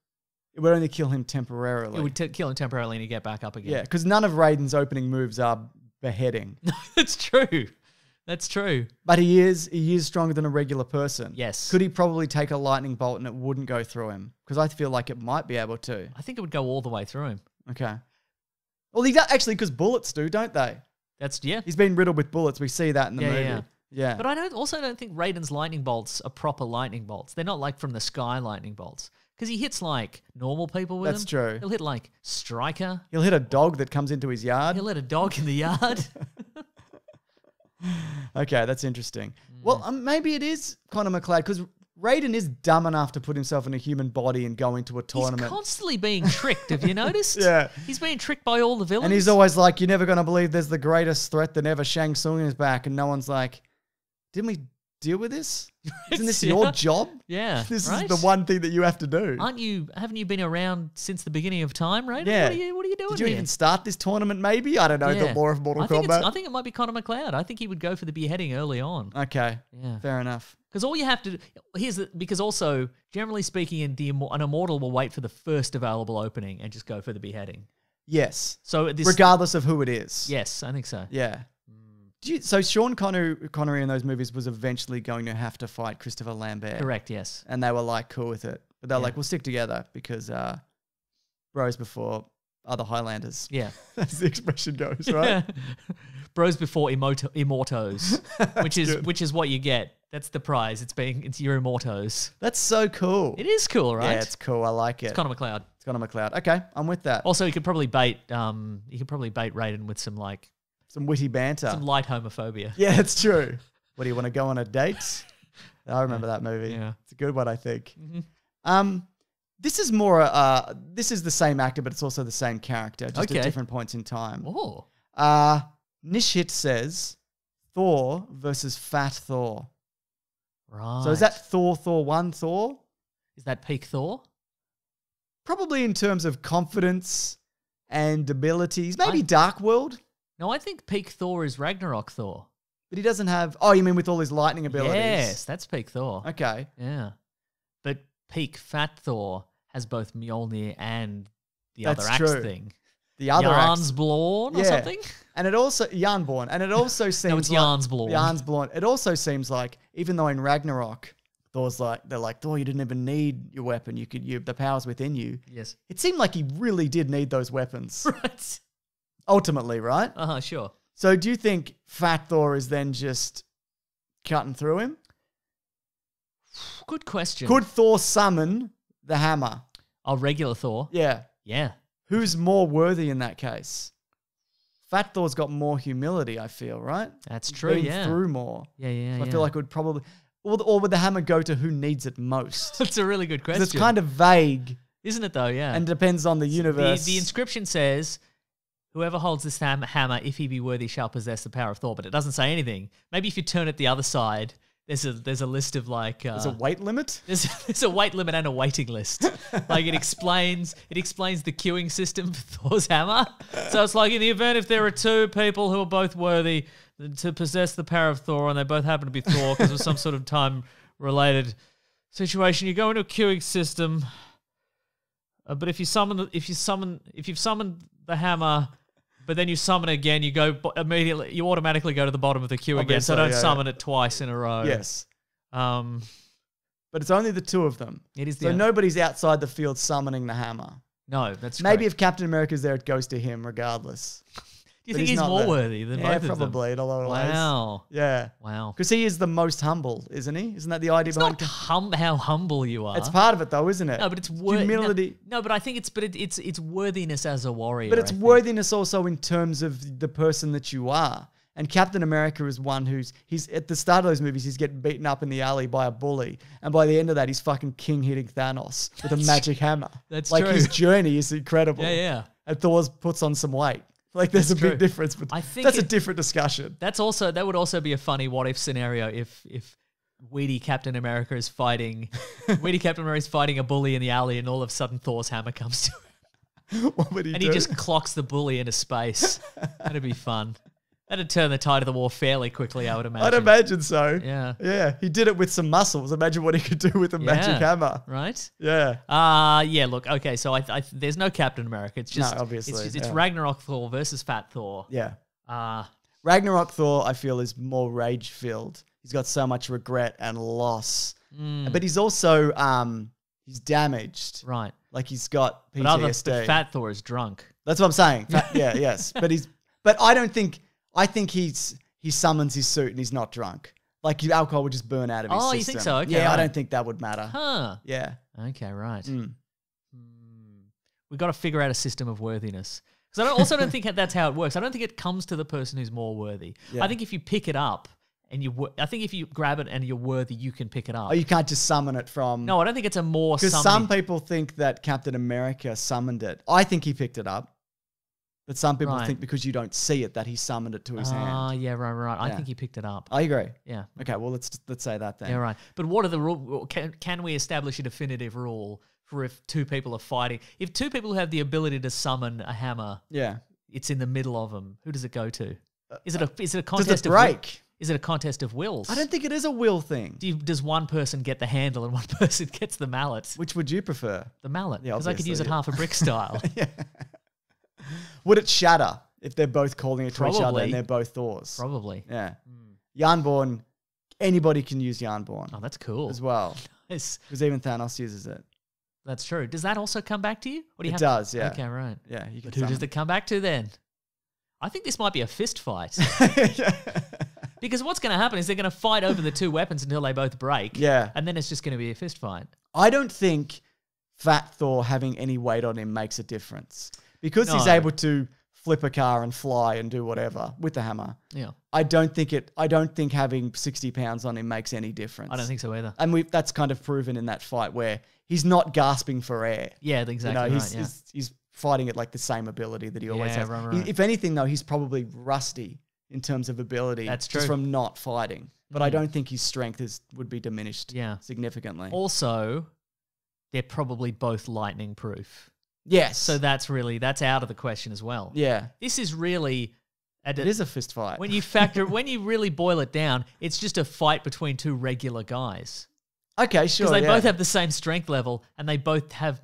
Speaker 1: It would only kill him temporarily.
Speaker 3: it would t- kill him temporarily and he get back up again.
Speaker 1: yeah, because none of Raiden's opening moves are beheading, [laughs]
Speaker 3: that's true. That's true.
Speaker 1: but he is he is stronger than a regular person.
Speaker 3: Yes.
Speaker 1: Could he probably take a lightning bolt and it wouldn't go through him? Because I feel like it might be able to.
Speaker 3: I think it would go all the way through him.
Speaker 1: Okay. Well, he does, actually because bullets do, don't they?
Speaker 3: That's yeah.
Speaker 1: He's been riddled with bullets. We see that in the
Speaker 3: Yeah,
Speaker 1: movie.
Speaker 3: yeah.
Speaker 1: Yeah.
Speaker 3: But I don't also don't think Raiden's lightning bolts are proper lightning bolts. They're not like from the sky lightning bolts because he hits like normal people with
Speaker 1: That's true.
Speaker 3: He'll hit like Stryker.
Speaker 1: He'll hit a dog that comes into his yard.
Speaker 3: He'll let a dog in the yard. [laughs] [laughs]
Speaker 1: Okay, that's interesting.
Speaker 3: Mm.
Speaker 1: Well, um, maybe it is Connor MacLeod because Raiden is dumb enough to put himself in a human body and go into a tournament.
Speaker 3: he's constantly being tricked. Have you [laughs] noticed?
Speaker 1: Yeah.
Speaker 3: He's being tricked by all the villains.
Speaker 1: and he's always like, "You're never going to believe there's the greatest threat than ever. Shang Tsung is back," and no one's like, "Didn't we deal with this? [laughs] Isn't this
Speaker 3: Yeah.
Speaker 1: your job?
Speaker 3: yeah.
Speaker 1: This
Speaker 3: right?
Speaker 1: is the one thing that you have to do."
Speaker 3: Aren't you? Haven't you been around since the beginning of time, right?
Speaker 1: Yeah.
Speaker 3: What are you? What are you doing
Speaker 1: Did you
Speaker 3: here?
Speaker 1: even start this tournament? Maybe I don't know the
Speaker 3: Yeah.
Speaker 1: lore of Mortal
Speaker 3: I
Speaker 1: Kombat.
Speaker 3: I think it might be Connor MacLeod. I think he would go for the beheading early on.
Speaker 1: okay,
Speaker 3: Yeah.
Speaker 1: fair enough.
Speaker 3: Because all you have to do here's the, because also generally speaking, in the an immortal will wait for the first available opening and just go for the beheading.
Speaker 1: Yes,
Speaker 3: So this,
Speaker 1: regardless of who it is.
Speaker 3: yes, I think so.
Speaker 1: Yeah. You, so Sean Connery, Connery in those movies was eventually going to have to fight Christopher Lambert.
Speaker 3: Correct. Yes.
Speaker 1: And they were like cool with it. But they're
Speaker 3: Yeah.
Speaker 1: like, we'll stick together because uh, bros before other Highlanders.
Speaker 3: Yeah. [laughs]
Speaker 1: That's the expression goes, right? [laughs]
Speaker 3: Bros before immorto- immortos, [laughs] which is
Speaker 1: good.
Speaker 3: which is what you get. That's the prize. It's being it's your immortos.
Speaker 1: That's so cool.
Speaker 3: It is cool, right?
Speaker 1: Yeah, it's cool. I like it.
Speaker 3: It's Connor MacLeod.
Speaker 1: It's Connor MacLeod. Okay, I'm with that.
Speaker 3: Also, you could probably bait um you could probably bait Raiden with some like
Speaker 1: Some witty banter.
Speaker 3: some light homophobia. [laughs]
Speaker 1: yeah, it's true. What do you want to go on a date? I remember that movie.
Speaker 3: Yeah.
Speaker 1: It's a good one, I think. Um, this is more. Uh, this is the same actor, but it's also the same character, just
Speaker 3: Okay.
Speaker 1: at different points in time.
Speaker 3: Oh.
Speaker 1: Uh, Nishit says Thor versus Fat Thor.
Speaker 3: Right.
Speaker 1: So is that Thor, Thor one, Thor?
Speaker 3: is that peak Thor?
Speaker 1: Probably in terms of confidence and abilities. Maybe
Speaker 3: I-
Speaker 1: Dark World,
Speaker 3: No, I think peak Thor is Ragnarok Thor.
Speaker 1: but he doesn't have. Oh, you mean with all his lightning abilities?
Speaker 3: Yes, that's peak Thor.
Speaker 1: Okay.
Speaker 3: Yeah. But peak Fat Thor has both Mjolnir and the
Speaker 1: That's
Speaker 3: other axe
Speaker 1: true.
Speaker 3: thing.
Speaker 1: The other axe-
Speaker 3: Jan's Blorn or
Speaker 1: Yeah.
Speaker 3: something?
Speaker 1: And it also Yarnborn, and it also [laughs] seems
Speaker 3: No, it's
Speaker 1: like,
Speaker 3: Jan's Blorn.
Speaker 1: It also seems like even though in Ragnarok, Thor's like they're like Thor, you didn't even need your weapon. You could you the powers within you.
Speaker 3: Yes.
Speaker 1: It seemed like he really did need those weapons [laughs]
Speaker 3: Right.
Speaker 1: Ultimately, right?
Speaker 3: Uh huh, sure.
Speaker 1: So do you think Fat Thor is then just cutting through him?
Speaker 3: Good question.
Speaker 1: Could Thor summon the hammer?
Speaker 3: Oh, regular Thor?
Speaker 1: Yeah.
Speaker 3: Yeah.
Speaker 1: Who's more worthy in that case? Fat Thor's got more humility, I feel, right?
Speaker 3: That's true,
Speaker 1: been
Speaker 3: yeah.
Speaker 1: through more.
Speaker 3: Yeah, yeah,
Speaker 1: So I
Speaker 3: yeah.
Speaker 1: feel like it would probably, or, the- or would the hammer go to who needs it most? [laughs]
Speaker 3: That's a really good question.
Speaker 1: it's kind of vague
Speaker 3: Isn't it though? Yeah.
Speaker 1: and depends on the
Speaker 3: the,
Speaker 1: universe.
Speaker 3: the inscription says, "Whoever holds this ham- hammer, if he be worthy, shall possess the power of Thor." But it doesn't say anything. Maybe if you turn it the other side, there's a there's a list of like uh,
Speaker 1: There's a weight limit. [laughs]
Speaker 3: There's, there's a weight limit and a waiting list. [laughs] like it explains it explains the queuing system for Thor's hammer. So it's like in the event if there are two people who are both worthy to possess the power of Thor and they both happen to be Thor because of some sort of time related situation, you go into a queuing system. Uh, but if you summon if you summon if you've summoned the hammer but then you summon again, you go immediately. You automatically go to the bottom of the queue again. So don't
Speaker 1: yeah,
Speaker 3: summon it twice in a row.
Speaker 1: Yes,
Speaker 3: Um.
Speaker 1: but it's only the two of them.
Speaker 3: It is the
Speaker 1: So nobody's outside the field summoning the hammer.
Speaker 3: No, that's
Speaker 1: Maybe
Speaker 3: correct.
Speaker 1: if Captain America's there, it goes to him regardless.
Speaker 3: Do you think
Speaker 1: he's
Speaker 3: he's, more worthy than
Speaker 1: Yeah,
Speaker 3: both of them?
Speaker 1: probably in a lot of ways.
Speaker 3: Wow.
Speaker 1: Yeah,
Speaker 3: Wow.
Speaker 1: because he is the most humble, isn't he? Isn't that the idea
Speaker 3: It's not hum- how humble you are.
Speaker 1: it's part of it, though, isn't it?
Speaker 3: no, but it's wor-
Speaker 1: humility.
Speaker 3: No, no, but I think it's but it, it's it's worthiness as a warrior.
Speaker 1: But it's worthiness also in terms of the person that you are. And Captain America is one who's he's at the start of those movies he's getting beaten up in the alley by a bully, and by the end of that he's fucking king hitting Thanos with a magic hammer.
Speaker 3: that's
Speaker 1: like his journey is incredible.
Speaker 3: Yeah, yeah.
Speaker 1: And Thor's puts on some weight. Like there's
Speaker 3: That's
Speaker 1: a big difference, but
Speaker 3: I think
Speaker 1: that's a different discussion.
Speaker 3: That's also that would also be a funny what if scenario if if Weedy Captain America is fighting. [laughs] Weedy Captain America is fighting a bully in the alley, and all of a sudden Thor's hammer comes to him, [laughs]
Speaker 1: what would he
Speaker 3: and
Speaker 1: do?
Speaker 3: he just clocks the bully into space. [laughs] That'd be fun. That'd turn the tide of the war fairly quickly, I would imagine.
Speaker 1: I'd imagine so.
Speaker 3: Yeah.
Speaker 1: Yeah. He did it with some muscles. Imagine what he could do with a magic hammer.
Speaker 3: Right?
Speaker 1: Yeah.
Speaker 3: Uh yeah. Look, okay. So I, I there's no Captain America. It's just
Speaker 1: obviously,
Speaker 3: It's, just, it's
Speaker 1: yeah.
Speaker 3: Ragnarok Thor versus Fat Thor.
Speaker 1: Yeah.
Speaker 3: Uh
Speaker 1: Ragnarok Thor, I feel, is more rage filled. He's got so much regret and loss,
Speaker 3: mm,
Speaker 1: but he's also um he's damaged.
Speaker 3: right.
Speaker 1: Like he's got PTSD.
Speaker 3: But other Fat Thor is drunk.
Speaker 1: That's what I'm saying. Fa- [laughs] yeah, yes. But he's but I don't think I think he's he summons his suit and he's not drunk. Like alcohol would just burn out of his
Speaker 3: Oh,
Speaker 1: system.
Speaker 3: you think so? Okay,
Speaker 1: yeah, I
Speaker 3: right.
Speaker 1: don't think that would matter.
Speaker 3: Huh.
Speaker 1: Yeah.
Speaker 3: Okay. Right.
Speaker 1: Mm.
Speaker 3: we got to figure out a system of worthiness. Because I don't, also don't think [laughs] that's how it works. I don't think it comes to the person who's more worthy.
Speaker 1: Yeah.
Speaker 3: I think if you pick it up and you, I think if you grab it and you're worthy, you can pick it up.
Speaker 1: Oh, you can't just summon it from
Speaker 3: no, I don't think it's a more
Speaker 1: Because some
Speaker 3: summoning-
Speaker 1: people think that Captain America summoned it. I think he picked it up. But some people
Speaker 3: Right.
Speaker 1: think because you don't see it that he summoned it to his hand.
Speaker 3: Ah,
Speaker 1: hand.
Speaker 3: yeah, right, right. I
Speaker 1: Yeah.
Speaker 3: think he picked it up.
Speaker 1: I agree.
Speaker 3: yeah,
Speaker 1: Okay, well let's let's say that then.
Speaker 3: yeah, right. But what are the rule? Can, can we establish a definitive rule for if two people are fighting? If two people have the ability to summon a hammer,
Speaker 1: Yeah.
Speaker 3: it's in the middle of them. Who does it go to? Is it a is it a
Speaker 1: Does
Speaker 3: contest
Speaker 1: it
Speaker 3: of
Speaker 1: break?
Speaker 3: Is it a contest of wills?
Speaker 1: I don't think it is a will thing.
Speaker 3: Do you, does one person get the handle and [laughs] one person gets the mallet?
Speaker 1: Which would you prefer?
Speaker 3: The mallet,
Speaker 1: Yeah,
Speaker 3: because I could use it half a brick style. [laughs]
Speaker 1: Would it shatter if they're both calling it to each other and they're both Thors?
Speaker 3: Probably.
Speaker 1: Yeah. Hmm. Yarnborn, anybody can use Yarnborn
Speaker 3: Oh, that's cool.
Speaker 1: as well.
Speaker 3: Yes,
Speaker 1: Because even Thanos uses it.
Speaker 3: that's true. Does that also come back to you? Or do you
Speaker 1: It
Speaker 3: have
Speaker 1: does, yeah.
Speaker 3: Okay, right.
Speaker 1: Yeah, you can
Speaker 3: But who does it come back to then? I think this might be a fist fight. [laughs] because what's going to happen is they're going to fight over the two weapons until they both break.
Speaker 1: Yeah.
Speaker 3: And then it's just going to be a fist fight.
Speaker 1: I don't think Fat Thor having any weight on him makes a difference because he's able to flip a car and fly and do whatever with the hammer.
Speaker 3: Yeah.
Speaker 1: I don't think it. I don't think having sixty pounds on him makes any difference.
Speaker 3: I don't think so either.
Speaker 1: And we that's kind of proven in that fight where he's not gasping for air.
Speaker 3: Yeah, exactly
Speaker 1: you know,
Speaker 3: right.
Speaker 1: he's,
Speaker 3: yeah.
Speaker 1: he's he's fighting at like the same ability that he always
Speaker 3: Yeah,
Speaker 1: has.
Speaker 3: right,
Speaker 1: He-
Speaker 3: right.
Speaker 1: if anything, though, he's probably rusty in terms of ability.
Speaker 3: That's true. Mm.
Speaker 1: from not fighting. But I don't think his strength is would be diminished.
Speaker 3: Yeah.
Speaker 1: significantly.
Speaker 3: also, they're probably both lightning proof.
Speaker 1: Yes.
Speaker 3: So that's really that's out of the question as well.
Speaker 1: yeah,
Speaker 3: This is really a,
Speaker 1: it is a fist fight.
Speaker 3: when you factor when you really boil it down, it's just a fight between two regular guys
Speaker 1: okay, sure.
Speaker 3: because they
Speaker 1: yeah.
Speaker 3: both have the same strength level and they both have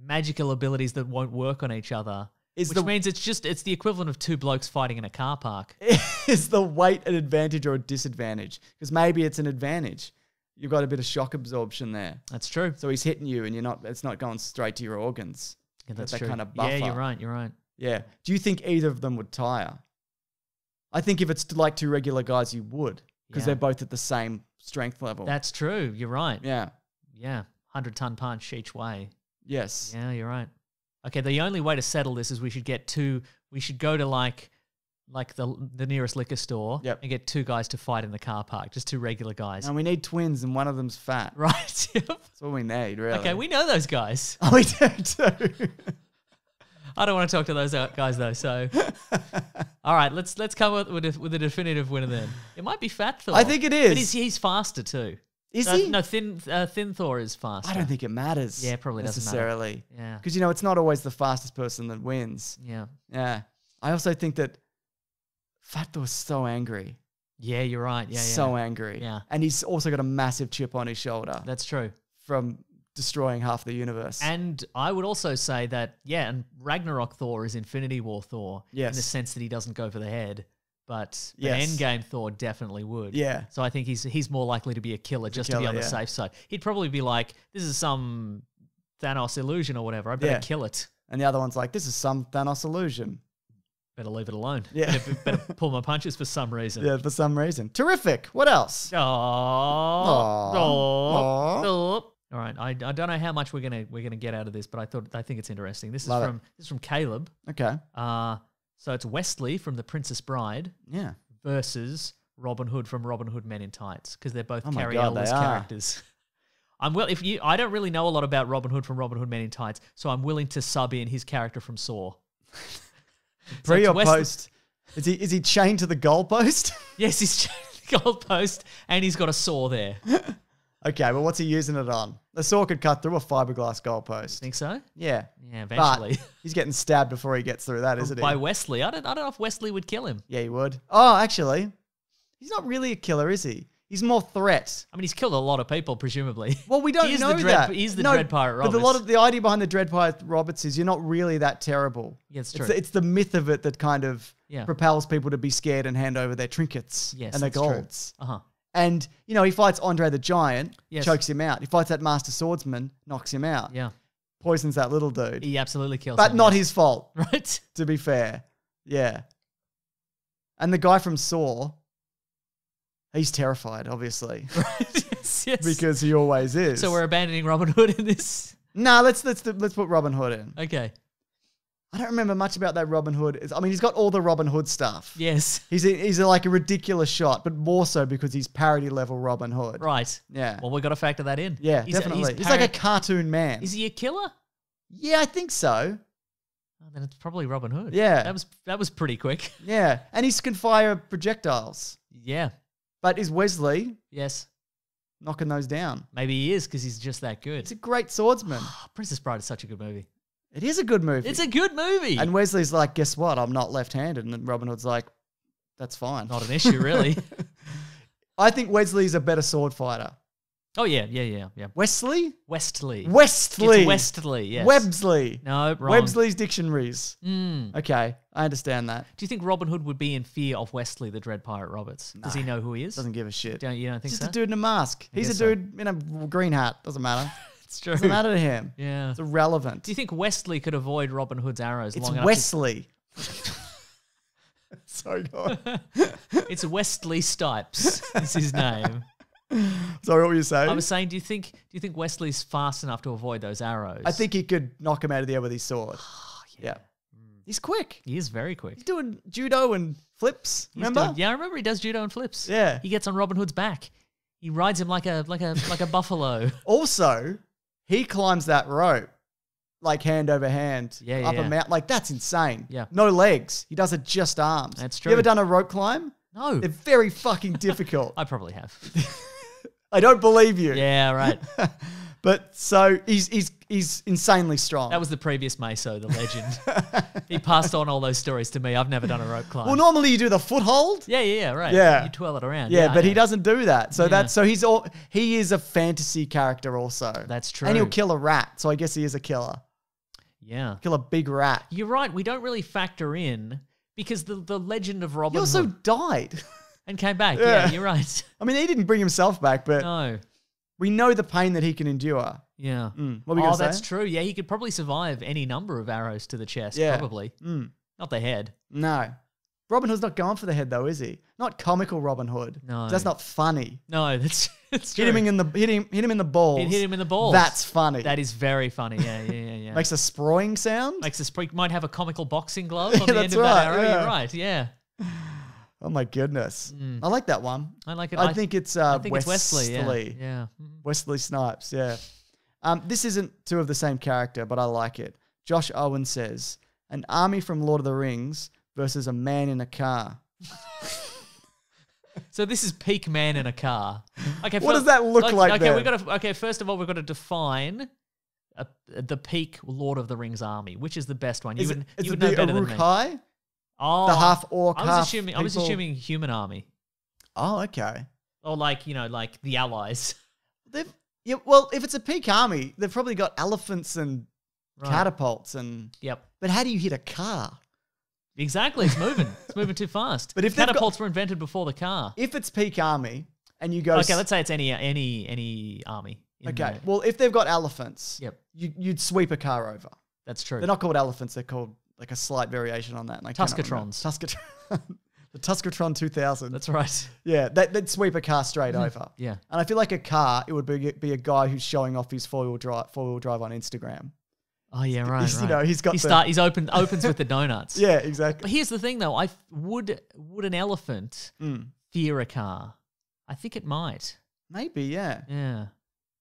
Speaker 3: magical abilities that won't work on each other.
Speaker 1: Is
Speaker 3: which
Speaker 1: the-
Speaker 3: means it's just it's the equivalent of two blokes fighting in a car park. [laughs]
Speaker 1: is the weight an advantage or a disadvantage? Because maybe it's an advantage. You've got a bit of shock absorption there.
Speaker 3: That's true.
Speaker 1: So he's hitting you and you're not it's not going straight to your organs.
Speaker 3: Yeah, that's
Speaker 1: that
Speaker 3: true.
Speaker 1: kind of
Speaker 3: Yeah, you're right. You're right.
Speaker 1: Yeah. Do you think either of them would tire? I think if it's like two regular guys, you would. Because
Speaker 3: Yeah.
Speaker 1: they're both at the same strength level.
Speaker 3: That's true. You're right.
Speaker 1: yeah.
Speaker 3: Yeah, hundred ton punch each way.
Speaker 1: Yes.
Speaker 3: Yeah, you're right. Okay, the only way to settle this is we should get two. We should go to like, like the the nearest liquor store
Speaker 1: Yep.
Speaker 3: and get two guys to fight in the car park, just two regular guys.
Speaker 1: And we need twins and one of them's fat. [laughs]
Speaker 3: Right. [laughs] Yep.
Speaker 1: That's all we need, really.
Speaker 3: Okay, we know those guys. [laughs]
Speaker 1: Oh, we do too.
Speaker 3: I don't want to talk to those uh, guys though. So, all right, let's let's come up with a, with a definitive winner then. It might be Fat Thor.
Speaker 1: I think it is.
Speaker 3: But he's, he's faster too.
Speaker 1: Is
Speaker 3: no,
Speaker 1: he?
Speaker 3: No, thin uh, thin Thor is faster.
Speaker 1: I don't think it matters.
Speaker 3: Yeah, probably doesn't matter.
Speaker 1: necessarily.
Speaker 3: Yeah.
Speaker 1: Because you know it's not always the fastest person that wins.
Speaker 3: Yeah.
Speaker 1: Yeah. I also think that Fat Thor's so angry.
Speaker 3: Yeah, you're right. Yeah, yeah.
Speaker 1: So angry.
Speaker 3: Yeah.
Speaker 1: And he's also got a massive chip on his shoulder
Speaker 3: That's true.
Speaker 1: from destroying half the universe.
Speaker 3: And I would also say that, yeah, and Ragnarok Thor is Infinity War Thor in the sense that he doesn't go for the head, but an
Speaker 1: Yes.
Speaker 3: Endgame Thor definitely would.
Speaker 1: Yeah.
Speaker 3: So I think he's he's more likely to be a killer just to be on the
Speaker 1: yeah.
Speaker 3: safe side. He'd probably be like, this is some Thanos illusion or whatever. I better
Speaker 1: Yeah.
Speaker 3: kill it.
Speaker 1: and the other one's like, this is some Thanos illusion.
Speaker 3: Better leave it alone.
Speaker 1: Yeah.
Speaker 3: Better, better pull my punches for some reason.
Speaker 1: Yeah, for some reason. Terrific. What else? Aw.
Speaker 3: All right, I, I don't know how much we're gonna we're gonna get out of this, but I thought I think it's interesting. This
Speaker 1: Love
Speaker 3: is
Speaker 1: it.
Speaker 3: from this is from Caleb.
Speaker 1: Okay.
Speaker 3: Uh so it's Wesley from The Princess Bride
Speaker 1: Yeah.
Speaker 3: versus Robin Hood from Robin Hood Men in Tights because they're both
Speaker 1: Oh my
Speaker 3: Carrie
Speaker 1: God, are.
Speaker 3: characters. [laughs] I'm well if you I don't really know a lot about Robin Hood from Robin Hood Men in Tights, so I'm willing to sub in his character from Saw. [laughs] So
Speaker 1: Pre
Speaker 3: it's
Speaker 1: or post? Is he is he chained to the goalpost? [laughs]
Speaker 3: Yes, he's chained to the goalpost, and he's got a saw there. [laughs]
Speaker 1: Okay, well, what's he using it on? The saw could cut through a fiberglass goalpost.
Speaker 3: Think so?
Speaker 1: Yeah.
Speaker 3: Yeah,
Speaker 1: But [laughs] he's getting stabbed before he gets through that, isn't he?
Speaker 3: By Wesley. I don't, I don't know if Wesley would kill him.
Speaker 1: Yeah, he would. Oh, actually, he's not really a killer, is he? He's more threat.
Speaker 3: I mean, he's killed a lot of people, presumably.
Speaker 1: Well, we [laughs] don't
Speaker 3: He's
Speaker 1: know
Speaker 3: the Dread-
Speaker 1: that.
Speaker 3: he's the
Speaker 1: No,
Speaker 3: Dread Pirate Roberts.
Speaker 1: But a lot of the idea behind the Dread Pirate Roberts is you're not really that terrible.
Speaker 3: Yeah, it's
Speaker 1: It's
Speaker 3: true.
Speaker 1: the, it's the myth of it that kind of
Speaker 3: Yeah.
Speaker 1: propels people to be scared and hand over their trinkets
Speaker 3: Yes,
Speaker 1: and their golds.
Speaker 3: Uh huh.
Speaker 1: And you know, he fights Andre the Giant,
Speaker 3: Yes.
Speaker 1: chokes him out. He fights that Master Swordsman, knocks him out.
Speaker 3: Yeah.
Speaker 1: Poisons that little dude.
Speaker 3: He absolutely kills him.
Speaker 1: but
Speaker 3: him,
Speaker 1: not
Speaker 3: yes.
Speaker 1: his fault, [laughs]
Speaker 3: Right?
Speaker 1: to be fair. Yeah. And the guy from Saw, he's terrified, obviously, [laughs]
Speaker 3: yes, yes.
Speaker 1: because he always is.
Speaker 3: so we're abandoning Robin Hood in this.
Speaker 1: nah. Let's let's let's put Robin Hood in.
Speaker 3: Okay.
Speaker 1: I don't remember much about that Robin Hood. I mean, he's got all the Robin Hood stuff.
Speaker 3: Yes.
Speaker 1: He's a, he's a, like a ridiculous shot, but more so because he's parody level Robin Hood.
Speaker 3: Right.
Speaker 1: Yeah.
Speaker 3: Well, we've got to factor that in.
Speaker 1: yeah,
Speaker 3: He's-
Speaker 1: definitely. He's,
Speaker 3: para-
Speaker 1: like a cartoon man.
Speaker 3: Is he a killer?
Speaker 1: yeah, I think so.
Speaker 3: Oh, then it's probably Robin Hood.
Speaker 1: Yeah.
Speaker 3: That was that was pretty quick.
Speaker 1: Yeah, and he can fire projectiles.
Speaker 3: Yeah.
Speaker 1: But is Wesley
Speaker 3: Yes.
Speaker 1: knocking those down?
Speaker 3: Maybe he is because he's just that good.
Speaker 1: He's a great swordsman. [gasps]
Speaker 3: Princess Bride is such a good movie.
Speaker 1: It is a good movie.
Speaker 3: It's a good movie.
Speaker 1: and Wesley's like, guess what? I'm not left-handed, and then Robin Hood's like, that's fine.
Speaker 3: Not an issue, really. [laughs]
Speaker 1: I think Wesley's a better sword fighter.
Speaker 3: Oh yeah, yeah, yeah, yeah.
Speaker 1: Wesley?
Speaker 3: Westley.
Speaker 1: Wesley.
Speaker 3: It's Westley. Yes.
Speaker 1: Websley.
Speaker 3: No, wrong.
Speaker 1: Websley's dictionaries.
Speaker 3: Mm.
Speaker 1: Okay, I understand that.
Speaker 3: Do you think Robin Hood would be in fear of Wesley, the Dread Pirate Roberts? Does he know who he is?
Speaker 1: Doesn't give a shit.
Speaker 3: Don't you don't think
Speaker 1: Just
Speaker 3: so?
Speaker 1: a dude in a mask. He's a
Speaker 3: guess so.
Speaker 1: dude in a green hat. Doesn't matter. [laughs]
Speaker 3: It's true.
Speaker 1: Doesn't matter to him.
Speaker 3: Yeah.
Speaker 1: It's irrelevant.
Speaker 3: Do you think Wesley could avoid Robin Hood's arrows
Speaker 1: It's
Speaker 3: long enough? to-
Speaker 1: Wesley. [laughs] Sorry, go on. [laughs]
Speaker 3: It's Wesley Snipes. is his name. [laughs]
Speaker 1: Sorry, what were you saying?
Speaker 3: I was saying, do you think do you think Wesley's fast enough to avoid those arrows?
Speaker 1: I think he could knock him out of the air with his sword.
Speaker 3: Oh, [sighs]
Speaker 1: yeah. Mm. He's quick.
Speaker 3: he is very quick.
Speaker 1: He's doing judo and flips.
Speaker 3: He's
Speaker 1: remember?
Speaker 3: doing- yeah, I remember he does judo and flips.
Speaker 1: Yeah.
Speaker 3: he gets on Robin Hood's back. He rides him like a like a like a [laughs] buffalo.
Speaker 1: Also, he climbs that rope like hand over hand
Speaker 3: Yeah, yeah,
Speaker 1: up
Speaker 3: yeah.
Speaker 1: a mountain. Like that's insane.
Speaker 3: Yeah.
Speaker 1: No legs. He does it just arms.
Speaker 3: That's true.
Speaker 1: You ever done a rope climb?
Speaker 3: No,
Speaker 1: They're very fucking difficult. [laughs]
Speaker 3: I probably have.
Speaker 1: I don't believe you.
Speaker 3: Yeah, right. [laughs]
Speaker 1: But so he's he's he's insanely strong.
Speaker 3: That was the previous Maso, the legend. [laughs] he passed on all those stories to me. I've never done a rope climb.
Speaker 1: well, normally you do the foothold.
Speaker 3: yeah, yeah, yeah, right.
Speaker 1: Yeah.
Speaker 3: you twirl it around.
Speaker 1: Yeah,
Speaker 3: I
Speaker 1: but he doesn't do that. So
Speaker 3: Yeah.
Speaker 1: that's so he's all he is a fantasy character also.
Speaker 3: That's true.
Speaker 1: And he'll kill a rat. So I guess he is a killer.
Speaker 3: Yeah,
Speaker 1: Kill a big rat.
Speaker 3: you're right. We don't really factor in because the the legend of Robin
Speaker 1: He also
Speaker 3: Hood
Speaker 1: died. [laughs]
Speaker 3: and came back. Yeah,
Speaker 1: Yeah.
Speaker 3: you're right. [laughs]
Speaker 1: I mean, he didn't bring himself back, but
Speaker 3: No,
Speaker 1: we know the pain that he can endure.
Speaker 3: yeah.
Speaker 1: Mm. What were
Speaker 3: oh, that's true. Yeah, he could probably survive any number of arrows to the chest.
Speaker 1: Yeah.
Speaker 3: Probably
Speaker 1: Mm.
Speaker 3: not the head.
Speaker 1: No. Robin Hood's not going for the head though, is he? Not comical Robin Hood.
Speaker 3: No.
Speaker 1: That's not funny.
Speaker 3: No, [laughs] that's that's true.
Speaker 1: Hit him in the hit him hit him in the balls.
Speaker 3: Hit him in the balls.
Speaker 1: That's funny.
Speaker 3: That is very funny. Yeah, yeah, yeah. yeah.
Speaker 1: makes a sproing sound.
Speaker 3: Makes a spring. Might have a comical boxing glove [laughs]
Speaker 1: Yeah,
Speaker 3: on the
Speaker 1: that's
Speaker 3: end of
Speaker 1: right,
Speaker 3: that arrow.
Speaker 1: yeah.
Speaker 3: You're right. Yeah,
Speaker 1: oh my goodness. I like that one.
Speaker 3: I like it.
Speaker 1: I, think it's uh,
Speaker 3: I think it's Wesley. Yeah,
Speaker 1: Wesley.
Speaker 3: yeah. Mhm.
Speaker 1: Wesley Snipes, yeah. Um, this isn't two of the same character, but I like it. Josh Owen says, an army from Lord of the Rings versus a man in a car. [laughs]
Speaker 3: So this is peak man in a car. Okay,
Speaker 1: What does that look like
Speaker 3: Okay,
Speaker 1: then?
Speaker 3: we got to. Okay, first of all, we've got to define. uh the peak Lord of the Rings army, which is the best one? You
Speaker 1: Is
Speaker 3: would,
Speaker 1: it, is
Speaker 3: you
Speaker 1: it
Speaker 3: would know
Speaker 1: the
Speaker 3: better than me. Oh,
Speaker 1: The half orc,
Speaker 3: I was
Speaker 1: half
Speaker 3: assuming. I was
Speaker 1: people?
Speaker 3: assuming human army,
Speaker 1: Oh, okay.
Speaker 3: or like you know, like the allies. [laughs]
Speaker 1: They've, yeah, well, if it's a peak army, they've probably got elephants and
Speaker 3: Right.
Speaker 1: catapults and.
Speaker 3: Yep.
Speaker 1: But how do you hit a car?
Speaker 3: Exactly, it's moving. [laughs] it's moving too fast.
Speaker 1: But if they've got-
Speaker 3: catapults were invented before the car.
Speaker 1: If it's peak army and you go.
Speaker 3: Okay, let's say it's any any any army. in
Speaker 1: Okay,
Speaker 3: the-
Speaker 1: well, if they've got elephants,
Speaker 3: Yep.
Speaker 1: you, you'd sweep a car over.
Speaker 3: that's true.
Speaker 1: They're not called elephants. They're called like a slight variation on that. Like
Speaker 3: Tuscatrons.
Speaker 1: Tuscatron. [laughs] the Tuscatron 2000.
Speaker 3: That's right.
Speaker 1: yeah, that, they'd sweep a car straight over.
Speaker 3: Yeah.
Speaker 1: And I feel like a car, it would be, be a guy who's showing off his four wheel drive, four wheel drive on Instagram.
Speaker 3: Oh yeah, right.
Speaker 1: He's, you know, he's got
Speaker 3: he
Speaker 1: the-
Speaker 3: start. He's open. [laughs] Opens with the donuts.
Speaker 1: Yeah, exactly.
Speaker 3: But here's the thing, though. I f- would would an elephant
Speaker 1: Mm.
Speaker 3: fear a car? I think it might.
Speaker 1: Maybe, yeah.
Speaker 3: Yeah.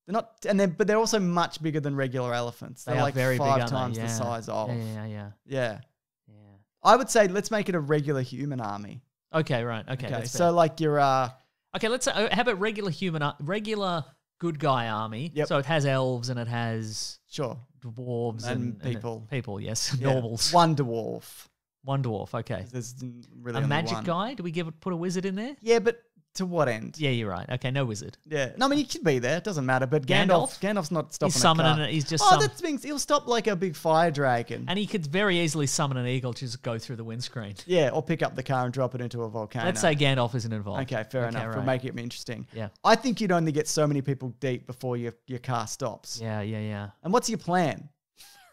Speaker 1: They're not, and they're, but they're also much bigger than regular elephants.
Speaker 3: They
Speaker 1: They're
Speaker 3: are
Speaker 1: like
Speaker 3: very
Speaker 1: five times
Speaker 3: they?
Speaker 1: the size of.
Speaker 3: Yeah, yeah, yeah,
Speaker 1: Yeah.
Speaker 3: yeah.
Speaker 1: I would say let's make it a regular human army.
Speaker 3: Okay, right. Okay.
Speaker 1: Okay,
Speaker 3: that's
Speaker 1: so like your uh,
Speaker 3: Okay, let's uh, how about regular human, ar- regular good guy army?
Speaker 1: Yep.
Speaker 3: So it has elves and it has
Speaker 1: Sure.
Speaker 3: dwarves
Speaker 1: And
Speaker 3: and,
Speaker 1: people.
Speaker 3: people, yes, [laughs]
Speaker 1: Yeah.
Speaker 3: normals.
Speaker 1: One dwarf.
Speaker 3: One dwarf. Okay.
Speaker 1: There's really
Speaker 3: A
Speaker 1: only
Speaker 3: magic
Speaker 1: one.
Speaker 3: guy? Do we give it put a wizard in there?
Speaker 1: Yeah, but to what end?
Speaker 3: Yeah, you're right. Okay, no wizard.
Speaker 1: Yeah. No, I mean, he could be there. It doesn't matter. But Gandalf,
Speaker 3: Gandalf?
Speaker 1: Gandalf's not stopping
Speaker 3: He's
Speaker 1: a
Speaker 3: summoning
Speaker 1: car.
Speaker 3: it. He's just
Speaker 1: Oh,
Speaker 3: sum-
Speaker 1: that means he'll stop like a big fire dragon.
Speaker 3: and he could very easily summon an eagle to just go through the windscreen.
Speaker 1: yeah, or pick up the car and drop it into a volcano.
Speaker 3: Let's say Gandalf isn't involved.
Speaker 1: Okay, fair enough. We'll
Speaker 3: right.
Speaker 1: make it interesting.
Speaker 3: Yeah.
Speaker 1: I think you'd only get so many people deep before your, your car stops.
Speaker 3: Yeah, yeah, yeah.
Speaker 1: And what's your plan?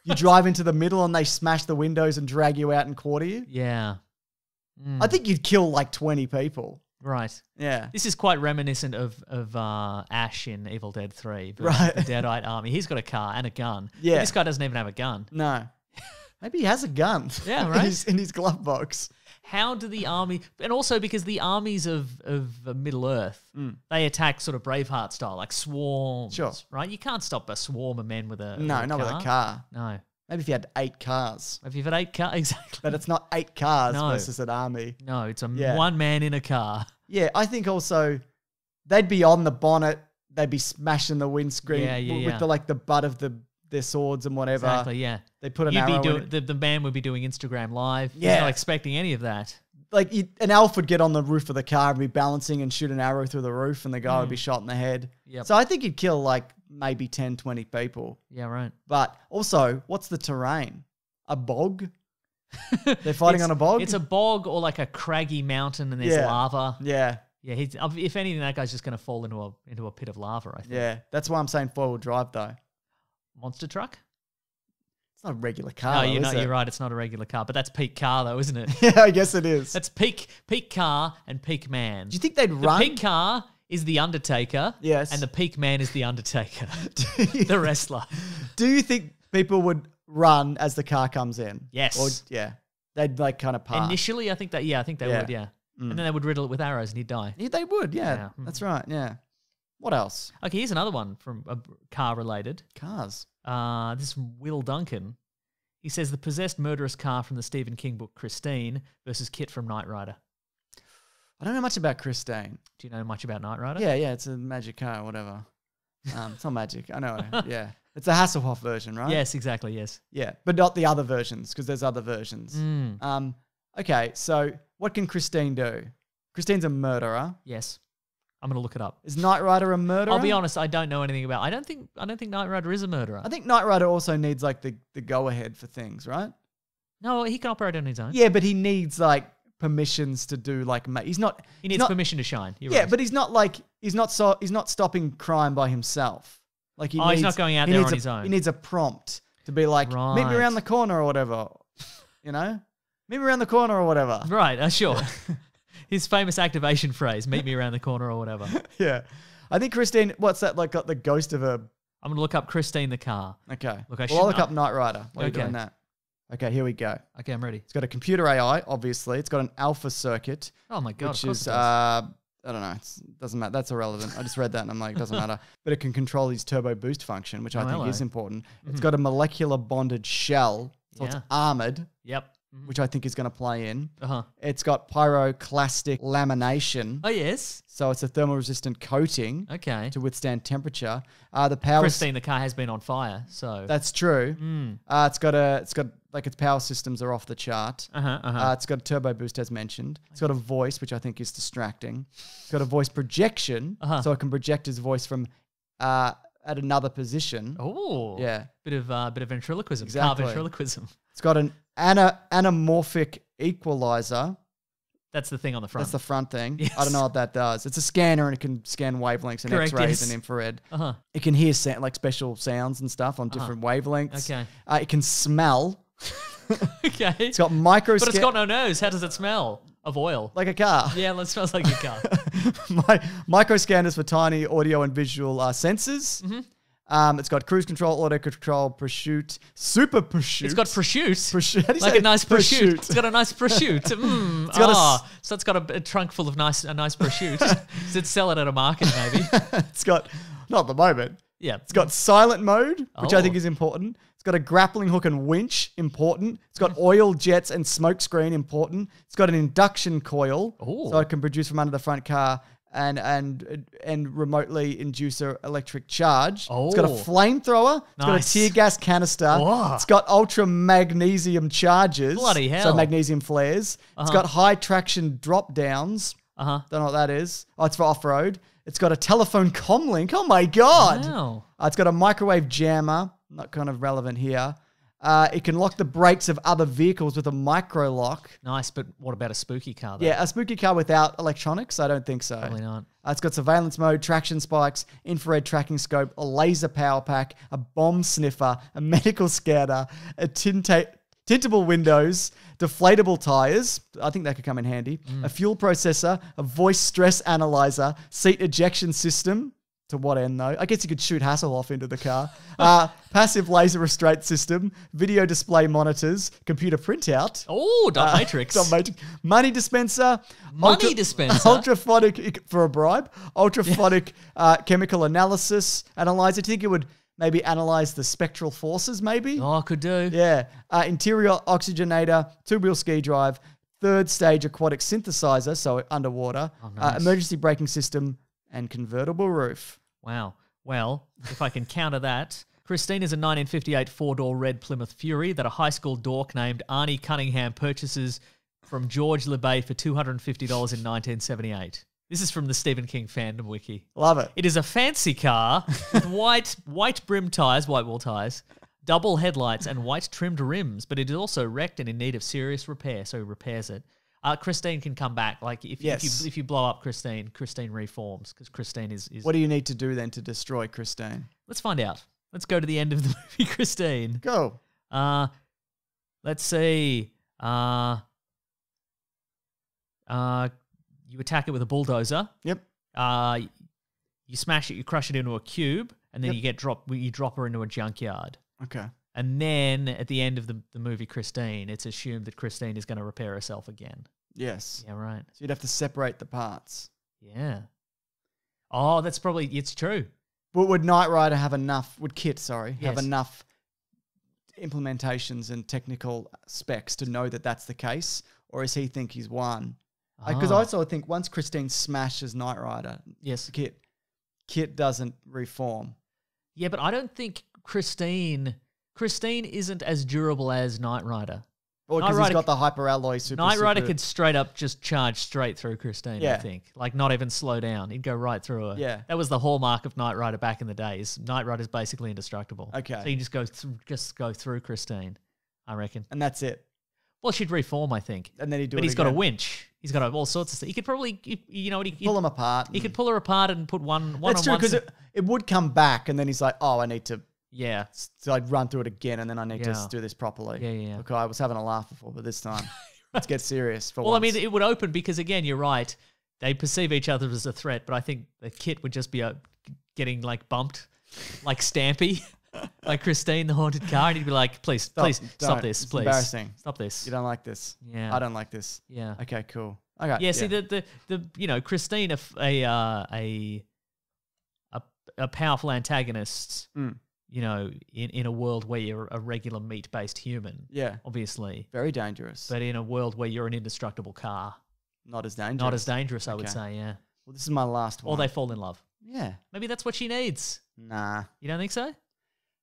Speaker 1: You drive into the middle and they smash the windows and drag you out and quarter you?
Speaker 3: Yeah. Mm,
Speaker 1: I think you'd kill like 20 people.
Speaker 3: Right.
Speaker 1: Yeah.
Speaker 3: This is quite reminiscent of of uh, Ash in Evil Dead Three,
Speaker 1: Right.
Speaker 3: The Deadite Army. He's got a car and a gun. But
Speaker 1: Yeah.
Speaker 3: this guy doesn't even have a gun.
Speaker 1: No. [laughs] Maybe he has a gun.
Speaker 3: Yeah, [laughs]
Speaker 1: in
Speaker 3: right.
Speaker 1: his, in his glove box.
Speaker 3: How do the army, and also because the armies of of Middle Earth, they attack sort of Braveheart style, like swarms.
Speaker 1: Mm. Sure.
Speaker 3: Right. You can't stop a swarm of men with a
Speaker 1: No,
Speaker 3: with a
Speaker 1: not with a car.
Speaker 3: No.
Speaker 1: Maybe if you had eight cars.
Speaker 3: If you've had eight cars, [laughs] exactly.
Speaker 1: But it's not eight cars
Speaker 3: No.
Speaker 1: versus an army.
Speaker 3: No, it's a
Speaker 1: Yeah.
Speaker 3: one man in a car. [laughs]
Speaker 1: Yeah, I think also they'd be on the bonnet. They'd be smashing the windscreen
Speaker 3: Yeah, yeah,
Speaker 1: w- with
Speaker 3: yeah.
Speaker 1: the like the butt of the their swords and whatever.
Speaker 3: Exactly. Yeah.
Speaker 1: They put an
Speaker 3: You'd
Speaker 1: arrow
Speaker 3: be
Speaker 1: in
Speaker 3: doing
Speaker 1: it.
Speaker 3: the, the man would be doing Instagram live. He's
Speaker 1: Yeah.
Speaker 3: not expecting any of that.
Speaker 1: like you, an elf would get on the roof of the car and be balancing and shoot an arrow through the roof and the guy would be shot in the head.
Speaker 3: Mm. Yep.
Speaker 1: So I think you'd kill like maybe 10, 20 people.
Speaker 3: Yeah. Right.
Speaker 1: But also, what's the terrain? A bog? [laughs] They're fighting on a bog?
Speaker 3: It's a bog or like a craggy mountain, and there's
Speaker 1: Yeah.
Speaker 3: lava.
Speaker 1: Yeah,
Speaker 3: Yeah, he's, if anything, that guy's just going to fall into a into a pit of lava. I think.
Speaker 1: yeah. That's why I'm saying four wheel drive though.
Speaker 3: Monster truck.
Speaker 1: It's not a regular car.
Speaker 3: No,
Speaker 1: though,
Speaker 3: you're
Speaker 1: is
Speaker 3: not.
Speaker 1: it?
Speaker 3: You're right. It's not a regular car, but that's peak car, though, isn't it? [laughs]
Speaker 1: Yeah, I guess it is.
Speaker 3: that's peak peak car and peak man.
Speaker 1: Do you think they'd
Speaker 3: the
Speaker 1: run?
Speaker 3: peak car is the Undertaker.
Speaker 1: Yes.
Speaker 3: And the peak man is the Undertaker, [laughs] [laughs] the wrestler.
Speaker 1: do you think people would run as the car comes in?
Speaker 3: Yes.
Speaker 1: Or yeah, they'd like kind of park.
Speaker 3: Initially, I think that. Yeah, I think they
Speaker 1: Yeah.
Speaker 3: would. Yeah.
Speaker 1: Mm.
Speaker 3: And then they would riddle it with arrows, and he'd die.
Speaker 1: Yeah, they would. Yeah,
Speaker 3: Yeah.
Speaker 1: that's right. Yeah. What else?
Speaker 3: Okay, here's another one from a car related.
Speaker 1: Cars.
Speaker 3: Uh, this is from Will Duncan. He says the possessed murderous car from the Stephen King book Christine versus KITT from Knight Rider.
Speaker 1: I don't know much about Christine.
Speaker 3: Do you know much about Knight Rider?
Speaker 1: Yeah, yeah, it's a magic car whatever. Um, it's not magic. I know. it. Yeah, it's a Hasselhoff version, right?
Speaker 3: Yes, exactly. Yes.
Speaker 1: Yeah, but not the other versions because there's other versions.
Speaker 3: Mm,
Speaker 1: Um, okay, so what can Christine do? Christine's a murderer.
Speaker 3: yes. I'm gonna look it up.
Speaker 1: Is Knight Rider a murderer?
Speaker 3: I'll be honest. I don't know anything about. I don't think. I don't think Knight Rider is a murderer.
Speaker 1: I think Knight Rider also needs like the, the go ahead for things, right?
Speaker 3: no, he can operate on his own.
Speaker 1: Yeah, but he needs like permissions to do like ma- he's not
Speaker 3: He needs
Speaker 1: not,
Speaker 3: permission to shine. You're
Speaker 1: Yeah,
Speaker 3: right.
Speaker 1: but he's not like he's not so he's not stopping crime by himself. Like he
Speaker 3: Oh,
Speaker 1: needs,
Speaker 3: he's not going out
Speaker 1: he
Speaker 3: there
Speaker 1: needs
Speaker 3: on
Speaker 1: a-
Speaker 3: his own.
Speaker 1: He needs a prompt to be like, meet me around the corner or whatever. You know, meet me around the corner or whatever.
Speaker 3: right. Uh, sure. [laughs] his famous activation phrase: "Meet me around the corner" or whatever. [laughs]
Speaker 1: yeah, I think Christine. What's that? Like got the ghost of a.
Speaker 3: I'm gonna look up Christine the car.
Speaker 1: Okay.
Speaker 3: Look, I
Speaker 1: well, I'll look up Knight Rider. While
Speaker 3: Okay.
Speaker 1: you're doing that. Okay, here we go.
Speaker 3: Okay, I'm ready.
Speaker 1: It's got a computer AI, obviously. It's got an alpha circuit.
Speaker 3: Oh my god.
Speaker 1: which is uh, I don't know. It doesn't matter. That's irrelevant. I just read that and I'm like, it doesn't [laughs] matter. But it can control his turbo boost function, which I
Speaker 3: Oh,
Speaker 1: think
Speaker 3: hello. Mm-hmm.
Speaker 1: is important. It's got a molecular bonded shell, so
Speaker 3: Yeah.
Speaker 1: it's armored,
Speaker 3: Yep.
Speaker 1: Which I think is going to play in.
Speaker 3: Uh huh.
Speaker 1: It's got pyroclastic lamination,
Speaker 3: Oh yes.
Speaker 1: so it's a thermal resistant coating
Speaker 3: Okay.
Speaker 1: to withstand temperature. Uh, the power.
Speaker 3: Christine, the car has been on fire, so.
Speaker 1: That's true.
Speaker 3: Mm.
Speaker 1: Uh, it's got a. It's got like its power systems are off the chart.
Speaker 3: Uh huh. Uh.
Speaker 1: Uh, it's got a turbo boost as mentioned. It's got a voice, which I think is distracting. It's got a voice projection,
Speaker 3: Uh-huh.
Speaker 1: so it can project his voice from uh, at another position.
Speaker 3: oh.
Speaker 1: Yeah.
Speaker 3: Bit of uh, bit of ventriloquism. Car
Speaker 1: Exactly.
Speaker 3: ventriloquism.
Speaker 1: It's got an ana- anamorphic equalizer.
Speaker 3: That's the thing on the front.
Speaker 1: That's the front thing. [laughs] I don't know what that does. It's a scanner and it can scan wavelengths and
Speaker 3: Correct,
Speaker 1: X-rays
Speaker 3: yes.
Speaker 1: and infrared.
Speaker 3: uh huh.
Speaker 1: It can hear sa- like special sounds and stuff on different wavelengths.
Speaker 3: Okay.
Speaker 1: Uh, it can smell. [laughs]
Speaker 3: okay.
Speaker 1: It's got micro.
Speaker 3: but it's got no nose. How does it smell? Of oil.
Speaker 1: like a car. [laughs]
Speaker 3: yeah, it smells like a car.
Speaker 1: My micro scanners for tiny audio and visual uh, sensors.
Speaker 3: Mm-hmm.
Speaker 1: Um, it's got cruise control, auto control, prosciutto, super prosciutto.
Speaker 3: It's got prosciutto.
Speaker 1: prosciutto. How [laughs] do you
Speaker 3: like a nice prosciutto.
Speaker 1: prosciutto?
Speaker 3: It's got a nice prosciutto. [laughs] Mm,
Speaker 1: got a
Speaker 3: ah, so it's got a, a trunk full of nice, a nice prosciutto. [laughs] Does it sell it at a market maybe?
Speaker 1: it's got not the moment.
Speaker 3: Yeah.
Speaker 1: It's got silent mode, which I think
Speaker 3: Oh.
Speaker 1: is important. It's got a grappling hook and winch, important. It's got oil jets and smoke screen, important. It's got an induction coil,
Speaker 3: Ooh.
Speaker 1: so it can produce from under the front car and and and remotely induce a electric charge. Oh. It's got a
Speaker 3: Oh.
Speaker 1: flamethrower. It's got a
Speaker 3: Nice.
Speaker 1: tear gas canister.
Speaker 3: Oh.
Speaker 1: It's got ultra magnesium charges.
Speaker 3: Bloody hell.
Speaker 1: So magnesium flares. It's
Speaker 3: Uh-huh.
Speaker 1: got high traction drop downs.
Speaker 3: Uh huh.
Speaker 1: Don't know what that is. Oh, it's for off road. It's got a telephone comlink. Oh my god!
Speaker 3: Wow.
Speaker 1: Uh, it's got a microwave jammer. Not kind of relevant here. Uh, it can lock the brakes of other vehicles with a micro lock.
Speaker 3: Nice, but what about a spooky car? Though?
Speaker 1: Yeah, a spooky car without electronics? I don't think so.
Speaker 3: Probably not.
Speaker 1: Uh, it's got surveillance mode, traction spikes, infrared tracking scope, a laser power pack, a bomb sniffer, a [laughs] medical scanner, a tinta- tintable windows, deflatable tires. I think that could come in handy. A fuel processor, a voice stress analyzer, seat ejection system. To what end though? I guess you could shoot Hasselhoff into the car. [laughs] Uh, passive laser restraint system, video display monitors, computer printout.
Speaker 3: Oh, dot
Speaker 1: Uh,
Speaker 3: matrix.
Speaker 1: dot matrix. Money dispenser.
Speaker 3: Money dispenser? [laughs]
Speaker 1: Ultraphonic for a bribe. Ultraphonic [laughs] uh, chemical analysis analyzer. Do you think it would maybe analyze the spectral forces? Maybe.
Speaker 3: Oh, could do.
Speaker 1: Yeah. Uh, interior oxygenator. Two wheel ski drive. Third stage aquatic synthesizer, so underwater.
Speaker 3: Oh,
Speaker 1: uh, emergency braking system and convertible roof.
Speaker 3: Wow. Well, if I can counter that, Christine is a 1958 four door red Plymouth Fury that a high school dork named Arnie Cunningham purchases from George LeBay for $250 in 1978. This is from the Stephen King fandom wiki.
Speaker 1: Love it.
Speaker 3: It is a fancy car with [laughs] white white brim tires, white wall tires, double headlights, and white trimmed rims. But it is also wrecked and in need of serious repair, so he repairs it. Uh, Christine can come back. Like if,
Speaker 1: Yes.
Speaker 3: if you if you blow up Christine, Christine reforms because Christine is is.
Speaker 1: What do you need to do then to destroy Christine?
Speaker 3: Let's find out. Let's go to the end of the [laughs] movie, Christine.
Speaker 1: Go.
Speaker 3: Uh let's see. Uh uh you attack it with a bulldozer.
Speaker 1: Yep.
Speaker 3: Uh you smash it, you crush it into a cube, and then
Speaker 1: Yep.
Speaker 3: you get drop you drop her into a junkyard.
Speaker 1: Okay.
Speaker 3: And then at the end of the, the movie Christine, it's assumed that Christine is going to repair herself again.
Speaker 1: Yes.
Speaker 3: Yeah, right.
Speaker 1: So you'd have to separate the parts.
Speaker 3: Yeah. Oh, that's probably it's true.
Speaker 1: But would Knight Rider have enough? Would KITT, sorry, have
Speaker 3: Yes.
Speaker 1: enough implementations and technical specs to know that that's the case, or does he think he's won? Because I
Speaker 3: Ah.
Speaker 1: also think once Christine smashes Knight Rider,
Speaker 3: Yes.
Speaker 1: KITT, KITT doesn't reform.
Speaker 3: Yeah, but I don't think Christine Christine isn't as durable as Knight Rider.
Speaker 1: Or because he's got the hyper alloy super.
Speaker 3: Knight Rider
Speaker 1: super-
Speaker 3: could straight up just charge straight through Christine, I think. Like not even slow down. He'd go right through her.
Speaker 1: Yeah.
Speaker 3: That was the hallmark of Knight Rider back in the days. Knight Rider's basically indestructible.
Speaker 1: Okay.
Speaker 3: So you just go through just go through Christine, I reckon.
Speaker 1: and that's it.
Speaker 3: Well, she'd reform, I think.
Speaker 1: And then he'd do it.
Speaker 3: but
Speaker 1: it
Speaker 3: he's got a
Speaker 1: again.
Speaker 3: winch. He's got all sorts of stuff. He could probably, you know, what he,
Speaker 1: Pull them apart.
Speaker 3: he could pull her apart and put one one
Speaker 1: That's
Speaker 3: on
Speaker 1: true
Speaker 3: one.
Speaker 1: because it, it would come back, and then he's like, "Oh, I need to."
Speaker 3: Yeah,
Speaker 1: So I'd run through it again, and then I need to
Speaker 3: Yeah.
Speaker 1: s- do this properly.
Speaker 3: Yeah, yeah, yeah.
Speaker 1: Okay, I was having a laugh before, but this time, [laughs] let's get serious. For
Speaker 3: Well, I
Speaker 1: once.
Speaker 3: mean, it would open because again, you're right. They perceive each other as a threat, but I think the KITT would just be uh, getting like bumped, like Stampy, [laughs] like Christine, the haunted car, and he'd be like, "Please, please, stop
Speaker 1: don't.
Speaker 3: this,
Speaker 1: It's
Speaker 3: please,
Speaker 1: embarrassing.
Speaker 3: stop this."
Speaker 1: you don't like this.
Speaker 3: Yeah.
Speaker 1: I don't like this.
Speaker 3: Yeah.
Speaker 1: Okay, cool. Okay.
Speaker 3: Yeah. See, the, the the you know Christine, a f- a uh, a, a a powerful antagonist.
Speaker 1: Mm.
Speaker 3: You know, in in a world where you're a regular meat based human,
Speaker 1: yeah,
Speaker 3: obviously,
Speaker 1: very dangerous,
Speaker 3: but in a world where you're an indestructible car,
Speaker 1: not as dangerous.
Speaker 3: not as dangerous, I would
Speaker 1: Okay.
Speaker 3: say. Yeah.
Speaker 1: Well, this is my last
Speaker 3: Or they fall in love.
Speaker 1: yeah.
Speaker 3: Maybe that's what she needs.
Speaker 1: Nah.
Speaker 3: You don't think so?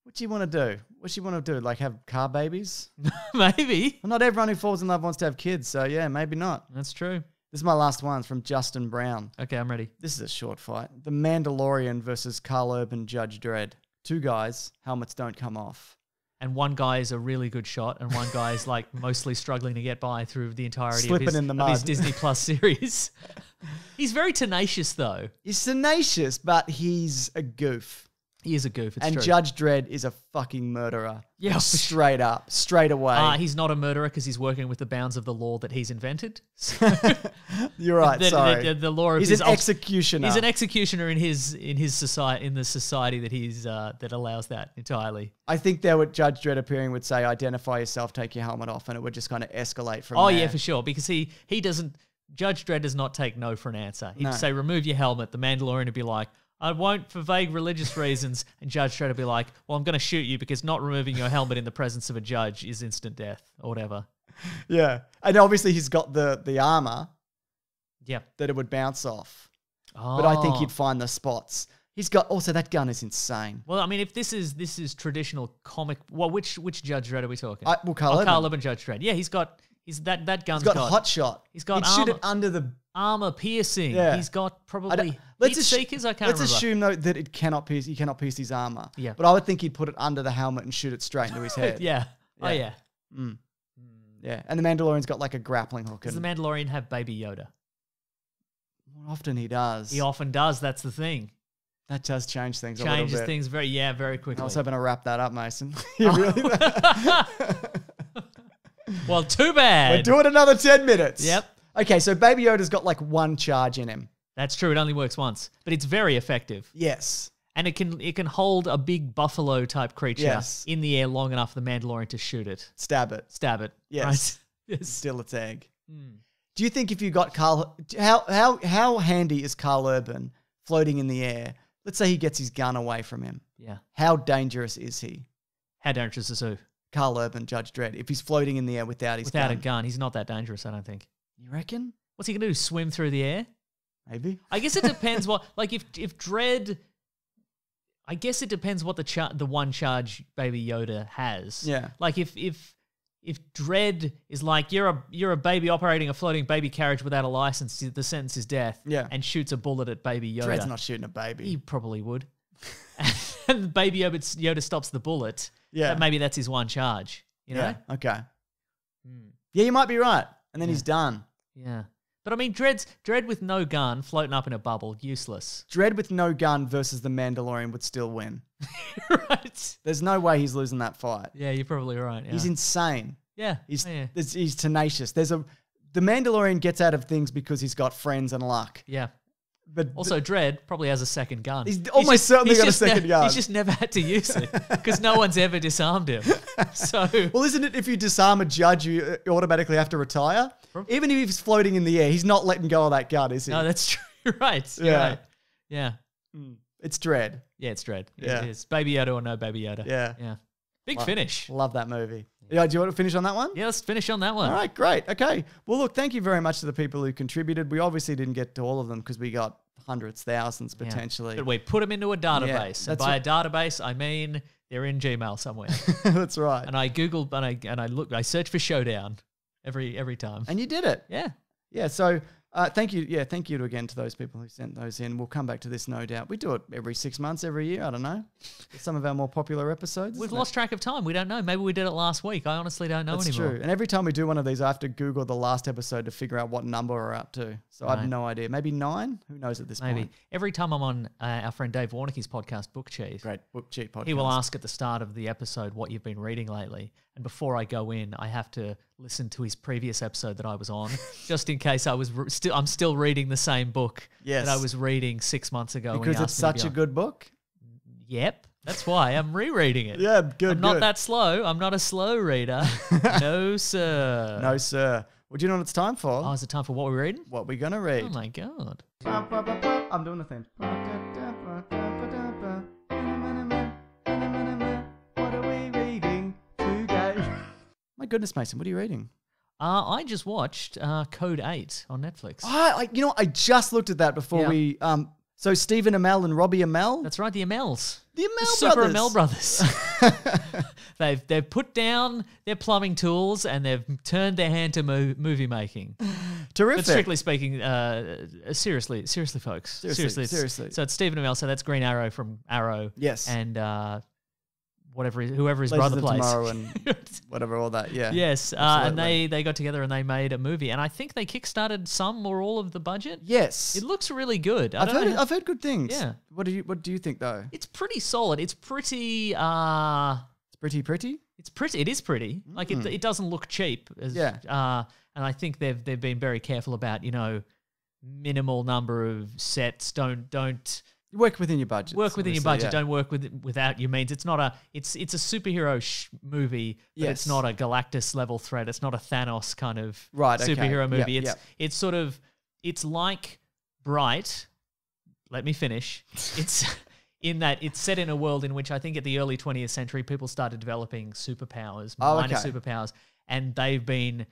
Speaker 1: What do you want to do? What do you want to do? Like have car babies? [laughs]
Speaker 3: Maybe.
Speaker 1: Well, not everyone who falls in love wants to have kids, so yeah, maybe not.
Speaker 3: That's true.
Speaker 1: This is my last one it's from Justin Brown.
Speaker 3: Okay, I'm ready.
Speaker 1: This is a short fight. The Mandalorian versus Karl Urban Judge Dredd. Two guys, helmets don't come off.
Speaker 3: And one guy is a really good shot, and one guy is like [laughs] mostly struggling to get by through the entirety
Speaker 1: Slipping
Speaker 3: of, his,
Speaker 1: in the
Speaker 3: of his. Disney [laughs] Plus series. [laughs] He's very tenacious, though.
Speaker 1: He's tenacious, but he's a goof.
Speaker 3: He is a goof. It's
Speaker 1: and
Speaker 3: true.
Speaker 1: Judge Dredd is a fucking murderer.
Speaker 3: Yeah, [laughs]
Speaker 1: straight up, straight away.
Speaker 3: Uh, he's not a murderer because he's working with the bounds of the law that he's invented. So [laughs]
Speaker 1: You're right.
Speaker 3: the,
Speaker 1: sorry.
Speaker 3: the, the, the law of
Speaker 1: he's
Speaker 3: his
Speaker 1: an executioner.
Speaker 3: He's an executioner in his in his society in the society that he's uh, that allows that entirely.
Speaker 1: I think there would Judge Dredd appearing would say, "Identify yourself, take your helmet off," and it would just kind of escalate from.
Speaker 3: Oh
Speaker 1: there.
Speaker 3: yeah, for sure. Because he he doesn't. Judge Dredd does not take no for an answer. He'd
Speaker 1: No.
Speaker 3: say, "Remove your helmet." The Mandalorian would be like, "I won't for vague religious reasons," [laughs] and Judge Dredd would be like, "Well, I'm going to shoot you because not removing your helmet in the presence of a judge is instant death or whatever."
Speaker 1: Yeah, and obviously he's got the the armor
Speaker 3: Yeah.
Speaker 1: that it would bounce off. Oh. but I think
Speaker 3: Oh.
Speaker 1: he'd find the spots. He's got also that gun is insane.
Speaker 3: Well, I mean, if this is this is traditional comic, well, which which Judge Dredd are we talking?
Speaker 1: I, well, Karl,
Speaker 3: oh,
Speaker 1: Urban.
Speaker 3: Karl Urban Judge Dredd. Yeah, he's got he's that that gun's
Speaker 1: he's got, a hot shot.
Speaker 3: he's got
Speaker 1: He'd shoot it under the.
Speaker 3: armor piercing.
Speaker 1: Yeah.
Speaker 3: He's got probably
Speaker 1: let's assu-
Speaker 3: seekers. I can't
Speaker 1: let's
Speaker 3: remember.
Speaker 1: assume though that it cannot pierce. He cannot pierce his armor.
Speaker 3: Yeah.
Speaker 1: But I would think he'd put it under the helmet and shoot it straight into his [laughs] head.
Speaker 3: yeah. Oh
Speaker 1: Yeah.
Speaker 3: yeah. Mm. Hmm.
Speaker 1: Yeah. And the Mandalorian's got like a grappling hook.
Speaker 3: Does the Mandalorian have Baby Yoda?
Speaker 1: more often he does.
Speaker 3: He often does. That's the thing.
Speaker 1: that does change things. a
Speaker 3: Changes
Speaker 1: little bit.
Speaker 3: things very yeah very quickly.
Speaker 1: I was hoping to wrap that up, Mason. [laughs] you [laughs] really?
Speaker 3: well, too bad.
Speaker 1: We're doing another ten minutes.
Speaker 3: Yep.
Speaker 1: Okay, so Baby Yoda's got like one charge in him.
Speaker 3: That's true. It only works once, but it's very effective,
Speaker 1: Yes.
Speaker 3: and it can it can hold a big buffalo type creature
Speaker 1: Yes.
Speaker 3: in the air long enough for the Mandalorian to shoot it,
Speaker 1: Stab it.
Speaker 3: stab it.
Speaker 1: Yes.
Speaker 3: Right? [laughs] Yes.
Speaker 1: Still its egg.
Speaker 3: Hmm.
Speaker 1: Do you think if you got Karl, how how how handy is Karl Urban floating in the air? Let's say he gets his gun away from him.
Speaker 3: Yeah.
Speaker 1: How dangerous is he?
Speaker 3: How dangerous is who?
Speaker 1: Karl Urban, Judge Dredd, if he's floating in the air without his
Speaker 3: Without
Speaker 1: gun.
Speaker 3: a gun, he's not that dangerous. I don't think.
Speaker 1: You reckon?
Speaker 3: What's he gonna do? Swim through the air?
Speaker 1: Maybe. [laughs]
Speaker 3: I guess it depends what like if if Dredd I guess it depends what the char- the one charge baby Yoda has.
Speaker 1: Yeah.
Speaker 3: Like if if if Dredd is like you're a you're a baby operating a floating baby carriage without a license, the sentence is death.
Speaker 1: Yeah.
Speaker 3: And shoots a bullet at baby Yoda.
Speaker 1: Dredd's not shooting a baby.
Speaker 3: he probably would. [laughs] and baby Yoda, Yoda stops the bullet.
Speaker 1: Yeah.
Speaker 3: that maybe that's his one charge. You know?
Speaker 1: Yeah. Okay. Hmm. Yeah, you might be right. And then
Speaker 3: Yeah.
Speaker 1: he's done.
Speaker 3: Yeah. But I mean, Dredd's Dredd with no gun, floating up in a bubble, useless.
Speaker 1: Dredd with no gun versus the Mandalorian would still win. [laughs]
Speaker 3: right.
Speaker 1: There's no way he's losing that fight.
Speaker 3: Yeah, you're probably right. Yeah.
Speaker 1: He's insane.
Speaker 3: yeah.
Speaker 1: He's
Speaker 3: oh, yeah.
Speaker 1: he's tenacious. There's a the Mandalorian gets out of things because he's got friends and luck.
Speaker 3: Yeah.
Speaker 1: But
Speaker 3: Also, Dredd probably has a second gun.
Speaker 1: He's almost certainly
Speaker 3: he's
Speaker 1: got a
Speaker 3: just
Speaker 1: second gun.
Speaker 3: He's just never had to use it [laughs] because no one's ever disarmed him. [laughs] So,
Speaker 1: well, isn't it if you disarm a judge, you uh, automatically have to retire? Even if he's floating in the air, he's not letting go of that gun, is he?
Speaker 3: no, that's [laughs] true. Right.
Speaker 1: Yeah.
Speaker 3: right. Yeah.
Speaker 1: it's Dredd.
Speaker 3: Yeah, it's Dredd.
Speaker 1: Yeah.
Speaker 3: It is. Baby Yoda or no Baby Yoda.
Speaker 1: Yeah.
Speaker 3: Yeah. Big finish.
Speaker 1: Love that movie. Yeah, do you want to finish on that one?
Speaker 3: Yeah, let's finish on that one.
Speaker 1: All right, great. Okay. Well, look, thank you very much to the people who contributed. We obviously didn't get to all of them because we got hundreds, thousands
Speaker 3: Yeah.
Speaker 1: potentially.
Speaker 3: But we put them into a database. and by
Speaker 1: what-
Speaker 3: a database, I mean they're in Gmail somewhere. [laughs]
Speaker 1: That's right.
Speaker 3: and I Googled and I and I looked. I search for Showdown every every time.
Speaker 1: And you did it.
Speaker 3: yeah.
Speaker 1: Yeah. So uh, thank you. Yeah. Thank you to, again to those people who sent those in. We'll come back to this, no doubt. We do it every six months, every year. I don't know. Some of our more popular episodes.
Speaker 3: We've
Speaker 1: isn't it?
Speaker 3: lost track of time. We don't know. Maybe we did it last week. I honestly don't know
Speaker 1: That's
Speaker 3: anymore.
Speaker 1: true. And every time we do one of these, I have to Google the last episode to figure out what number we're up to. So I have no idea. Maybe nine? Who knows at this
Speaker 3: Maybe.
Speaker 1: point?
Speaker 3: Maybe every time I'm on uh, our friend Dave Warneke's podcast, Book Cheat,
Speaker 1: Great book cheat podcast.
Speaker 3: he will ask at the start of the episode what you've been reading lately. And before I go in, I have to listen to his previous episode that I was on, [laughs] just in case I was re- still I'm still reading the same book
Speaker 1: Yes.
Speaker 3: that I was reading six months ago. when
Speaker 1: because it's
Speaker 3: asked me to
Speaker 1: such
Speaker 3: be
Speaker 1: a
Speaker 3: on.
Speaker 1: good book.
Speaker 3: Yep, that's why I'm rereading it. [laughs]
Speaker 1: Yeah, good.
Speaker 3: I'm not
Speaker 1: good.
Speaker 3: that slow. I'm not a slow reader. [laughs] no, sir.
Speaker 1: No, sir. Well, do you know what it's time for?
Speaker 3: Oh, is it time for what we're reading?
Speaker 1: what we're gonna read?
Speaker 3: Oh my god.
Speaker 1: I'm doing the thing. My goodness, Maso, what are you reading?
Speaker 3: Uh, I just watched uh, Code 8 on Netflix.
Speaker 1: I, I, you know, I just looked at that before
Speaker 3: Yeah.
Speaker 1: we. Um, so Stephen Amell and Robbie Amell,
Speaker 3: That's right, the Amells.
Speaker 1: the Amell
Speaker 3: The Super
Speaker 1: brothers.
Speaker 3: Amell brothers. [laughs] [laughs] they've they've put down their plumbing tools and they've turned their hand to mo- movie making. [sighs]
Speaker 1: Terrific.
Speaker 3: But strictly speaking, uh, seriously, seriously, folks,
Speaker 1: Seriously,
Speaker 3: it's-
Speaker 1: seriously.
Speaker 3: So it's Stephen Amell. So that's Green Arrow from Arrow.
Speaker 1: Yes.
Speaker 3: And uh, whatever, his- whoever his
Speaker 1: Legends
Speaker 3: brother plays.
Speaker 1: Tomorrow and [laughs] whatever, all that. Yeah.
Speaker 3: Yes, uh, and they they got together and they made a movie, and I think they kickstarted some or all of the budget.
Speaker 1: Yes.
Speaker 3: It looks really good. I
Speaker 1: I've heard.
Speaker 3: how-
Speaker 1: I've heard good things.
Speaker 3: Yeah.
Speaker 1: What do you What do you think though?
Speaker 3: it's pretty solid. It's pretty. Uh,
Speaker 1: It's pretty pretty.
Speaker 3: it's pretty. It is pretty. Like it, it doesn't look cheap. As,
Speaker 1: Mm. Yeah.
Speaker 3: Uh, and I think they've they've been very careful about you know minimal number of sets. Don't don't
Speaker 1: You work within your budget.
Speaker 3: work within your budget.
Speaker 1: yeah.
Speaker 3: Don't work with without your means. It's not a. It's it's a superhero sh- movie, but it's not a Galactus level threat. It's not a Thanos kind of
Speaker 1: Right, okay.
Speaker 3: superhero
Speaker 1: Yep,
Speaker 3: movie. it's
Speaker 1: yep.
Speaker 3: it's sort of it's like Bright. Let me finish. [laughs] It's in that it's set in a world in which I think at the early 20th century people started developing superpowers,
Speaker 1: Oh,
Speaker 3: minor
Speaker 1: okay.
Speaker 3: superpowers, and they've been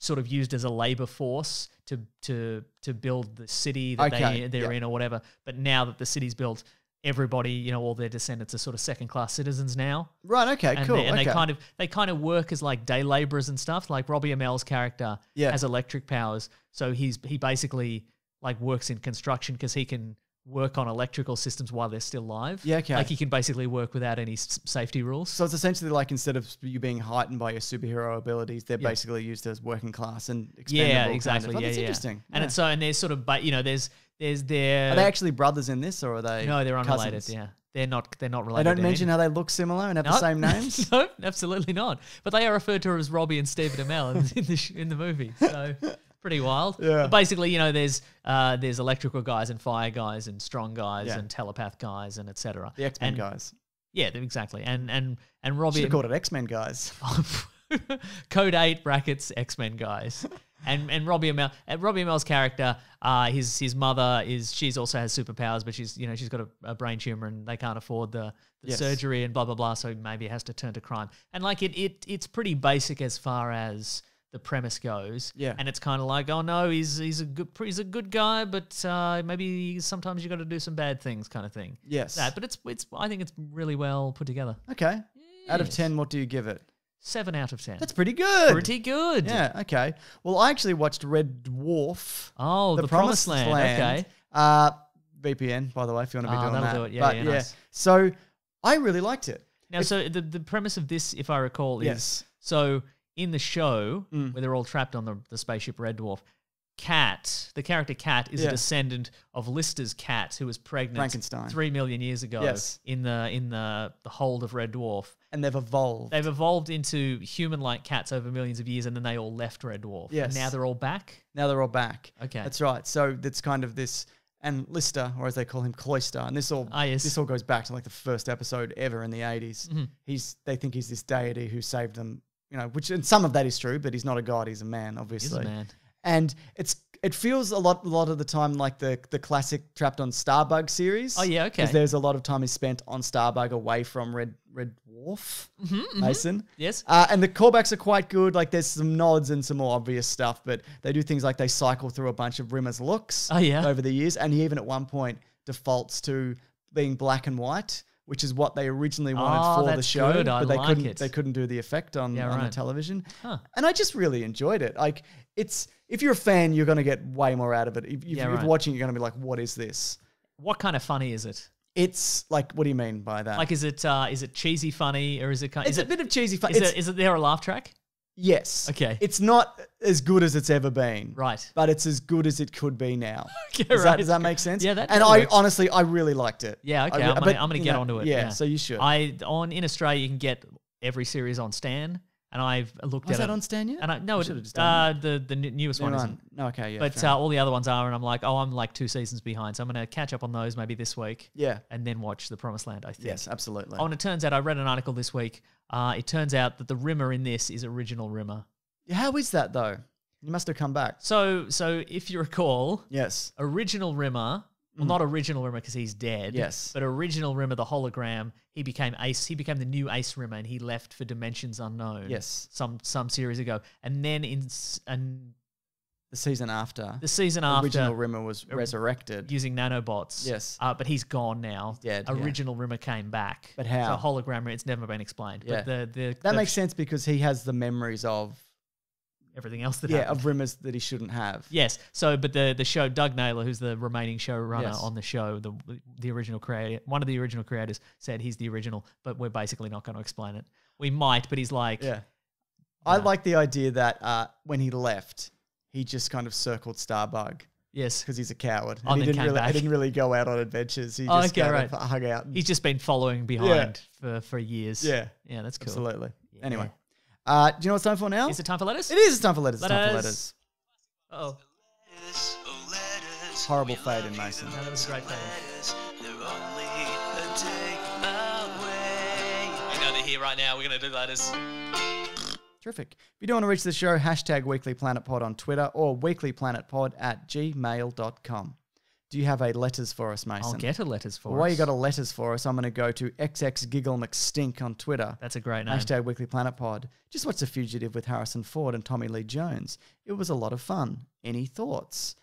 Speaker 3: sort of used as a labor force to to to build the city that
Speaker 1: Okay,
Speaker 3: they they're
Speaker 1: yeah.
Speaker 3: in or whatever. But now that the city's built, everybody, you know, all their descendants are sort of second class citizens now.
Speaker 1: Right. Okay.
Speaker 3: And,
Speaker 1: cool.
Speaker 3: they, and
Speaker 1: okay.
Speaker 3: they kind of they kind of work as like day laborers and stuff. Like Robbie Amell's character
Speaker 1: Yeah.
Speaker 3: has electric powers, so he's he basically like works in construction because he can work on electrical systems while they're still live.
Speaker 1: Yeah, okay.
Speaker 3: Like he can basically work without any s- safety rules.
Speaker 1: So it's essentially like instead of you being heightened by your superhero abilities, they're
Speaker 3: Yeah.
Speaker 1: basically used as working class and expendable.
Speaker 3: yeah,
Speaker 1: kind
Speaker 3: exactly.
Speaker 1: Of. Oh,
Speaker 3: yeah,
Speaker 1: that's
Speaker 3: yeah.
Speaker 1: interesting.
Speaker 3: And
Speaker 1: Yeah.
Speaker 3: it's so and there's sort of but you know there's there's their
Speaker 1: are they actually brothers in this, or are they?
Speaker 3: no they're unrelated.
Speaker 1: cousins?
Speaker 3: Yeah, they're not they're not related.
Speaker 1: They
Speaker 3: don't
Speaker 1: mention how they look similar and have the same [laughs] names.
Speaker 3: no, absolutely not. But they are referred to as Robbie and Stephen Amell in, in the sh- in the movie. So [laughs] pretty wild.
Speaker 1: Yeah.
Speaker 3: But basically, you know, there's uh, there's electrical guys and fire guys and strong guys
Speaker 1: Yeah.
Speaker 3: and telepath guys and etc.
Speaker 1: the X Men guys.
Speaker 3: Yeah, exactly. And and and Robbie
Speaker 1: called it X Men guys. [laughs] [laughs]
Speaker 3: Code Eight brackets X Men guys. And and Robbie Amell, Robbie Amell's character, uh, his his mother is she's also has superpowers, but she's you know she's got a, a brain tumor and they can't afford the, the
Speaker 1: Yes.
Speaker 3: surgery and blah blah blah. So maybe it has to turn to crime. And like it it it's pretty basic as far as the premise goes.
Speaker 1: Yeah.
Speaker 3: And it's kind of like, oh no, he's he's a good he's a good guy, but uh, maybe sometimes you got to do some bad things, kind of thing.
Speaker 1: Yes.
Speaker 3: That, but it's it's I think it's really well put together.
Speaker 1: Okay. Out of ten, what do you give it?
Speaker 3: Seven out of ten.
Speaker 1: That's pretty good.
Speaker 3: pretty good.
Speaker 1: Yeah. Okay. Well, I actually watched Red Dwarf.
Speaker 3: Oh, the, Promised, Land. Okay.
Speaker 1: Uh, VPN, by the way, if you want to be
Speaker 3: Ah,
Speaker 1: doing
Speaker 3: that'll
Speaker 1: that.
Speaker 3: do it. Yeah,
Speaker 1: but
Speaker 3: yeah, nice.
Speaker 1: So I really liked it.
Speaker 3: Now, so the, the premise of this, if I recall, is
Speaker 1: Yes.
Speaker 3: so in the show
Speaker 1: Mm.
Speaker 3: where they're all trapped on the, the spaceship Red Dwarf, Cat, the character Cat, is
Speaker 1: Yeah.
Speaker 3: a descendant of Lister's cat who was pregnant three million years ago
Speaker 1: Yes.
Speaker 3: in the in the the hold of Red Dwarf.
Speaker 1: And they've evolved.
Speaker 3: They've evolved into human-like cats over millions of years, and then they all left Red Dwarf.
Speaker 1: Yes.
Speaker 3: And now they're all back.
Speaker 1: now they're all back.
Speaker 3: Okay.
Speaker 1: That's right. So that's kind of this, and Lister, or as they call him, Cloister, and this all
Speaker 3: Ah, yes.
Speaker 1: this all goes back to like the first episode ever in the 80s.
Speaker 3: Mm-hmm.
Speaker 1: He's they think he's this deity who saved them, you know, which and some of that is true, but he's not a god. He's a man, obviously.
Speaker 3: He's a man.
Speaker 1: And it's it feels a lot a lot of the time like the the classic Trapped on Starbug series.
Speaker 3: Oh, yeah, okay.
Speaker 1: Because there's a lot of time is spent on Starbug away from Red Red Dwarf, Maso.
Speaker 3: Mm-hmm, Yes.
Speaker 1: Uh, and the callbacks are quite good. Like there's some nods and some more obvious stuff, but they do things like they cycle through a bunch of Rimmer's looks
Speaker 3: Oh, yeah?
Speaker 1: over the years. And he even at one point defaults to being black and white, which is what they originally wanted
Speaker 3: Oh,
Speaker 1: for the show.
Speaker 3: good. I
Speaker 1: but they
Speaker 3: like
Speaker 1: couldn't
Speaker 3: it.
Speaker 1: they couldn't do the effect on,
Speaker 3: Yeah,
Speaker 1: on the television.
Speaker 3: Huh.
Speaker 1: And I just really enjoyed it. Like it's if you're a fan, you're gonna get way more out of it. If, if
Speaker 3: Yeah,
Speaker 1: you're
Speaker 3: right.
Speaker 1: watching, you're gonna be like, what is this?
Speaker 3: What kind of funny is it?
Speaker 1: It's like, what do you mean by that?
Speaker 3: Like, is it uh, is it cheesy funny or is it kind?
Speaker 1: it's
Speaker 3: is
Speaker 1: a
Speaker 3: it
Speaker 1: bit of cheesy funny.
Speaker 3: is is it there a laugh track?
Speaker 1: Yes.
Speaker 3: Okay.
Speaker 1: It's not as good as it's ever been.
Speaker 3: Right.
Speaker 1: But it's as good as it could be now. [laughs]
Speaker 3: Okay,
Speaker 1: does, that,
Speaker 3: right.
Speaker 1: does that make sense?
Speaker 3: Yeah, that
Speaker 1: And I
Speaker 3: works.
Speaker 1: honestly, I really liked it.
Speaker 3: Yeah, okay.
Speaker 1: I re-
Speaker 3: I'm gonna,
Speaker 1: but,
Speaker 3: I'm gonna
Speaker 1: you
Speaker 3: get
Speaker 1: know,
Speaker 3: onto it.
Speaker 1: Yeah, so you should.
Speaker 3: I on in Australia you can get every series on Stan, and I've looked
Speaker 1: Was
Speaker 3: at
Speaker 1: that
Speaker 3: it.
Speaker 1: on Stan yet?
Speaker 3: And I no,
Speaker 1: We
Speaker 3: it,
Speaker 1: should've just done
Speaker 3: uh, the the newest
Speaker 1: New
Speaker 3: one
Speaker 1: one.
Speaker 3: isn't.
Speaker 1: No, okay, yeah.
Speaker 3: But uh, all the other ones are, and I'm like, oh, I'm like two seasons behind, so I'm gonna catch up on those maybe this week,
Speaker 1: yeah.
Speaker 3: and then watch The Promised Land. I think.
Speaker 1: Yes, absolutely.
Speaker 3: Oh, and it turns out I read an article this week. Uh, it turns out that the Rimmer in this is original Rimmer.
Speaker 1: How is that though? You must have come back.
Speaker 3: So so if you recall,
Speaker 1: Yes.
Speaker 3: original Rimmer, well, not original Rimmer because he's dead.
Speaker 1: Mm. Yes.
Speaker 3: But original Rimmer, the hologram, he became Ace. He became the new Ace Rimmer, and he left for Dimensions Unknown.
Speaker 1: Yes.
Speaker 3: Some some series ago, and then in and
Speaker 1: The season after,
Speaker 3: the season after,
Speaker 1: original Rimmer was resurrected.
Speaker 3: using nanobots.
Speaker 1: Yes.
Speaker 3: Uh, but he's gone now.
Speaker 1: dead, yeah.
Speaker 3: Original Rimmer came back.
Speaker 1: But how?
Speaker 3: So hologram, it's never been explained.
Speaker 1: Yeah.
Speaker 3: But the the
Speaker 1: that
Speaker 3: the-
Speaker 1: makes sense because he has the memories of
Speaker 3: everything else that
Speaker 1: yeah
Speaker 3: happened.
Speaker 1: of rumors that he shouldn't have.
Speaker 3: Yes. So, but the the show, Doug Naylor, who's the remaining showrunner
Speaker 1: Yes.
Speaker 3: on the show, the the original creator, one of the original creators, said he's the original, but we're basically not going to explain it. We might, but he's like,
Speaker 1: Yeah. I like the idea that uh, when he left, he just kind of circled Starbug
Speaker 3: yes,
Speaker 1: because he's a coward. And he
Speaker 3: then
Speaker 1: didn't
Speaker 3: came
Speaker 1: really,
Speaker 3: back.
Speaker 1: he didn't really go out on adventures. He
Speaker 3: Oh,
Speaker 1: just
Speaker 3: okay,
Speaker 1: kind
Speaker 3: right.
Speaker 1: of hung out. and-
Speaker 3: he's just been following behind for for years.
Speaker 1: yeah,
Speaker 3: yeah, that's cool.
Speaker 1: absolutely. Anyway, uh, do you know what it's time for now?
Speaker 3: Is it time for letters?
Speaker 1: It is it's time for letters. It's time for
Speaker 3: Letters.
Speaker 1: letters.
Speaker 3: Oh,
Speaker 4: Letters,
Speaker 1: Horrible fade in
Speaker 4: Maso.
Speaker 3: No, that was a great fade.
Speaker 4: letters, they're only a take away.
Speaker 2: You know they're here right now. We're going to do letters.
Speaker 1: Terrific. If you do want to reach the show, hashtag Weekly Planet Pod on Twitter or weeklyplanetpod at gmail.com. Do you have a letters for us, Maso?
Speaker 3: I'll get a letters for
Speaker 1: While
Speaker 3: us.
Speaker 1: you got a letters for us, I'm going to go to XX Giggle McStink on Twitter.
Speaker 3: That's a great name.
Speaker 1: Hashtag Weekly Planet Pod. Just watched The Fugitive with Harrison Ford and Tommy Lee Jones. It was a lot of fun. Any thoughts?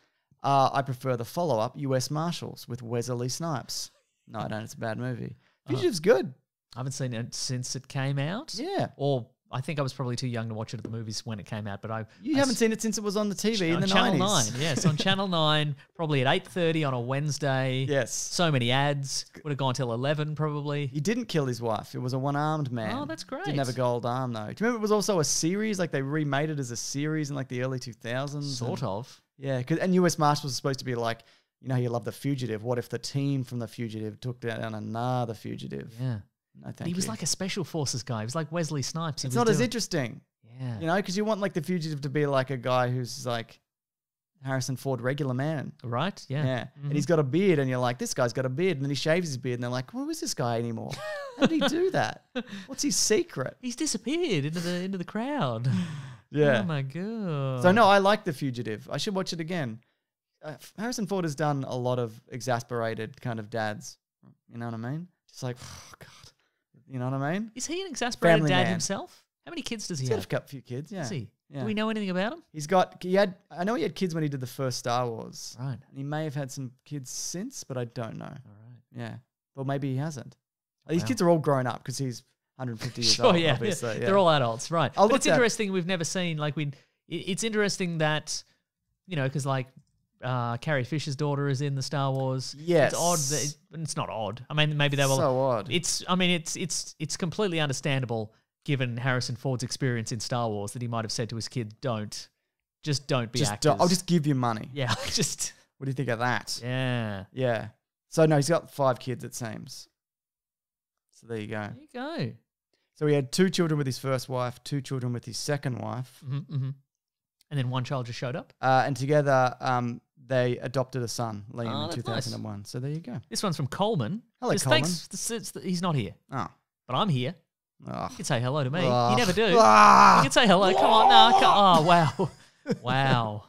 Speaker 1: Uh, I prefer the follow up, US Marshals, with Wesley Snipes. No, I don't. It's a bad movie.
Speaker 3: Uh-huh.
Speaker 1: Fugitive's good.
Speaker 3: I haven't seen it since it came out.
Speaker 1: Yeah.
Speaker 3: Or I think I was probably too young to watch it at the movies when it came out, but I
Speaker 1: You
Speaker 3: I
Speaker 1: haven't
Speaker 3: s-
Speaker 1: seen it since it was on the TV in
Speaker 3: on
Speaker 1: the
Speaker 3: Channel
Speaker 1: 90s.
Speaker 3: 9. Yes, on [laughs] Channel 9, probably at 8:30 on a Wednesday.
Speaker 1: Yes.
Speaker 3: So many ads. Would have gone till 11 probably.
Speaker 1: He didn't kill his wife. It was a one armed man.
Speaker 3: Oh, that's great.
Speaker 1: Didn't have a gold arm, though. Do you remember it was also a series? Like they remade it as a series in like the early 2000s?
Speaker 3: Sort
Speaker 1: and-
Speaker 3: of.
Speaker 1: Yeah, 'cause- and US Marshals was supposed to be like, you know, you love the fugitive. What if the team from the fugitive took down another fugitive?
Speaker 3: Yeah.
Speaker 1: No, thank
Speaker 3: he was
Speaker 1: you.
Speaker 3: like a special forces guy. He was like Wesley Snipes. He
Speaker 1: it's
Speaker 3: was
Speaker 1: not as
Speaker 3: doing-
Speaker 1: interesting,
Speaker 3: Yeah.
Speaker 1: you know, because you want like the fugitive to be like a guy who's like Harrison Ford, regular man.
Speaker 3: Right?
Speaker 1: Yeah.
Speaker 3: Yeah.
Speaker 1: And he's got a beard, and you're like, this guy's got a beard. And then he shaves his beard, and they're like, who is this guy anymore? How did he do [laughs] that? What's his secret?
Speaker 3: He's disappeared into the into the crowd. [laughs]
Speaker 1: Yeah.
Speaker 3: Oh my god.
Speaker 1: So, no, I like The Fugitive. I should watch it again. Uh, Harrison Ford has done a lot of exasperated kind of dads. You know what I mean? Just like, oh, [sighs] God. You know what I mean?
Speaker 3: Is he an exasperated
Speaker 1: Family
Speaker 3: dad
Speaker 1: man.
Speaker 3: himself? How many kids does he
Speaker 1: He's got
Speaker 3: have?
Speaker 1: a few kids, yeah.
Speaker 3: Does he?
Speaker 1: Yeah.
Speaker 3: Do we know anything about him?
Speaker 1: He's got, he had, I know he had kids when he did the first Star Wars.
Speaker 3: Right.
Speaker 1: And he may have had some kids since, but I don't know.
Speaker 3: All right.
Speaker 1: Yeah. Well, maybe he hasn't. These
Speaker 3: Wow.
Speaker 1: kids are all grown up because he's 150 years [laughs]
Speaker 3: Sure,
Speaker 1: old,
Speaker 3: yeah,
Speaker 1: obviously. Yeah.
Speaker 3: They're all adults, right?
Speaker 1: I'll
Speaker 3: but
Speaker 1: look
Speaker 3: it's
Speaker 1: that-
Speaker 3: interesting. We've never seen like we. It's interesting that you know because like uh, Carrie Fisher's daughter is in the Star Wars.
Speaker 1: Yes.
Speaker 3: it's odd. That it- it's not odd. I mean, maybe they were.
Speaker 1: so odd.
Speaker 3: It's. I mean, it's it's it's completely understandable given Harrison Ford's experience in Star Wars that he might have said to his kid, "Don't, just don't be
Speaker 1: just,
Speaker 3: actors."
Speaker 1: I'll just give you money.
Speaker 3: yeah, [laughs] just
Speaker 1: What do you think of that?
Speaker 3: yeah.
Speaker 1: Yeah. So no, he's got five kids. It seems. So there you go.
Speaker 3: There you go.
Speaker 1: So he had two children with his first wife, two children with his second wife,
Speaker 3: hmm hmm And then one child just showed up.
Speaker 1: uh, and together um, they adopted a son, Liam,
Speaker 3: Oh,
Speaker 1: in 2001.
Speaker 3: nice.
Speaker 1: thousand and one. So there you go.
Speaker 3: This one's from Coleman.
Speaker 1: Hello,
Speaker 3: Just
Speaker 1: Coleman.
Speaker 3: Thanks. he's not here,
Speaker 1: Oh.
Speaker 3: but I'm here.
Speaker 1: Ugh.
Speaker 3: You can say hello to me.
Speaker 1: Ugh.
Speaker 3: You never do.
Speaker 1: Ah.
Speaker 3: You can say hello. Come on, no. Come, oh, wow. wow.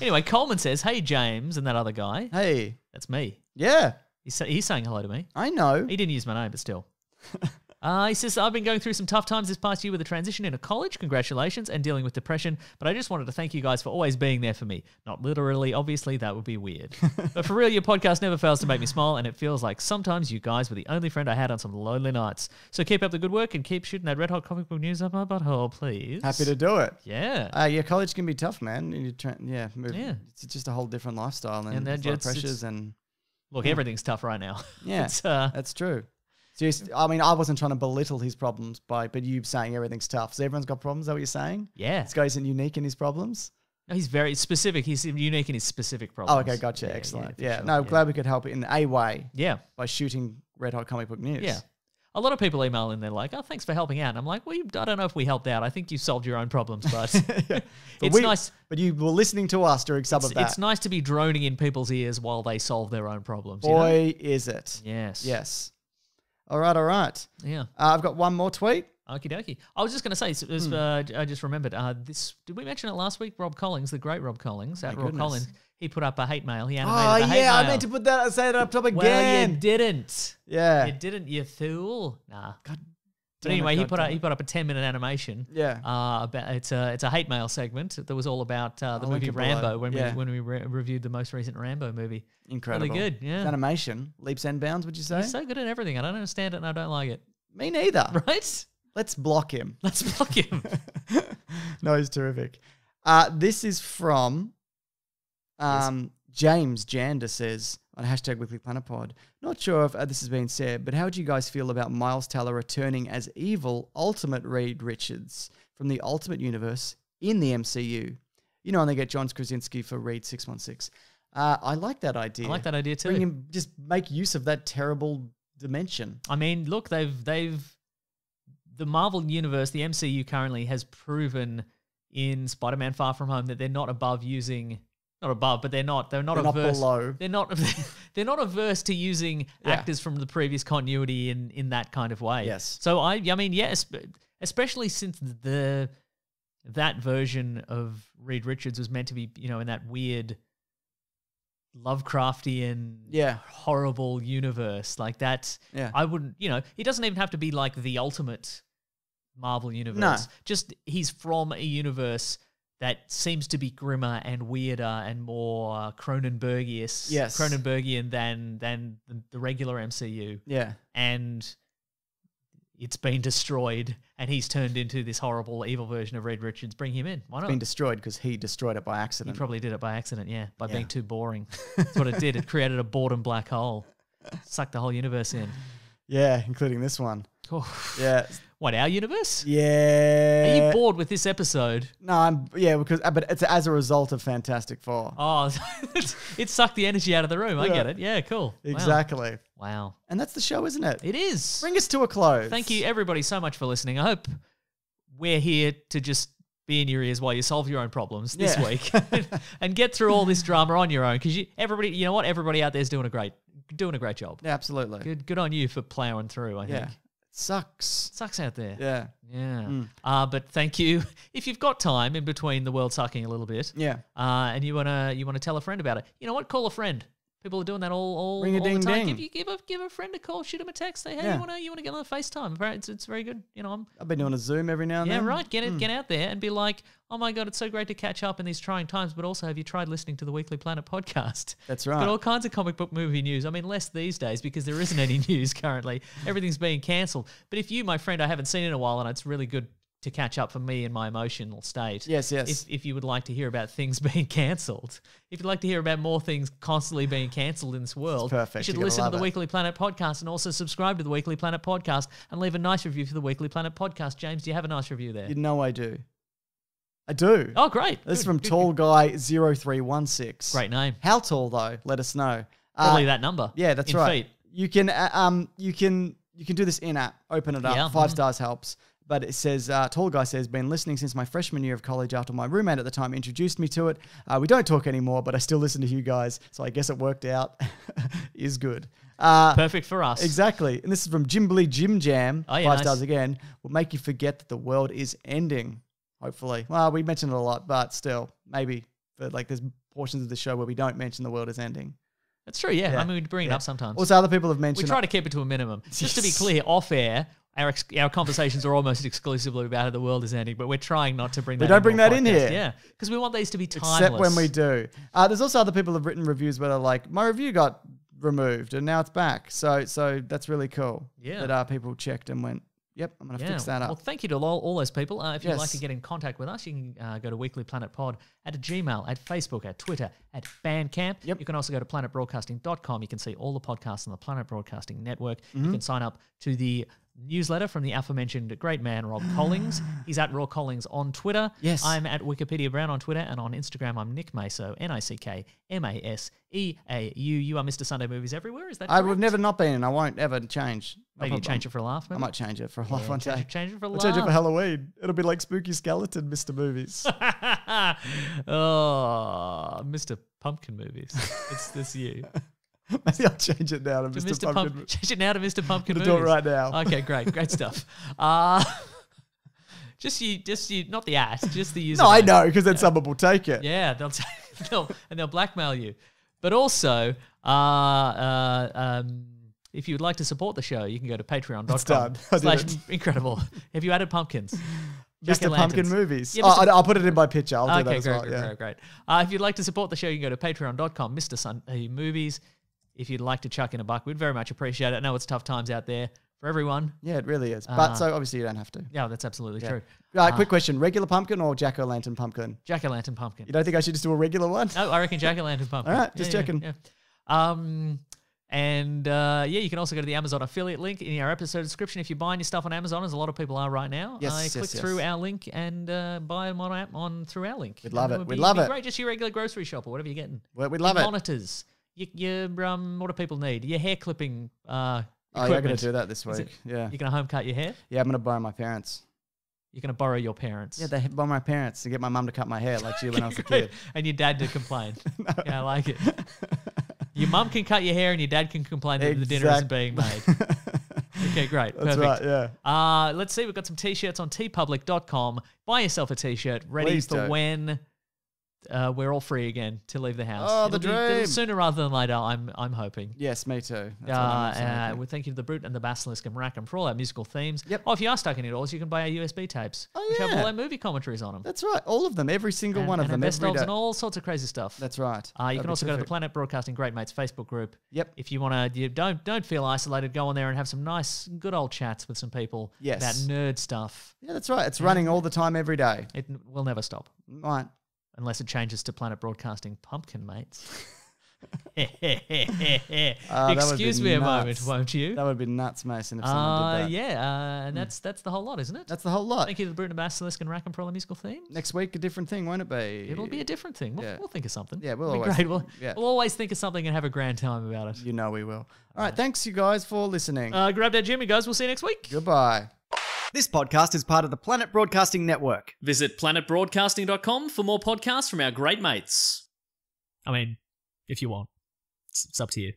Speaker 3: Anyway, Coleman says, Hey, James, and that other guy.
Speaker 1: Hey.
Speaker 3: That's me.
Speaker 1: Yeah,
Speaker 3: He's, he's saying hello to me.
Speaker 1: I know.
Speaker 3: He didn't use my name, but still. [laughs] Uh, he says, I've been going through some tough times this past year with a transition into college. Congratulations, and dealing with depression. But I just wanted to thank you guys for always being there for me. Not literally, obviously, that would be weird. [laughs] but for real, your podcast never fails to make me smile, and it feels like sometimes you guys were the only friend I had on some lonely nights. So keep up the good work and keep shooting that red hot comic book news up my butthole, please.
Speaker 1: Happy to do it.
Speaker 3: Yeah.
Speaker 1: Uh, yeah, college can be tough, man. You tra- yeah, move,
Speaker 3: Yeah.
Speaker 1: It's just a whole different lifestyle and,
Speaker 3: And then
Speaker 1: a lot of
Speaker 3: it's- it's-
Speaker 1: pressures and
Speaker 3: Look, everything's tough right now.
Speaker 1: yeah, [laughs]
Speaker 3: It's, uh,
Speaker 1: that's true. S- I mean, I wasn't trying to belittle his problems by, but you saying everything's tough. So everyone's got problems. Is that what you're saying?
Speaker 3: yeah.
Speaker 1: This guy isn't unique in his problems.
Speaker 3: No, he's very specific. He's unique in his specific problems.
Speaker 1: Oh,
Speaker 3: problems.
Speaker 1: okay, gotcha.
Speaker 3: Yeah,
Speaker 1: Excellent.
Speaker 3: for
Speaker 1: Yeah,
Speaker 3: sure,
Speaker 1: no, glad we could help in a way
Speaker 3: Yeah.
Speaker 1: by shooting Red Hot Comic Book News.
Speaker 3: Yeah. A lot of people email and they're like, "Oh, thanks for helping out." And I'm like, "Well, you, I don't know if we helped out. I think you solved your own problems, [laughs] but
Speaker 1: But
Speaker 3: it's
Speaker 1: we-
Speaker 3: nice.
Speaker 1: But you were listening to us during some of that.
Speaker 3: it's nice to be droning in people's ears while they solve their own problems. you know?
Speaker 1: Boy, is it.
Speaker 3: Yes.
Speaker 1: Yes. All right, all right.
Speaker 3: Yeah.
Speaker 1: Uh, I've got one more tweet.
Speaker 3: Okie dokie. I was just going to say, so-
Speaker 1: Hmm.
Speaker 3: uh, I just remembered uh, this. Did we mention it last week? Rob Collins, the great Rob Collins, at
Speaker 1: My
Speaker 3: Rob
Speaker 1: goodness.
Speaker 3: Collins, he put up a hate mail. He
Speaker 1: Oh,
Speaker 3: animated hate
Speaker 1: yeah, I meant to put that, say that up top again.
Speaker 3: well, you didn't.
Speaker 1: yeah.
Speaker 3: You didn't, you fool. Nah.
Speaker 1: God
Speaker 3: But anyway, he put up he put up a ten minute animation.
Speaker 1: Yeah.
Speaker 3: Uh, about it's a it's a hate mail segment that was all about uh, the
Speaker 1: I'll
Speaker 3: movie. Rambo when
Speaker 1: Yeah.
Speaker 3: we when we re- reviewed the most recent Rambo movie.
Speaker 1: Incredible.
Speaker 3: Really good, yeah.
Speaker 1: It's animation, leaps and bounds, would you say?
Speaker 3: He's so good at everything. I don't understand it and I don't like it.
Speaker 1: Me neither. [laughs]
Speaker 3: Right?
Speaker 1: Let's block him. [laughs]
Speaker 3: Let's block him. [laughs]
Speaker 1: no, he's terrific. Uh, this is from um, James Jander says on hashtag Weekly Planet Pod. Not sure if uh, this has been said, but how would you guys feel about Miles Teller returning as evil Ultimate Reed Richards from the Ultimate Universe in the MCU? You know, and they get John Krasinski for Reed six one six. Uh, I like that idea.
Speaker 3: I like that idea too.
Speaker 1: Bring him, just make use of that terrible dimension.
Speaker 3: I mean, look, they've they've the Marvel universe, the MCU currently has proven in Spider-Man: Far From Home that they're not above using, not above, but they're not they're not
Speaker 1: They're not
Speaker 3: averse.
Speaker 1: below.
Speaker 3: They're not [laughs] they're not averse to using
Speaker 1: Yeah.
Speaker 3: actors from the previous continuity in in that kind of way.
Speaker 1: Yes.
Speaker 3: So I I mean, yes, especially since the that version of Reed Richards was meant to be, you know, in that weird Lovecraftian,
Speaker 1: Yeah.
Speaker 3: horrible universe like that.
Speaker 1: Yeah.
Speaker 3: I wouldn't. You know, he doesn't even have to be like the ultimate Marvel universe. No. Just he's from a universe that seems to be grimmer and weirder and more Cronenbergius,
Speaker 1: Yes.
Speaker 3: Cronenbergian than than the, the regular MCU,
Speaker 1: Yeah.
Speaker 3: and it's been destroyed, and he's turned into this horrible, evil version of Reed Richards. Bring him in. Why not?
Speaker 1: It's Been destroyed because he destroyed it by accident.
Speaker 3: He probably did it by accident, yeah, by
Speaker 1: Yeah.
Speaker 3: being too boring. [laughs] That's what it did. It created a boredom black hole, sucked the whole universe in.
Speaker 1: Yeah, including this one.
Speaker 3: Oh,
Speaker 1: Yeah. [laughs]
Speaker 3: what our universe?
Speaker 1: Yeah.
Speaker 3: Are you bored with this episode?
Speaker 1: No, I'm yeah because but it's as a result of Fantastic Four.
Speaker 3: Oh, [laughs] it sucked the energy out of the room. I
Speaker 1: Yeah.
Speaker 3: get it. Yeah, cool. Wow.
Speaker 1: exactly.
Speaker 3: Wow.
Speaker 1: And that's the show, isn't it?
Speaker 3: It is.
Speaker 1: Bring us to a close.
Speaker 3: Thank you, everybody, so much for listening. I hope we're here to just be in your ears while you solve your own problems this
Speaker 1: Yeah.
Speaker 3: week [laughs] and get through all this drama on your own. Because you, everybody, you know what, everybody out there is doing a great, doing a great job.
Speaker 1: Yeah, absolutely.
Speaker 3: Good, good on you for plowing through. I
Speaker 1: Yeah.
Speaker 3: think
Speaker 1: Sucks.
Speaker 3: sucks out there.
Speaker 1: Yeah.
Speaker 3: Yeah. Uh, but thank you. [laughs] If you've got time in between the world sucking a little bit,
Speaker 1: Yeah.
Speaker 3: uh, and you wanna you wanna tell a friend about it, you know what? Call a friend. People are doing that all all,
Speaker 1: Ring a
Speaker 3: all the time.
Speaker 1: ding.
Speaker 3: Give you give a give a friend a call, shoot him a text, say, hey,
Speaker 1: Yeah.
Speaker 3: you wanna you wanna get on the FaceTime? It's, it's very good. You know, I'm
Speaker 1: I've been doing a Zoom every now and then.
Speaker 3: yeah,
Speaker 1: then.
Speaker 3: right. Get it, hmm. get out there and be like, oh my god, it's so great to catch up in these trying times. But also, have you tried listening to the Weekly Planet podcast?
Speaker 1: That's
Speaker 3: It's got
Speaker 1: right.
Speaker 3: all kinds of comic book movie news. I mean, less these days because there isn't any [laughs] news currently. Everything's being cancelled. But if you, my friend, I haven't seen in a while, and it's really good to catch up for me in my emotional state.
Speaker 1: Yes, yes.
Speaker 3: If, if you would like to hear about things [laughs] being cancelled, if you'd like to hear about more things constantly being cancelled in this world,
Speaker 1: perfect.
Speaker 3: you should
Speaker 1: You're
Speaker 3: listen to the
Speaker 1: it.
Speaker 3: Weekly Planet podcast and also subscribe to the Weekly Planet podcast and leave a nice review for the Weekly Planet podcast. James, do you have a nice review there?
Speaker 1: You know I do. I do.
Speaker 3: Oh, great.
Speaker 1: this is from
Speaker 3: good,
Speaker 1: Tall
Speaker 3: good.
Speaker 1: Guy 0316.
Speaker 3: Great name.
Speaker 1: How tall though? Let us know.
Speaker 3: Probably
Speaker 1: Uh,
Speaker 3: that number.
Speaker 1: Yeah, that's
Speaker 3: in
Speaker 1: right.
Speaker 3: Feet.
Speaker 1: You can uh, um you can you can do this in app. Open it up.
Speaker 3: Yeah,
Speaker 1: 5
Speaker 3: mhm.
Speaker 1: stars helps. But it says, uh, tall guy says, been listening since my freshman year of college after my roommate at the time introduced me to it. Uh, we don't talk anymore, but I still listen to you guys, so I guess it worked out. [laughs] is good. Uh,
Speaker 3: Perfect for us.
Speaker 1: exactly. And this is from Jimbley Jim Jam.
Speaker 3: Oh, yeah,
Speaker 1: five
Speaker 3: nice.
Speaker 1: stars again. Will make you forget that the world is ending. Hopefully. Well, we mentioned it a lot, but still, maybe. But like, there's portions of the show where we don't mention the world is ending.
Speaker 3: That's true. Yeah. I mean, we bring it up sometimes.
Speaker 1: Also, other people have mentioned.
Speaker 3: we try to keep it to a minimum. [laughs] Just to be clear, off air, our ex- our conversations are almost [laughs] exclusively about how the world is ending, but we're trying not to bring that.
Speaker 1: don't bring that in
Speaker 3: podcast.
Speaker 1: here.
Speaker 3: Yeah, because we want these to be timeless.
Speaker 1: Except when we do. Uh, there's also other people who've written reviews where they're like, my review got removed and now it's back. So so that's really cool.
Speaker 3: Yeah.
Speaker 1: That uh, people checked and went, yep, I'm going to
Speaker 3: Yeah.
Speaker 1: fix that up.
Speaker 3: Well, thank you to all, all those people. Uh, if you'd like to get in contact with us, you can uh, go to Weekly Planet Pod at Gmail, at Facebook, at Twitter, at Bandcamp.
Speaker 1: Yep.
Speaker 3: You can also go to planetbroadcasting.com. You can see all the podcasts on the Planet Broadcasting Network.
Speaker 1: Mm-hmm.
Speaker 3: You can sign up to the newsletter from the aforementioned great man Rob [gasps] Collings. He's at Raw Collings on Twitter.
Speaker 1: Yes.
Speaker 3: I'm at Wikipedia Brown on Twitter and on Instagram I'm Nick Maso, N I C K M A S E A U. You are Mr. Sunday Movies everywhere. Is that
Speaker 1: I would never not been and I won't ever change.
Speaker 3: Maybe you change it for a laugh.
Speaker 1: I might change it for a laugh one
Speaker 3: change,
Speaker 1: day.
Speaker 3: change it for a
Speaker 1: I'll
Speaker 3: laugh.
Speaker 1: change it for Halloween. It'll be like Spooky Skeleton, Mr. Movies. [laughs]
Speaker 3: Ah, oh, Mr. Pumpkin movies. It's this you. [laughs] [laughs]
Speaker 1: Maybe I'll change it now to
Speaker 3: To
Speaker 1: Mr.
Speaker 3: Mr.
Speaker 1: Pumpkin.
Speaker 3: Pump- change it now to Mr. Pumpkin
Speaker 1: do it right now.
Speaker 3: Okay, great, great [laughs] stuff. Uh, [laughs] just you, just you, not the ass, just the user.
Speaker 1: No, I know, because then someone will take it.
Speaker 3: Yeah, they'll, t- they'll and they'll blackmail you. But also, uh, uh, um, if you would like to support the show, you can go to patreon.com
Speaker 1: done. I did
Speaker 3: slash
Speaker 1: it.
Speaker 3: incredible. Have you added pumpkins?
Speaker 1: Mr. Pumpkin movies.
Speaker 3: Yeah,
Speaker 1: Oh,
Speaker 3: Mr.
Speaker 1: I'll put it in my picture. I'll do that
Speaker 3: Okay,
Speaker 1: as
Speaker 3: great,
Speaker 1: well.
Speaker 3: great,
Speaker 1: yeah.
Speaker 3: great, great. Uh, if you'd like to support the show, you can go to patreon.com, Mr. Sunday Movies. If you'd like to chuck in a buck, we'd very much appreciate it. I know it's tough times out there for everyone.
Speaker 1: Yeah, it really is. But
Speaker 3: Uh,
Speaker 1: so obviously you don't have to.
Speaker 3: Yeah, that's absolutely
Speaker 1: Yeah.
Speaker 3: true.
Speaker 1: Uh, quick question: regular pumpkin or jack o' lantern pumpkin?
Speaker 3: Jack o' lantern pumpkin.
Speaker 1: You don't think I should just do a regular one?
Speaker 3: No, I reckon Jack o' lantern pumpkin.
Speaker 1: All right, just
Speaker 3: Yeah,
Speaker 1: checking.
Speaker 3: Yeah, Um, and uh, yeah, you can also go to the Amazon affiliate link in our episode description. If you're buying your stuff on Amazon, as a lot of people are right now,
Speaker 1: Yes,
Speaker 3: uh,
Speaker 1: yes,
Speaker 3: click
Speaker 1: yes.
Speaker 3: through our link and uh, buy them on, on through our link.
Speaker 1: We'd love
Speaker 3: And
Speaker 1: it.
Speaker 3: would
Speaker 1: We'd
Speaker 3: be-
Speaker 1: love
Speaker 3: be
Speaker 1: it.
Speaker 3: Great, just your regular grocery shop or whatever you're getting.
Speaker 1: We'd love it.
Speaker 3: monitors. Your, your um, what do people need? Your hair clipping. Uh,
Speaker 1: Oh, you're gonna do that this
Speaker 3: Is
Speaker 1: week. Yeah.
Speaker 3: You're gonna home cut your hair.
Speaker 1: Yeah, I'm going to borrow my parents.
Speaker 3: You're gonna borrow your parents.
Speaker 1: Yeah, they borrow my parents to get my mum to cut my hair like she did when I was a [laughs] kid.
Speaker 3: and your dad to complain. [laughs] Yeah, I like it. Your mum can cut your hair, and your dad can complain that the dinner isn't being made. [laughs] Okay, great.
Speaker 1: That's
Speaker 3: Perfect.
Speaker 1: right, yeah.
Speaker 3: Uh, let's see. We've got some t-shirts on teepublic.com. Buy yourself a t-shirt ready
Speaker 1: Please
Speaker 3: for
Speaker 1: do.
Speaker 3: when uh, we're all free again to leave the house.
Speaker 1: Oh, the
Speaker 3: It'll be- it'll-
Speaker 1: dream.
Speaker 3: sooner rather than later, I'm I'm hoping.
Speaker 1: Yes, me too. That's what
Speaker 3: Uh,
Speaker 1: I'm also
Speaker 3: uh,
Speaker 1: hoping.
Speaker 3: we thank you to the Brute and the Basilisk and Rackham for all our musical themes.
Speaker 1: Yep.
Speaker 3: Oh, if you are stuck in indoors, you can buy our USB tapes,
Speaker 1: Oh,
Speaker 3: which have
Speaker 1: yeah.
Speaker 3: all our movie commentaries on them.
Speaker 1: That's right. All of them. Every single one of
Speaker 3: and
Speaker 1: them.
Speaker 3: our best
Speaker 1: Every
Speaker 3: ofs
Speaker 1: day.
Speaker 3: and all sorts of crazy stuff.
Speaker 1: That's right.
Speaker 3: Uh, you
Speaker 1: That'd
Speaker 3: can
Speaker 1: be
Speaker 3: also go to the
Speaker 1: terrific.
Speaker 3: Planet Broadcasting Great Mates Facebook group.
Speaker 1: Yep.
Speaker 3: If you want to, you don't don't feel isolated. Go on there and have some nice, good old chats with some people
Speaker 1: Yes.
Speaker 3: about nerd stuff.
Speaker 1: Yeah, that's right. It's running all the time, every day.
Speaker 3: It n- will never stop
Speaker 1: Right.
Speaker 3: Unless it changes to Planet Broadcasting Pumpkin Mates. [laughs] [laughs]
Speaker 1: Be
Speaker 3: Excuse me a moment, won't you?
Speaker 1: That would be nuts, Maso, if someone
Speaker 3: Uh,
Speaker 1: did that.
Speaker 3: yeah, uh, and that's that's the whole lot, isn't it?
Speaker 1: That's the whole lot.
Speaker 3: Thank you to the Brute and Basilisk and Rackham for all musical theme.
Speaker 1: Next week, a different thing, won't it be?
Speaker 3: It'll be a different thing. We'll,
Speaker 1: Yeah.
Speaker 3: we'll think of something.
Speaker 1: Yeah, we'll
Speaker 3: be
Speaker 1: always-
Speaker 3: great. We'll,
Speaker 1: yeah.
Speaker 3: we'll always think of something and have a grand time about it.
Speaker 1: You know we will. All right. Thanks, you guys, for listening.
Speaker 3: Uh, grab that Jimmy, guys. We'll see you next week.
Speaker 1: Goodbye.
Speaker 5: This podcast is part of the Planet Broadcasting Network.
Speaker 2: Visit planetbroadcasting.com for more podcasts from our great mates.
Speaker 3: I mean, if you want, it's, it's up to you.